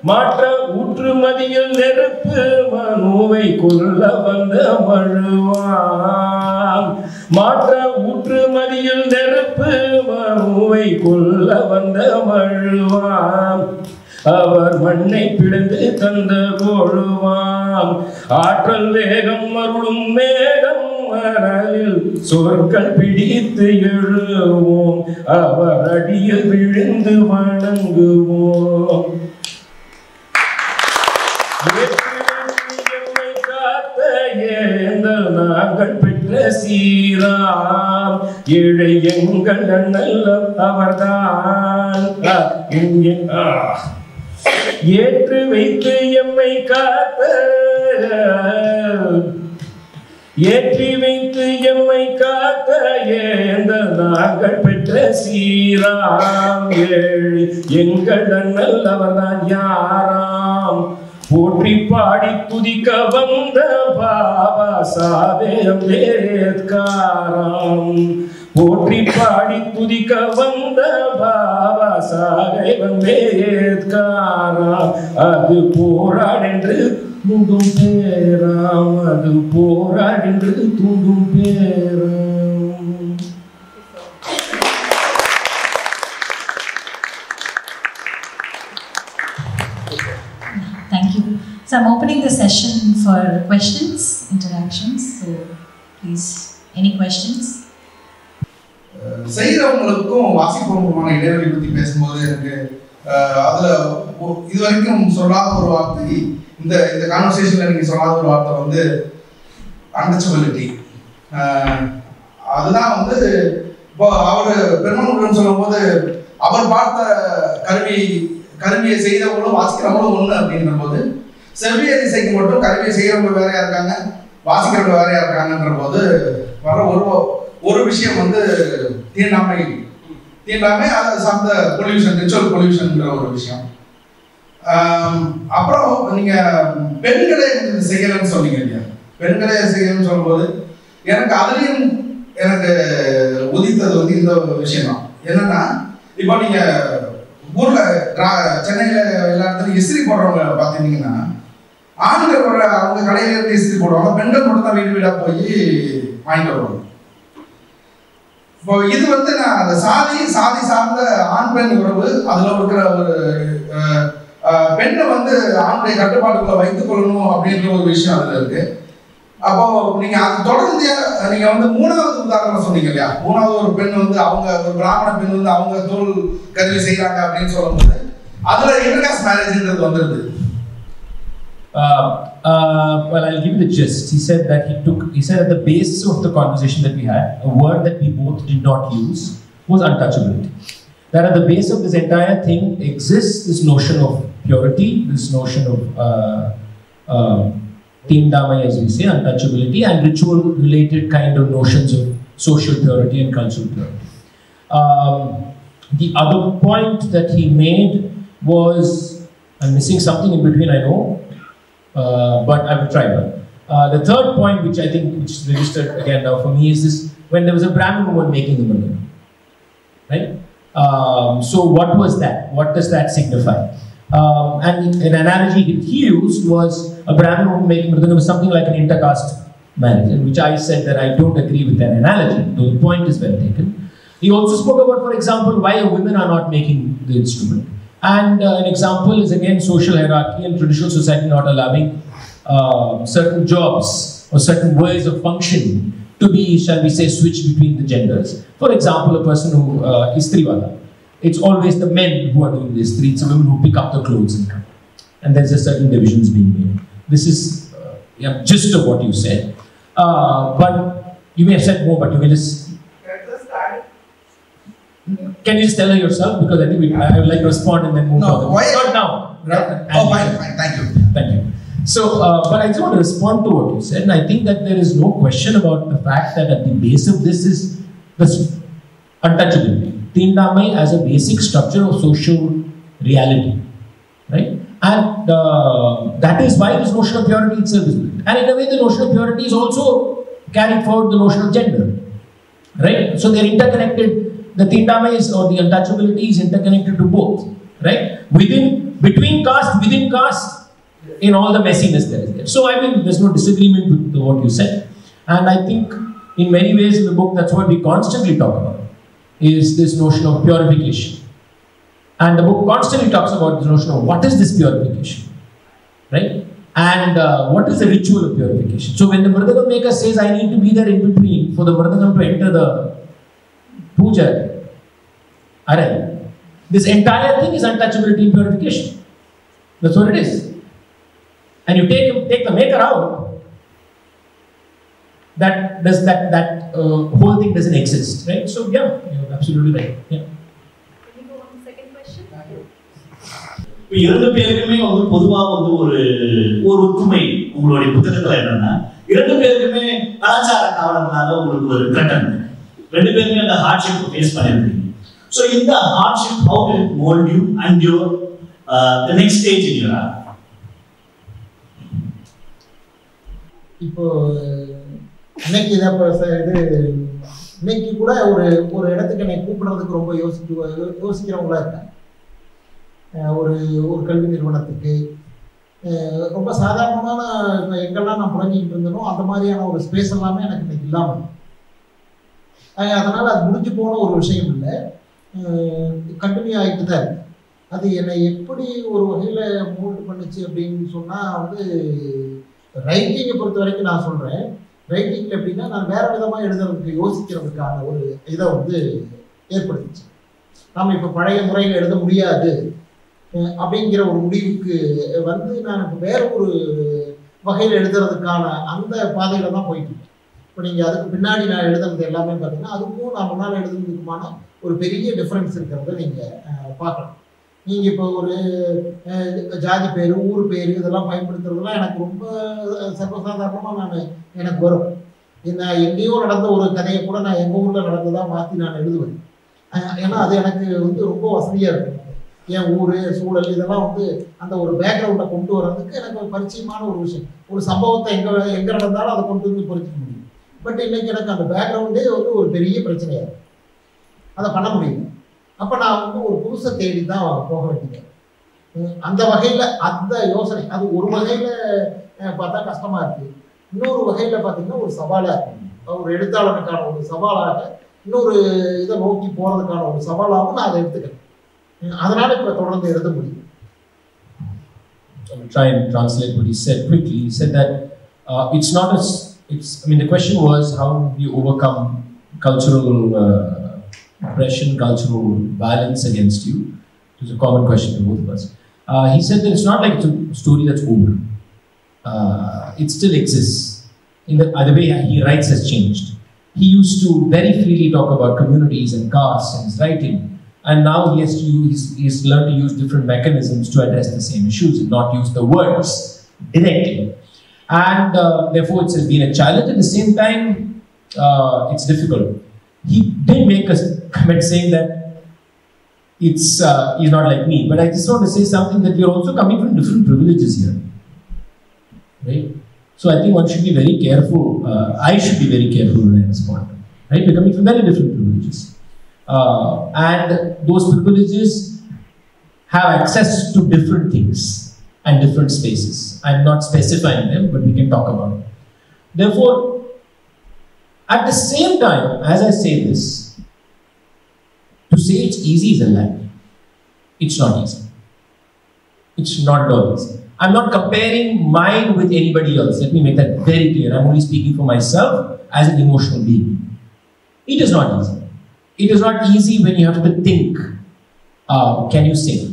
மாற்ற ஊற்றுமதியில் நெருப்பு மனுவை கொள்ள வந்த மழுவான் மாற்ற ஊற்றுமதியில் நெருப்பு மனுவை கொள்ள வந்த மழுவான் அவர் மண்ணை பிளந்து தந்த கொழுவாம். ஆற்றல் வேகம் அருளும் மேகம் மணலில் சொற்கள் பிடித்து எழுவோம். அவர் அடியில் விழுந்து வணங்குவோம். நாங்கள் பெற்ற சீராம். ஏழை எங்கள் நல்ல அவர்தான். ஏற்று வைத்து எம்மை காத்த ஏற்றி வைத்து எம்மை காத்த ஏந்த நாங்கள் பெற்ற சீராம். ஏழு எங்கள் அண்ணல் அவர்தான் யாராம். போற்றி பாடி துதிக்க வந்த பாபா சாவேம் வேத்காராம் போற்றி பாடி துதிக்க வந்த பாபா அது தூண்டும் பேராம் அது தூண்டும் பேராம் Thank you. So I'm opening the session for questions, interactions. So please, any questions? செய்கிறவங்களுக்கும் வாசிப்பவங்களுமான இடைவெளி பற்றி பேசும்போது எனக்கு அதில் இது வரைக்கும் சொல்லாத ஒரு வார்த்தை இந்த இந்த கான்வர்சேஷனில் நீங்கள் சொல்லாத ஒரு வார்த்தை வந்து அன்டச்சபிலிட்டி அதுதான் வந்து இப்போ அவர் பெருமனுடன் சொல்லும்போது அவர் பார்த்த கருவி கருவியை செய்தவங்களும் வாசிக்கிறவங்களும் ஒன்று அப்படின்ற போது செவ்வியல் இசைக்கு மட்டும் கருவியை செய்கிறவங்க வேறையா இருக்காங்க வாசிக்கிறவங்க வேறையா இருக்காங்கன்ற போது வர ஒரு ஒரு விஷயம் வந்து தீண்டாமை தீண்டாமை அதை சார்ந்த பொல்யூஷன் ரிச்சுவல் பொல்யூஷன்ன்ற ஒரு விஷயம். அப்புறம் நீங்க பெண்களை செய்யலன்னு சொன்னீங்க இல்லையா? பெண்களை செய்யலன்னு சொல்லும்போது எனக்கு அதுலயும் எனக்கு உதித்தது வந்து இந்த விஷயம் தான் என்னன்னா இப்போ நீங்க ஊர்ல சென்னையில எல்லா இடத்துலயும் இஸ்திரி போடுறவங்க பாத்தீங்கன்னா ஆண்கள் அவங்க கடையில இருந்து இஸ்திரி போடுவாங்க பெண்கள் மட்டும் தான் வீடு வீடா போய் வாங்கிட்டு வருவாங்க. இப்போ இது வந்து நான் அந்த சாதி சாதி சார்ந்த ஆண் பெண் உறவு அதுல இருக்கிற ஒரு பெண்ணை வந்து ஆணுடைய கட்டுப்பாட்டுக்குள்ள வைத்துக் கொள்ளணும் அப்படின்ற ஒரு விஷயம் அதுல இருக்கு. அப்போ நீங்க அது தொடர்ந்து நீங்க வந்து மூணாவது உதாரணம் சொன்னீங்க இல்லையா? மூணாவது ஒரு பெண் வந்து அவங்க ஒரு பிராமண பெண் வந்து அவங்க தோல் கருவி செய்யறாங்க அப்படின்னு சொல்லும்போது அதுல இன்டர்காஸ்ட் மேரேஜ்ன்றது வந்துருது. Uh, uh, well, I'll give you the gist. He said that he took, he said at the base of the conversation that we had, a word that we both did not use was untouchability. That at the base of this entire thing exists this notion of purity, this notion of uh, uh, as we say, untouchability, and ritual related kind of notions of social purity and cultural purity. Um, the other point that he made was, I'm missing something in between, I know, uh, but I will try one. Uh, the third point, which I think which is registered again now for me, is this: when there was a Brahmin woman making the murder, right? Um, so what was that? What does that signify? Um, and an analogy he used was a Brahmin woman making mridangam was something like an intercaste marriage, in which I said that I don't agree with that analogy, though the point is well taken. He also spoke about, for example, why women are not making the instrument. And uh, an example is again social hierarchy and traditional society not allowing uh, certain jobs or certain ways of functioning to be, shall we say, switched between the genders. For example, a person who uh, is. It's always the men who are doing this. It's the women who pick up the clothes and come. And there's a certain divisions being made. This is uh, yeah, gist of what you said. Uh, but you may have said more, but you may just can you just tell her yourself? Because I think we, I would like to respond and then move No, on. why- Not now. Oh, fine, fine, thank you. Thank you. So, uh, but I just want to respond to what you said, and I think that there is no question about the fact that at the base of this is this untouchability. Tindamai as a basic structure of social reality, right? And uh, that is why this notion of purity itself is built. And in a way, the notion of purity is also carried forward the notion of gender, right? So they're interconnected. The Tindamai is or the untouchability is interconnected to both, right? Within, between caste, within caste, in all the messiness that is there. So I mean, there's no disagreement with what you said, and I think in many ways in the book that's what we constantly talk about is this notion of purification, and the book constantly talks about the notion of what is this purification, right? And uh, what is the ritual of purification? So when the Mridangam maker says, I need to be there in between for the Mridangam to enter the puja, array, this entire thing is untouchability and purification. That's what it is. And you take, take the maker out, that does that that uh, whole thing doesn't exist, right? So yeah, you're absolutely right. Yeah. Can you go on the second question? இப்ப இரண்டு பேருக்குமே வந்து பொதுவா வந்து ஒரு ஒரு ஒற்றுமை உங்களுடைய புத்தகத்துல என்னன்னா இரண்டு பேருக்குமே கலாச்சார காரணங்களாக உங்களுக்கு ஒரு கட்டன் ரெண்டு பேருமே அந்த ஹார்ட்ஷிப் ஃபேஸ் பண்ணிருக்கீங்க. ஸோ இந்த hardship how to mould you and your the next stage in your இப்போ இன்னைக்கு இதை இப்போ இது இன்னைக்கு கூட ஒரு ஒரு இடத்துக்கு என்னை கூப்பிடுறதுக்கு ரொம்ப யோசிச்சு யோசிக்கிறவங்களா இருக்கேன் ஒரு ஒரு கல்வி நிறுவனத்துக்கு ரொம்ப சாதாரணமான இப்போ எங்கெல்லாம் நான் புழங்கிக்கிட்டு இருந்தனோ அந்த மாதிரியான ஒரு ஸ்பேஸ் எல்லாமே எனக்கு இன்னைக்கு இல்லாமல் அதனால் அது முடிஞ்சு போன ஒரு விஷயம் இல்லை. கண்டினியூ ஆகிட்டு தான் இருக்கு. அது என்னை எப்படி ஒரு வகையில் மூல்டு பண்ணுச்சு அப்படின்னு சொன்னால் வந்து ரைட்டிங்கை பொறுத்த வரைக்கும் நான் சொல்கிறேன் ரைட்டிங்கில் எப்படின்னா நான் வேறு விதமாக எழுதுறதுக்கு யோசிக்கிறதுக்கான ஒரு இதை வந்து ஏற்படுத்துச்சு. நாம் இப்போ பழைய முறையில் எழுத முடியாது. அப்படிங்கிற ஒரு முடிவுக்கு வந்து நான் இப்போ வேற ஒரு வகையில் எழுதுறதுக்கான அந்த பாதையில் தான் போயிட்டு இருக்கேன். இப்போ நீங்கள் அதுக்கு பின்னாடி நான் எழுதுனது எல்லாமே பார்த்தீங்கன்னா அதுக்கும் நான் முன்னால் எழுதுனதுக்குமான ஒரு பெரிய டிஃப்ரென்ஸ் இருக்கிறத நீங்கள் பார்க்கலாம் நீங்கள் இப்போ ஒரு ஜாதி பேர் ஊர் பேர் இதெல்லாம் பயன்படுத்துறதுலாம் எனக்கு ரொம்ப சர்வசாதாரணமாக நான் எனக்கு வரும். நான் எங்கேயோ நடந்த ஒரு கதையை கூட நான் எங்கள் ஊரில் நடந்ததாக மாற்றி நான் எழுதுவேன். ஏன்னா அது எனக்கு வந்து ரொம்ப வசதியாக இருக்கும். என் ஊர் சூழல் இதெல்லாம் வந்து அந்த ஒரு பேக்ரவுண்டை கொண்டு வர்றதுக்கு எனக்கு ஒரு பரிச்சயமான ஒரு விஷயம். ஒரு சம்பவத்தை எங்கே எங்கே நடந்தாலும் அதை கொண்டு வந்து பொறிச்சிக்க முடியும். பட் இன்னைக்கு எனக்கு அந்த பேக்ரவுண்டே வந்து ஒரு பெரிய பிரச்சனையாக இருக்கு. அதை பண்ண முடியல. அப்போ நான் வந்து ஒரு புதுசை தேடி தான் போக வேண்டியது அந்த வகையில் அந்த யோசனை அது ஒரு வகையில் பார்த்தா கஷ்டமாக இருக்குது இன்னொரு வகையில் பார்த்தீங்கன்னா ஒரு சவாலாக இருக்கு. ஒரு எழுத்தாளனுக்கான ஒரு சவாலாக இன்னொரு இதை நோக்கி போகிறதுக்கான ஒரு சவாலாகவும் நான் அதை எடுத்துக்கிறேன். அதனால் அதனால இப்போ தொடர்ந்து எழுத முடியும். I'll try and translate what he said quickly. He said that uh, it's not a it's. I mean, the question was how do you overcome cultural uh, oppression, cultural violence against you. It was a common question to both of us. Uh, he said that it's not like it's a story that's over. Uh, it still exists. In the, the way he writes has changed. He used to very freely talk about communities and castes in his writing. And now he has to use, he's learned to use different mechanisms to address the same issues and not use the words directly. And uh, therefore, it's been a challenge. At the same time, uh, it's difficult. He did make a comment saying that it's uh, he's not like me, but I just want to say something that we're also coming from different privileges here, right? So I think one should be very careful. Uh, I should be very careful when I respond, right? We're coming from very different privileges. Uh, and those privileges have access to different things and different spaces. I'm not specifying them, but we can talk about it. Therefore, at the same time, as I say this, to say it's easy is a lie. It's not easy. It's not all easy. I'm not comparing mine with anybody else. Let me make that very clear. I'm only speaking for myself as an emotional being. It is not easy. It is not easy when you have to think, uh, can you sing?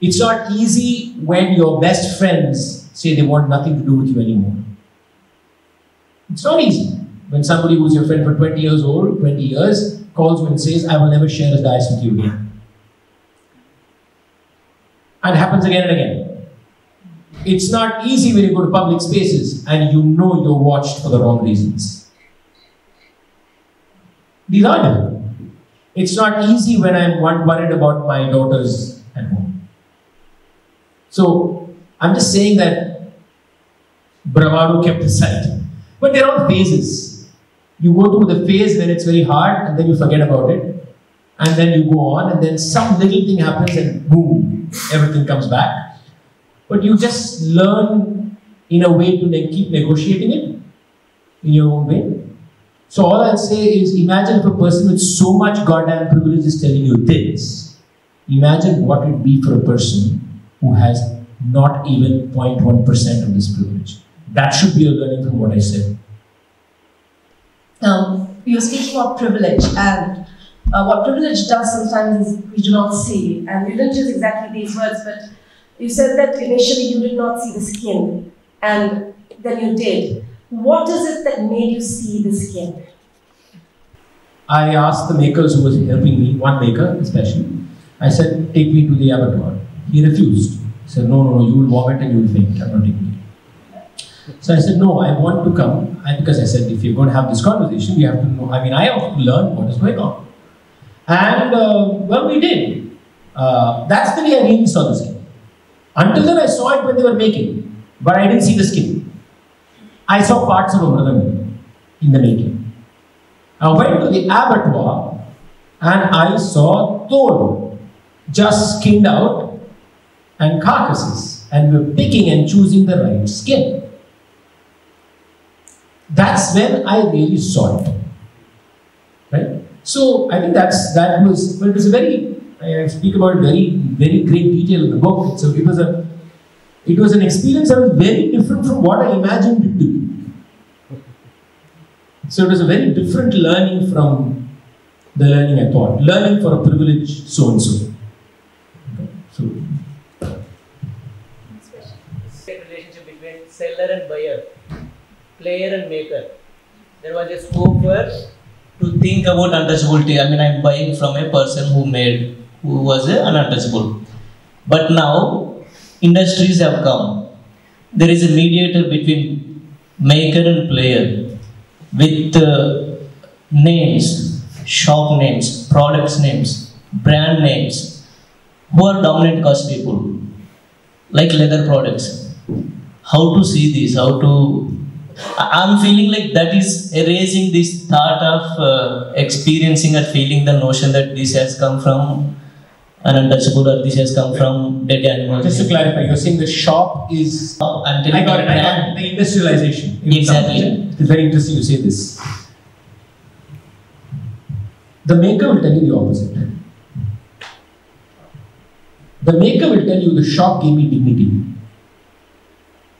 It's not easy when your best friends say they want nothing to do with you anymore. It's not easy when somebody who's your friend for 20 years old, 20 years, calls you and says, I will never share a dice with you again. And it happens again and again. It's not easy when you go to public spaces and you know you're watched for the wrong reasons. These are difficult. It's not easy when I'm one worried about my daughters at home. So I'm just saying that bravado kept aside. But there are phases. You go through the phase when it's very hard and then you forget about it. And then you go on and then some little thing happens and boom, everything comes back. But you just learn in a way to ne- keep negotiating it in your own way. So all I'll say is imagine if a person with so much goddamn privilege is telling you this. Imagine what it would be for a person who has not even 0.1% of this privilege. That should be a learning from what I said. Um, you're speaking of privilege, and uh, what privilege does sometimes is we do not see. And you didn't use exactly these words, but you said that initially you did not see the skin, and then you did. What is it that made you see the skin? I asked the makers who was helping me, one maker especially, I said, take me to the abattoir. He refused. He said, no, no, no, you will vomit and you will faint. I'm not taking you. So I said, no, I want to come. Because I said, if you're going to have this conversation, we have to know, I mean, I have to learn what is going on. And, uh, well, we did. Uh, that's the way I really saw the skin. Until then, I saw it when they were making, but I didn't see the skin. I saw parts of a mridangam in the making. I went to the abattoir and I saw tol, just skinned out, and carcasses, and we're picking and choosing the right skin. That's when I really saw it. Right? So I think that's that was well, it was a very I speak about very, very great detail in the book. So it was a, it was an experience that was very different from what I imagined it to be. So it was a very different learning from the learning I thought. Learning for a privilege, so and so. So relationship between seller and buyer, player and maker. There was a scope for to think about untouchability. I mean, I'm buying from a person who made, who was an untouchable. But now, industries have come. There is a mediator between maker and player with uh, names, shop names, products names, brand names, who are dominant cost people, like leather products. How to see this? How to I- I'm feeling like that is erasing this thought of uh, experiencing or feeling the notion that this has come from an untouchable or this has come from dead animals. just to clarify, you're saying the shop is. I'm telling I got it. I got The industrialization. Exactly. It's very interesting you say this. The maker will tell you the opposite. The maker will tell you the shop gave me dignity.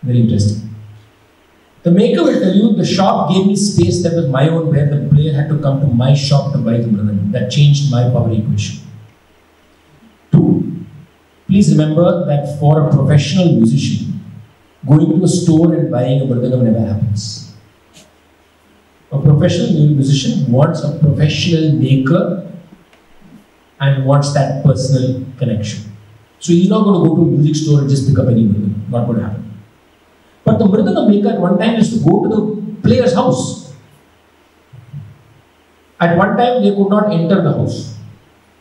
Very interesting. The maker will tell you the shop gave me space that was my own, where the player had to come to my shop to buy the mridangam. That changed my power equation. Two, please remember that for a professional musician, going to a store and buying a mridangam never happens. A professional musician wants a professional maker and wants that personal connection. So he's not going to go to a music store and just pick up any mridangam. Not going to happen. But the mridangam maker at one time used to go to the player's house. At one time they could not enter the house.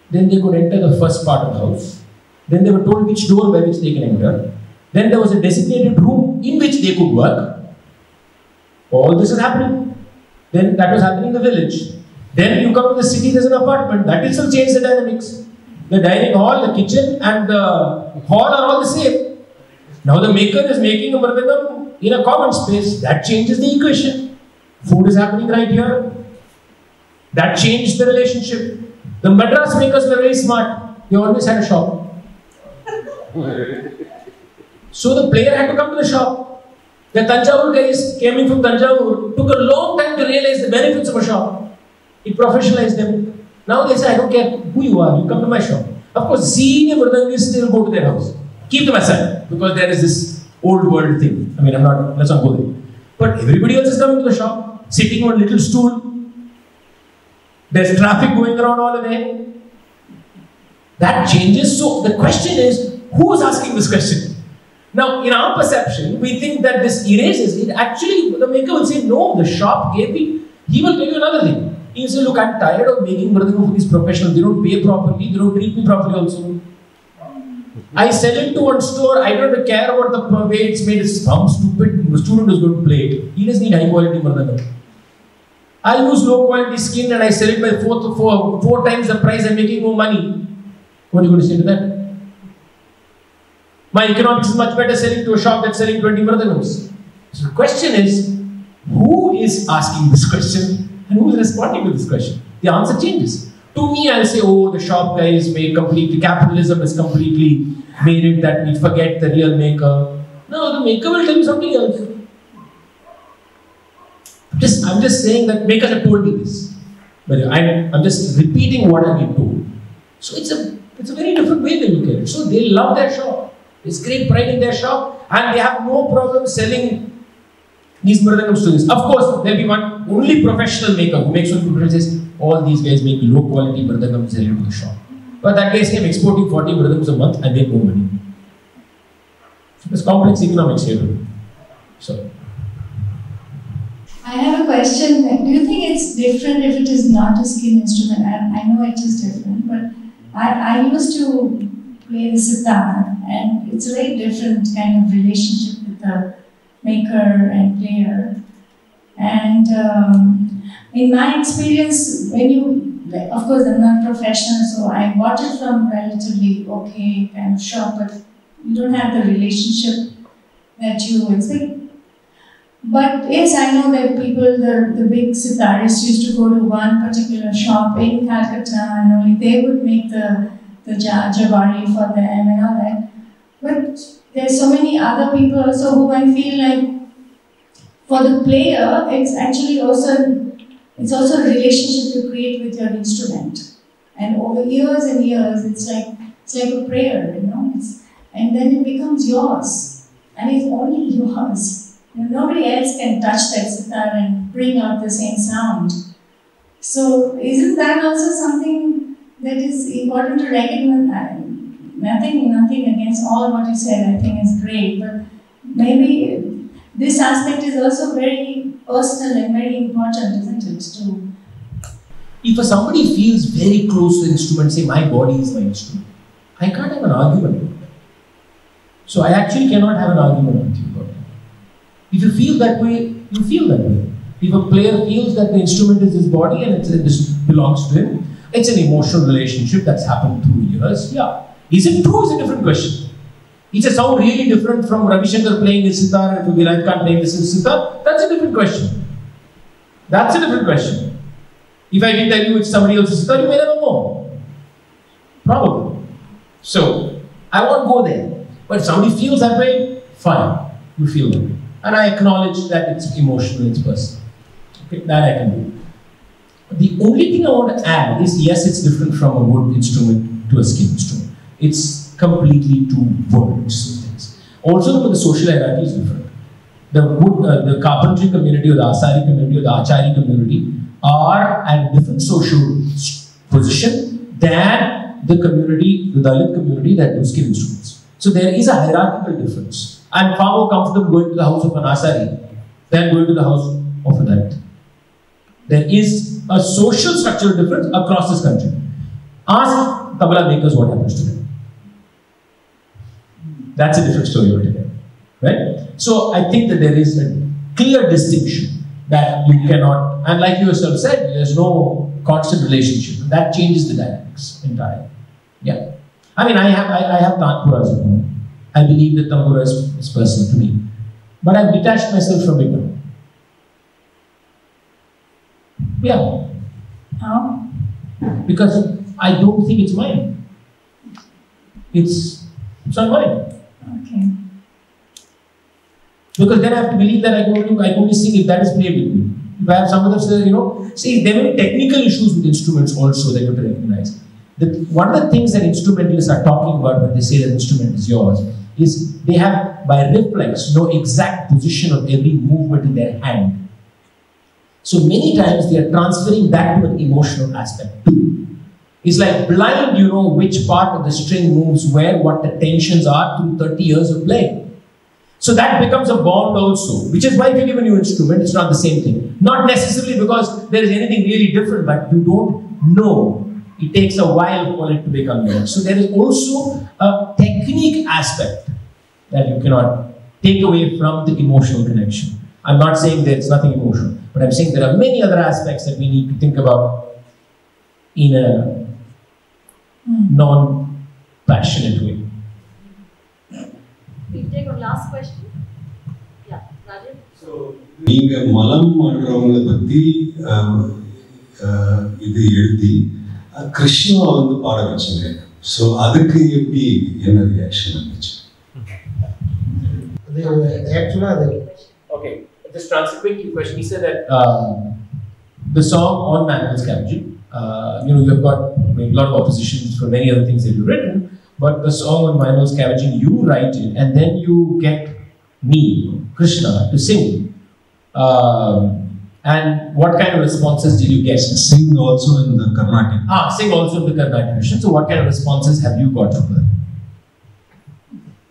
Then they could enter the first part of the house. Then they were told which door by which they can enter. Then there was a designated room in which they could work. All this is happening. Then that was happening in the village. Then you come to the city, there's an apartment. That itself changed the dynamics. The dining hall, the kitchen, and the hall are all the same. Now the maker is making a mridangam in a common space. That changes the equation. Food is happening right here. That changed the relationship. The Madras makers were very smart. They always had a shop. So the player had to come to the shop. The Tanjavur guys came in from Tanjavur, took a long time to realize the benefits of a shop. It professionalized them. Now they say, I don't care who you are, you come to my shop. Of course, senior Mridangists still go to their house. Keep them aside because there is this old world thing. I mean, I'm not, let's not go there. But everybody else is coming to the shop, sitting on a little stool. There's traffic going around all the way. That changes. So the question is, who is asking this question? Now, in our perception, we think that this erases it. Actually, the maker will say, no, the shop gave me. He will tell you another thing. He will say, look, I'm tired of making mridangam for these professionals. They don't pay properly. They don't treat me properly also. I sell it to one store. I don't care about the way it's made. It's some stupid student is going to play it. He doesn't need high quality mridangam. I use low quality skin and I sell it by four, four, four times the price. I'm making more money. What are you going to say to that? My economics is much better selling to a shop that's selling 20 mridangams. So the question is, who is asking this question and who is responding to this question? The answer changes. To me, I'll say, oh, the shop guys made completely, capitalism is completely made it that we forget the real maker. No, the maker will tell you something else. Just, I'm just saying that makers have told me this. But I'm, I'm just repeating what I've been told. So it's a, it's a very different way they look at it. So they love their shop. There's great pride in their shop and they have no problem selling these mridangams to. Of course, there'll be one only professional maker who makes one says, all these guys make low quality mridangams selling to the shop. But that guy I'm exporting 40 mridangams a month, I make more money. So complex economics here. So, I have a question. Do you think it's different if it is not a skin instrument? I, I know it is different, but I, I used to play the sitar, and it's a very different kind of relationship with the maker and player. And um, in my experience, when you, like, of course, I'm not professional, so I bought it from relatively okay kind of shop, but you don't have the relationship that you expect. But yes, I know that people, the, the big sitarists used to go to one particular shop in Calcutta and only they would make the the ja- Jawari for them and all that. But there's so many other people also who I feel like for the player, it's actually also it's also a relationship you create with your instrument. And over years and years, it's like it's like a prayer, you know. It's, and then it becomes yours, and it's only yours. And nobody else can touch that sitar and bring out the same sound. So, isn't that also something that is important to recognize? Nothing, nothing against all what you said. I think is great, but maybe this aspect is also very personal and very important, isn't it? To If somebody feels very close to the instrument, say my body is my instrument, I can't have an argument with that. So I actually cannot have an argument with you about that. If you feel that way, you feel that way. If a player feels that the instrument is his body and this belongs to him, it's an emotional relationship that's happened through years. Yeah. Is it true? Is a different question. It's a sound really different from Ravi Shankar playing his sitar and Vilayat Khan playing his sitar. That's a different question. That's a different question. If I can tell you it's somebody else's sitar, you may never know. Probably. So, I won't go there. But if somebody feels that way, fine. You feel that way. And I acknowledge that it's emotional, it's personal. Okay, that I can do. The only thing I want to add is yes, it's different from a wood instrument to a skin instrument. It's completely two worlds. things. Also, the social hierarchy is different. The wood, uh, the carpentry community or the asari community or the achari community are at different social position than the community, the Dalit community that do skin instruments. So there is a hierarchical difference. I'm far more comfortable going to the house of an asari than going to the house of a Dalit. There is a social structural difference across this country. Ask tabla makers what happens to them. That's a different story altogether. Right? So I think that there is a clear distinction that you cannot, and like you yourself said, there's no constant relationship. That changes the dynamics entirely. Yeah. I mean, I have I, I have Tanpuras at home. I believe that Tanpura is, is personal to me. But I've detached myself from it now. Yeah. how Because I don't think it's mine. It's it's not mine. Because then I have to believe that I can only, I can only sing if that is played with me. If I have some other, you know, see, there be technical issues with instruments also that you have to recognize. The, one of the things that instrumentalists are talking about when they say that instrument is yours is they have, by reflex, know exact position of every movement in their hand. So many times they are transferring that to an emotional aspect too. It's like blind, you know which part of the string moves where, what the tensions are through 30 years of playing. So that becomes a bond also, which is why if you give a new instrument, it's not the same thing. Not necessarily because there is anything really different, but you don't know. It takes a while for it to become yours. So there is also a technique aspect that you cannot take away from the emotional connection. I'm not saying there's nothing emotional, but I'm saying there are many other aspects that we need to think about in a hmm. non-passionate way. We'll take one last question. Yeah, Rajiv. நீங்க மலம் பண்றவங்கள பத்தி அஹ், அஹ், இது எழுதி அஹ், கிருஷ்ணா வந்து பாட வச்சீங்க so அதுக்கு எப்படி என்ன ரியாக்ஷன் இருந்துச்சு அது ஆக்சுவலாக அது Okay, just to answer quickly your question, he said that um, the song on Manuel Scavenging, uh, you know, you've got a lot of oppositions for many other things that you've written, but the song on Manuel Scavenging, you write it and then you get me, Krishna, to sing. Um, and what kind of responses did you get? Sing also in the Carnatic. Ah, sing also in the Carnatic version. So, what kind of responses have you got from that?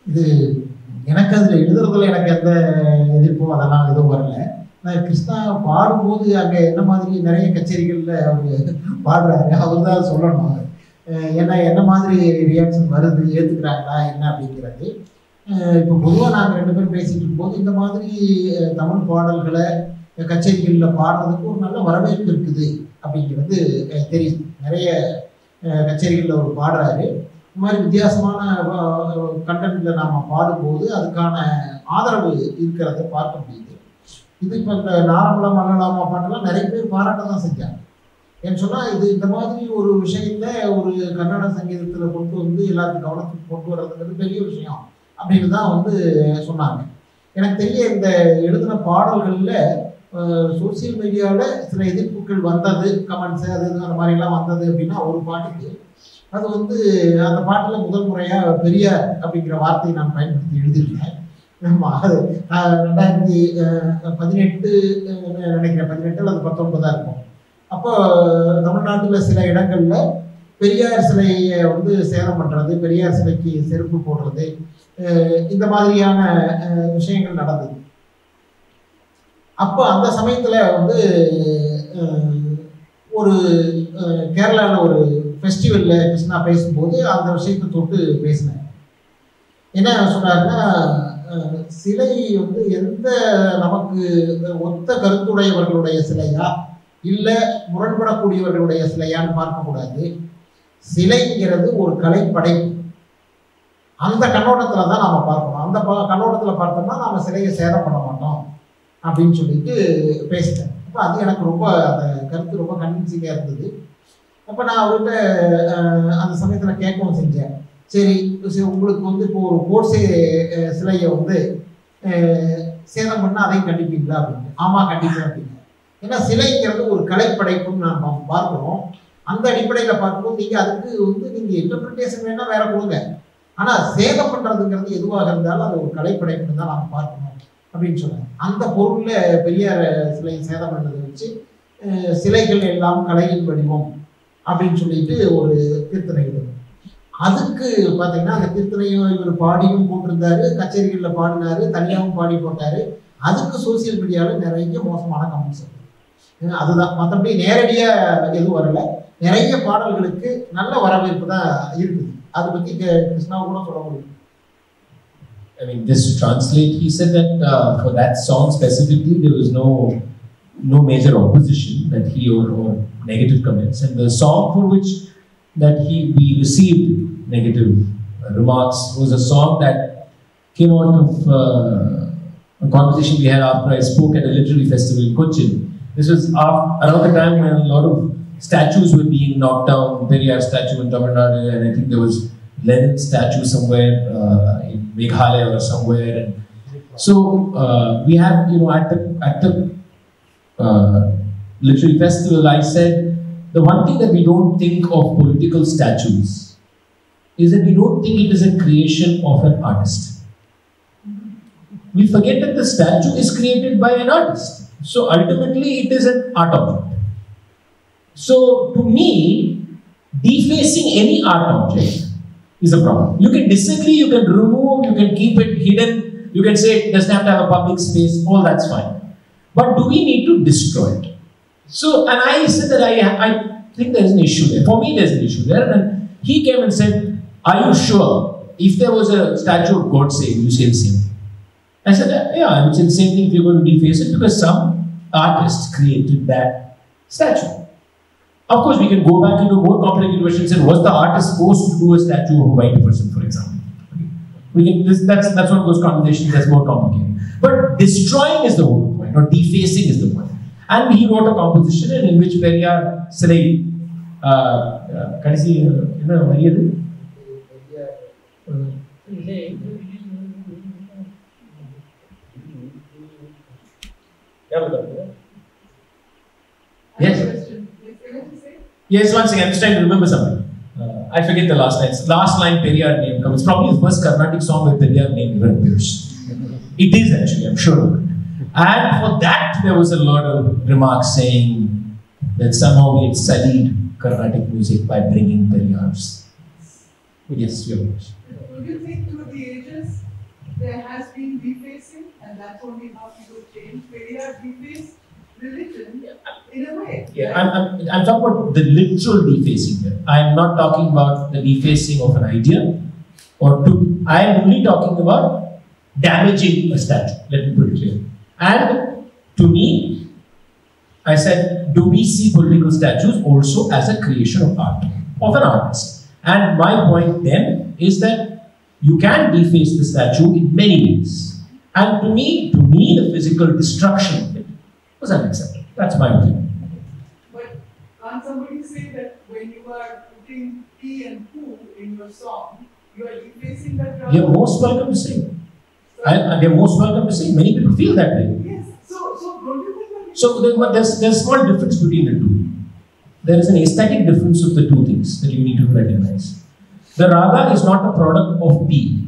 இது எனக்கு அதில் எழுதுறதுல எனக்கு எந்த எதிர்ப்பும் அதெல்லாம் எதுவும் வரல நான் கிருஷ்ணா பாடும்போது அங்கே என்ன மாதிரி நிறைய கச்சேரிகளில் அவர் பாடுறாரு அவர் தான் சொல்லணும் அஹ் என்ன என்ன மாதிரி ரியாக்ஷன் வருது ஏற்றுக்கிறாங்களா என்ன அப்படிங்கிறது. இப்போ பொதுவாக நாங்கள் ரெண்டு பேரும் பேசிகிட்டு இருக்கும்போது இந்த மாதிரி தமிழ் பாடல்களை கச்சேரிகளில் பாடுறதுக்கு ஒரு நல்ல வரவேற்பு இருக்குது அப்படிங்கிறது தெரியுது நிறைய கச்சேரிகளில் அவர் பாடுறாரு. இந்த மாதிரி வித்தியாசமான கண்டென்ட்ல நாம் பாடும்போது அதுக்கான ஆதரவு இருக்கிறத பார்க்க முடியுது. இது இப்போ இந்த நாரம்பலம் மல்லலாமா பாட்டெல்லாம் நிறைய பேர் பாராட்ட தான் செஞ்சாங்க. ஏன்னு சொன்னால் இது இந்த மாதிரி ஒரு விஷயத்த ஒரு கன்னட சங்கீதத்தில் கொண்டு வந்து எல்லாத்துக்கும் கவனத்துக்கு கொண்டு வர்றதுங்கிறது பெரிய விஷயம் அப்படின்னு தான் வந்து சொன்னாங்க. எனக்கு தெரிய இந்த எழுதின பாடல்களில் சோசியல் மீடியாவில் சில எதிர்ப்புகள் வந்தது கமெண்ட்ஸு அது அந்த மாதிரிலாம் வந்தது அப்படின்னா ஒரு பாட்டுக்கு அது வந்து அந்த பாட்டில் முதல் முறையாக பெரிய அப்படிங்கிற வார்த்தையை நான் பயன்படுத்தி எழுதியிருக்கேன் ஆமாம் அது ரெண்டாயிரத்தி பதினெட்டு நினைக்கிறேன் பதினெட்டு அல்லது பத்தொன்பதாக இருக்கும். அப்போ தமிழ்நாட்டில் சில இடங்களில் பெரியார் சிலையை வந்து சேதம் பண்ணுறது பெரியார் சிலைக்கு செருப்பு போடுறது இந்த மாதிரியான விஷயங்கள் நடந்தது. அப்போ அந்த சமயத்தில் வந்து ஒரு கேரளாவில் ஒரு ஃபெஸ்டிவலில் கிருஷ்ணா பேசும்போது அந்த விஷயத்தை தொட்டு பேசினேன் என்ன சொன்னாருன்னா சிலை வந்து எந்த நமக்கு ஒத்த கருத்துடையவர்களுடைய சிலையா இல்லை முரண்படக்கூடியவர்களுடைய சிலையான்னு பார்க்கக்கூடாது. சிலைங்கிறது ஒரு கலைப்படைப்பு அந்த கண்ணோட்டத்தில் தான் நாம் பார்க்கணும். அந்த ப கண்ணோட்டத்தில் பார்த்தோம்னா நாம் சிலையை சேதம் பண்ண மாட்டோம் அப்படின்னு சொல்லிட்டு பேசிட்டேன். அப்போ அது எனக்கு ரொம்ப அந்த கருத்து ரொம்ப கன்வின்சிங்காக இருந்தது. அப்போ நான் அவர்கிட்ட அந்த சமயத்தில் கேட்கவும் செஞ்சேன். சரி சரி, உங்களுக்கு வந்து இப்போ ஒரு கோட்ஸே சிலையை வந்து சேதம் பண்ணால் அதையும் கண்டிப்பீங்களா அப்படின்னு ஆமாம் கண்டிப்பேன் அப்படின்னு ஏன்னா சிலைங்கிறது ஒரு கலைப்படைப்புன்னு நாம் பார்க்குறோம். அந்த அடிப்படையில் பார்க்கும்போது நீங்கள் அதுக்கு வந்து நீங்கள் இன்டர்பிரிட்டேஷன் வேணால் வேற கொடுங்க. ஆனால் சேதம் பண்ணுறதுங்கிறது எதுவாக இருந்தாலும் அது ஒரு கலைப்படைப்புன்னு தான் நாம் பார்க்கணும் அப்படின்னு சொன்னாங்க அந்த பொருளில் பெரியார் சிலை சேதம் பண்ணதை வச்சு சிலைகள் எல்லாம் கலையின் வடிவம் அப்படின்னு சொல்லிட்டு ஒரு கீர்த்தனை எழுதும் அதுக்கு பார்த்தீங்கன்னா அந்த கீர்த்தனையும் இவர் பாடியும் போட்டிருந்தாரு கச்சேரிகளில் பாடினாரு தனியாகவும் பாடி போட்டார். அதுக்கு சோசியல் மீடியாவில் நிறைய மோசமான கமெண்ட்ஸ் இருக்கு அதுதான் மற்றபடி நேரடியாக எதுவும் வரல நிறைய பாடல்களுக்கு நல்ல வரவேற்பு தான் இருக்குது அதை பற்றி கிருஷ்ணாவும் கூட சொல்ல முடியும் I mean, just to translate, he said that uh, for that song specifically, there was no no major opposition that he or, or negative comments, and the song for which that he we received negative remarks was a song that came out of uh, a conversation we had after I spoke at a literary festival in Cochin. This was around the time when a lot of statues were being knocked down. There, you Periyar statue in Tamil Nadu, and I think there was Lenin statue somewhere uh, in Meghalaya or somewhere. And so uh, we had, you know, at the at the uh, literary festival, I said the one thing that we don't think of political statues is that we don't think it is a creation of an artist. We forget that the statue is created by an artist. So ultimately, it is an art object. So to me, defacing any art object is a problem. You can disagree, you can remove, you can keep it hidden, you can say it doesn't have to have a public space, all that's fine. But do we need to destroy it? So, and I said that I, I think there's an issue there. For me, there's an issue there. And he came and said, Are you sure? If there was a statue of God saying, you say the same. I said, Yeah, I would say the same thing if you're going to deface it because some artist created that statue. Of course, we can go back into more complicated questions and was the artist supposed to do a statue of a white person, for example? We can, this, that's, that's one of those conversations that's more complicated. But destroying is the whole point, or defacing is the point. And he wrote a composition in which Periyar Silai, uh, uh, கடைசி என்ன வரி அது Yes. Yes, one second. I'm just trying to remember something. Uh, I forget the last line. Last line Periyar name comes. It's probably the first Carnatic song with Periyar name ever appears. It is actually, I'm sure of it. And for that, there was a lot of remarks saying that somehow we had sullied Carnatic music by bringing Periyar's. Yes, your question. Do you think through the ages there has been defacing and that's only how people change? Periyar defaced religion in a way. Yeah, I'm, I'm, I'm talking about the literal defacing here. I'm not talking about the defacing of an idea or to, I am only talking about damaging a statue. Let me put it clear. And to me, I said, do we see political statues also as a creation of art, of an artist? And my point then is that you can deface the statue in many ways. And to me, to me, the physical destruction of it was unacceptable. That's my opinion. But can't somebody say that when you are putting P and poo in your song, you are replacing the drum? You're most welcome to sing. I, and they're most welcome to sing. Many people feel that way. Yes. So, so don't you think that So there, but there's there's small difference between the two. There is an aesthetic difference of the two things that you need to recognize. The raga is not a product of P.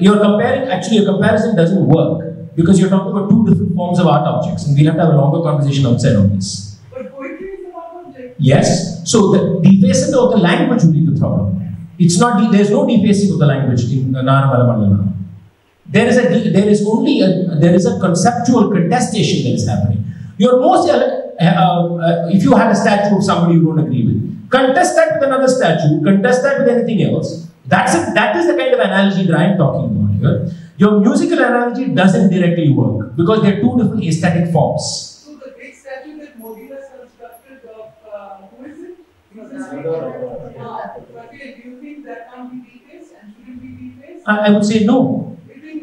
You're comparing, actually, your comparison doesn't work because you're talking about two different forms of art objects, and we'll have to have a longer conversation outside on this. But poetry is an art object. Yes, so the defacing of the language will be the problem. It's not, there's no defacing of the language in Nanamalamalanam. There is a, there is only a, there is a conceptual contestation that is happening. You're most, uh, uh, uh, if you have a statue of somebody you don't agree with, contest that with another statue, contest that with anything else. That's it, that is the kind of analogy that I'm talking about here. Your musical analogy doesn't directly work because they're two different aesthetic forms. So the great statue that Modi has constructed of, uh, who is it? Do you think that can't be defaced and shouldn't be defaced? I, I would say no.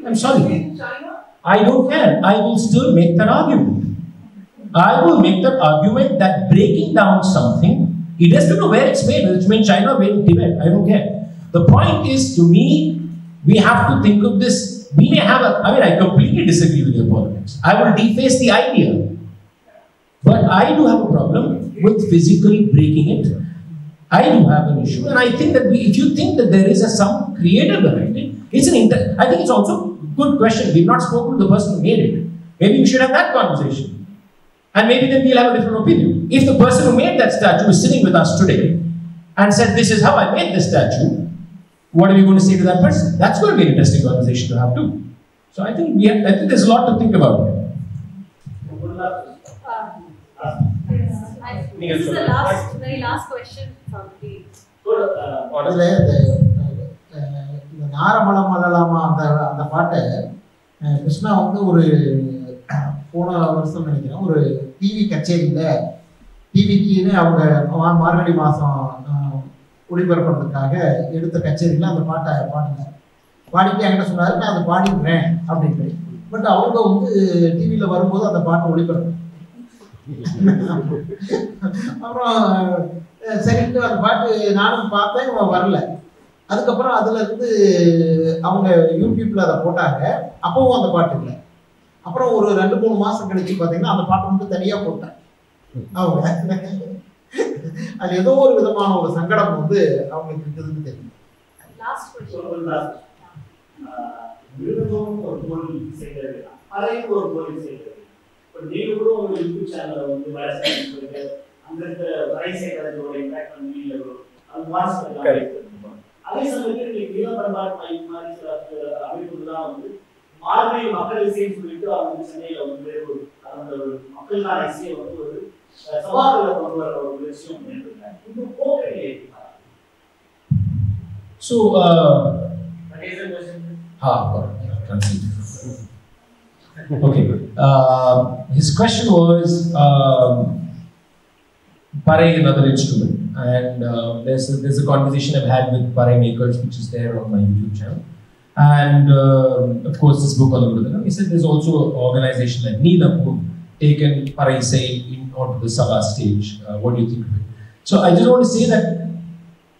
I'm sorry. in China? I don't care. I will still make that argument. I will make that argument that breaking down something, it has to do where it's made, it's made in China made in Tibet. I don't care. The point is, to me, we have to think of this. We may have a, I mean, I completely disagree with your politics. I will deface the idea. But I do have a problem with physically breaking it. I do have an issue, and I think that we, if you think that there is a some creative behind it, it's an inter- I think it's also a good question. We've not spoken to the person who made it. Maybe we should have that conversation, and maybe then we'll have a different opinion. If the person who made that statue is sitting with us today and said, "This is how I made this statue," what are we going to say to that person? That's going to be an interesting conversation to have too. So I think we have, I think there's a lot to think about this is the last, very last question from the. இந்த நாரமலம் மல்லலாமா அந்த அந்த பாட்டை கிருஷ்ணா வந்து ஒரு போன வருஷம் நினைக்கிறேன் ஒரு டிவி கச்சேரியில் டிவிக்குன்னு அவங்க மார்கழி மாதம் ஒளிபரப்புறதுக்காக எடுத்த கச்சேரியில் அந்த பாட்டை பாடினார் பாடிட்டு என்கிட்ட சொன்னார் நான் அதை பாடிடுறேன் அப்படின்ட்டு பட் அவங்க வந்து டிவியில் வரும்போது அந்த பாட்டை ஒளிபரப்பு. அப்புறம் சரிட்டு சரின்ட்டு அந்த பாட்டு நானும் பார்த்தேன் இவன் வரல. அதுக்கப்புறம் அதுலேருந்து அவங்க யூடியூப்பில் அதை போட்டாங்க. அப்பவும் அந்த பாட்டு இல்லை. அப்புறம் ஒரு ரெண்டு மூணு மாதம் கழிச்சு பார்த்தீங்கன்னா அந்த பாட்டு மட்டும் தனியாக போட்டேன். அவங்க. அது ஏதோ ஒரு விதமான ஒரு சங்கடம் வந்து அவங்களுக்கு இருக்குதுன்னு தெரியும். மிருகமும் ஒரு தொழில் செய்கிறது அதையும் ஒரு தொழில் செய்கிறது இப்போ நீங்க கூட உங்க யூடியூப் சேனலை வந்து சொல்லிட்டு அங்க இருக்கிற வரை செய்கிறதோட இம்பாக்ட் பண்ணி அந்த மாதிரி அதே சமயத்தில் நீங்க நீலபரம்பாடு மையம் மாதிரி சில சில அமைப்புகள்லாம் வந்து மார்கழி மக்கள் இசைன்னு சொல்லிட்டு அவங்க சென்னையில வந்து ஒரு அந்த ஒரு மக்களுக்கான இசையை வந்து ஒரு So, uh, is. Ah, okay. Uh, his question was um, Parai, another instrument, and uh, there's a, there's a conversation I've had with Parai makers, which is there on my YouTube channel, and um of course this book on the. He said there's also an organization like who taken Parai say in onto the Sabha stage. Uh, what do you think of it? So I just want to say that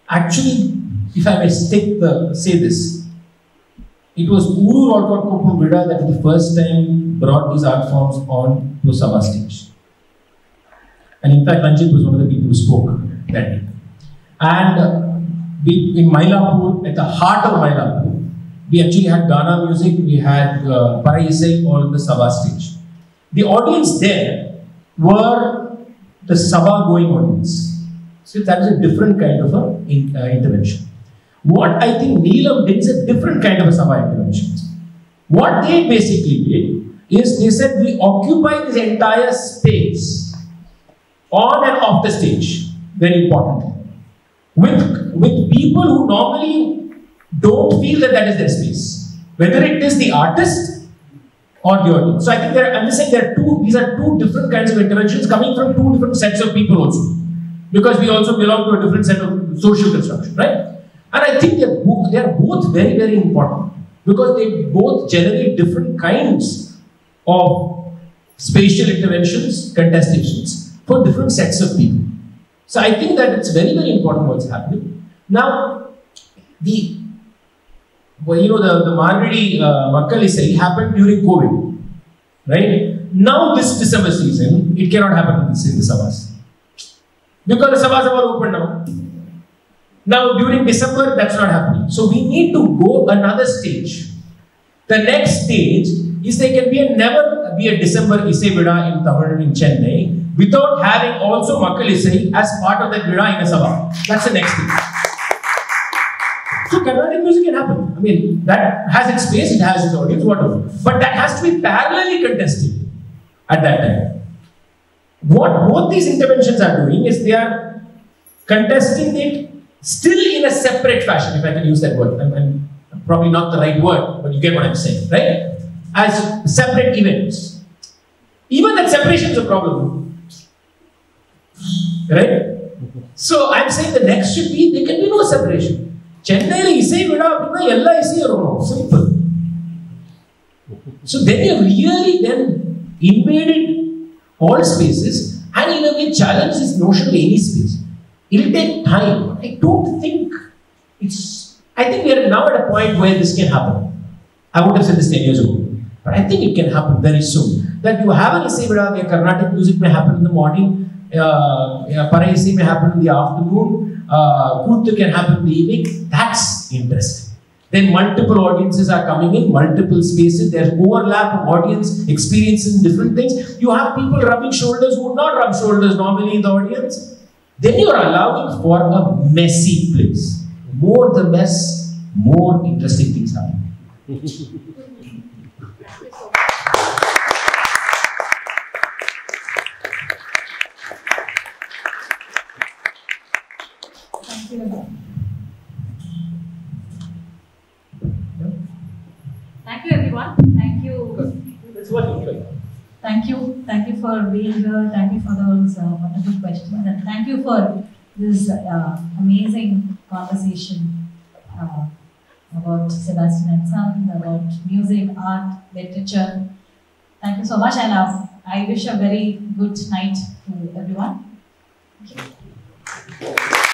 actually, if I may stick the say this, it was Urur Olcott Kuppam Vizha that the first time brought these art forms on to Sabha stage. And in fact, Ranjith was one of the people who spoke that day. And uh, we, in Mylapur, at the heart of Mylapur, we actually had Ghana music, we had uh, Paraisai all on the Sabha stage. The audience there were the Sabha going audience. So that is a different kind of a in, uh, intervention. What I think Neelam did is a different kind of a Sabha intervention. What they basically did is they said we occupy this entire space on and off the stage, very importantly, with, with people who normally don't feel that that is their space, whether it is the artist or the audience. So I think there, I'm just saying there are two, these are two different kinds of interventions coming from two different sets of people also, because we also belong to a different set of social construction, right? And I think they're both, they are both very, very important because they both generate different kinds of spatial interventions, contestations. for different sets of people. So I think that it's very, very important what's happening. Now, the well, you know, the, the Margazhi uh, Makkal happened during COVID, right? Now, this December season, it cannot happen in, the Sabhas. Because the Sabhas are open now. Now, during December, that's not happening. So, we need to go another stage. The next stage is there can be a never be a December Isai Vizha in Tamil in Chennai without having also Makkal Isai as part of that Vizha in a Sabha. That's the next thing. So music can happen. I mean, that has its space, it has its audience, whatever. But that has to be parallelly contested at that time. What both these interventions are doing is they are contesting it still in a separate fashion, if I can use that word. I'm, I'm probably not the right word, but you get what I'm saying, right? As separate events. Even that separation is a problem. Right? So I'm saying the next should be there can be no separation. சென்னையில் இசை விழா அப்படின்னா எல்லா இசையும் இருக்கணும் simple so then you really then invaded all spaces and in a way challenge this notion of any space. It'll take time. I don't think it's. I think we are now at a point where this can happen. I would have said this 10 years ago. But I think it can happen very soon. That you have an Isai Vida where Carnatic music may happen in the morning, uh, yeah, Para Isai may happen in the afternoon, uh, Kuthu can happen in the evening. That's interesting. Then multiple audiences are coming in, multiple spaces. There's overlap of audience experiences different things. You have people rubbing shoulders who would not rub shoulders normally in the audience. Then you're allowing for a messy place. More the mess, more interesting things happen. Thank you. Thank you, everyone. Thank you. That's what you like. Thank you. Thank you for being here. Thank you for those uh, wonderful questions. And thank you for this uh, amazing conversation uh, about Sebastian and Son, about music, art, literature. Thank you so much. And uh, I wish a very good night to everyone. Thank you.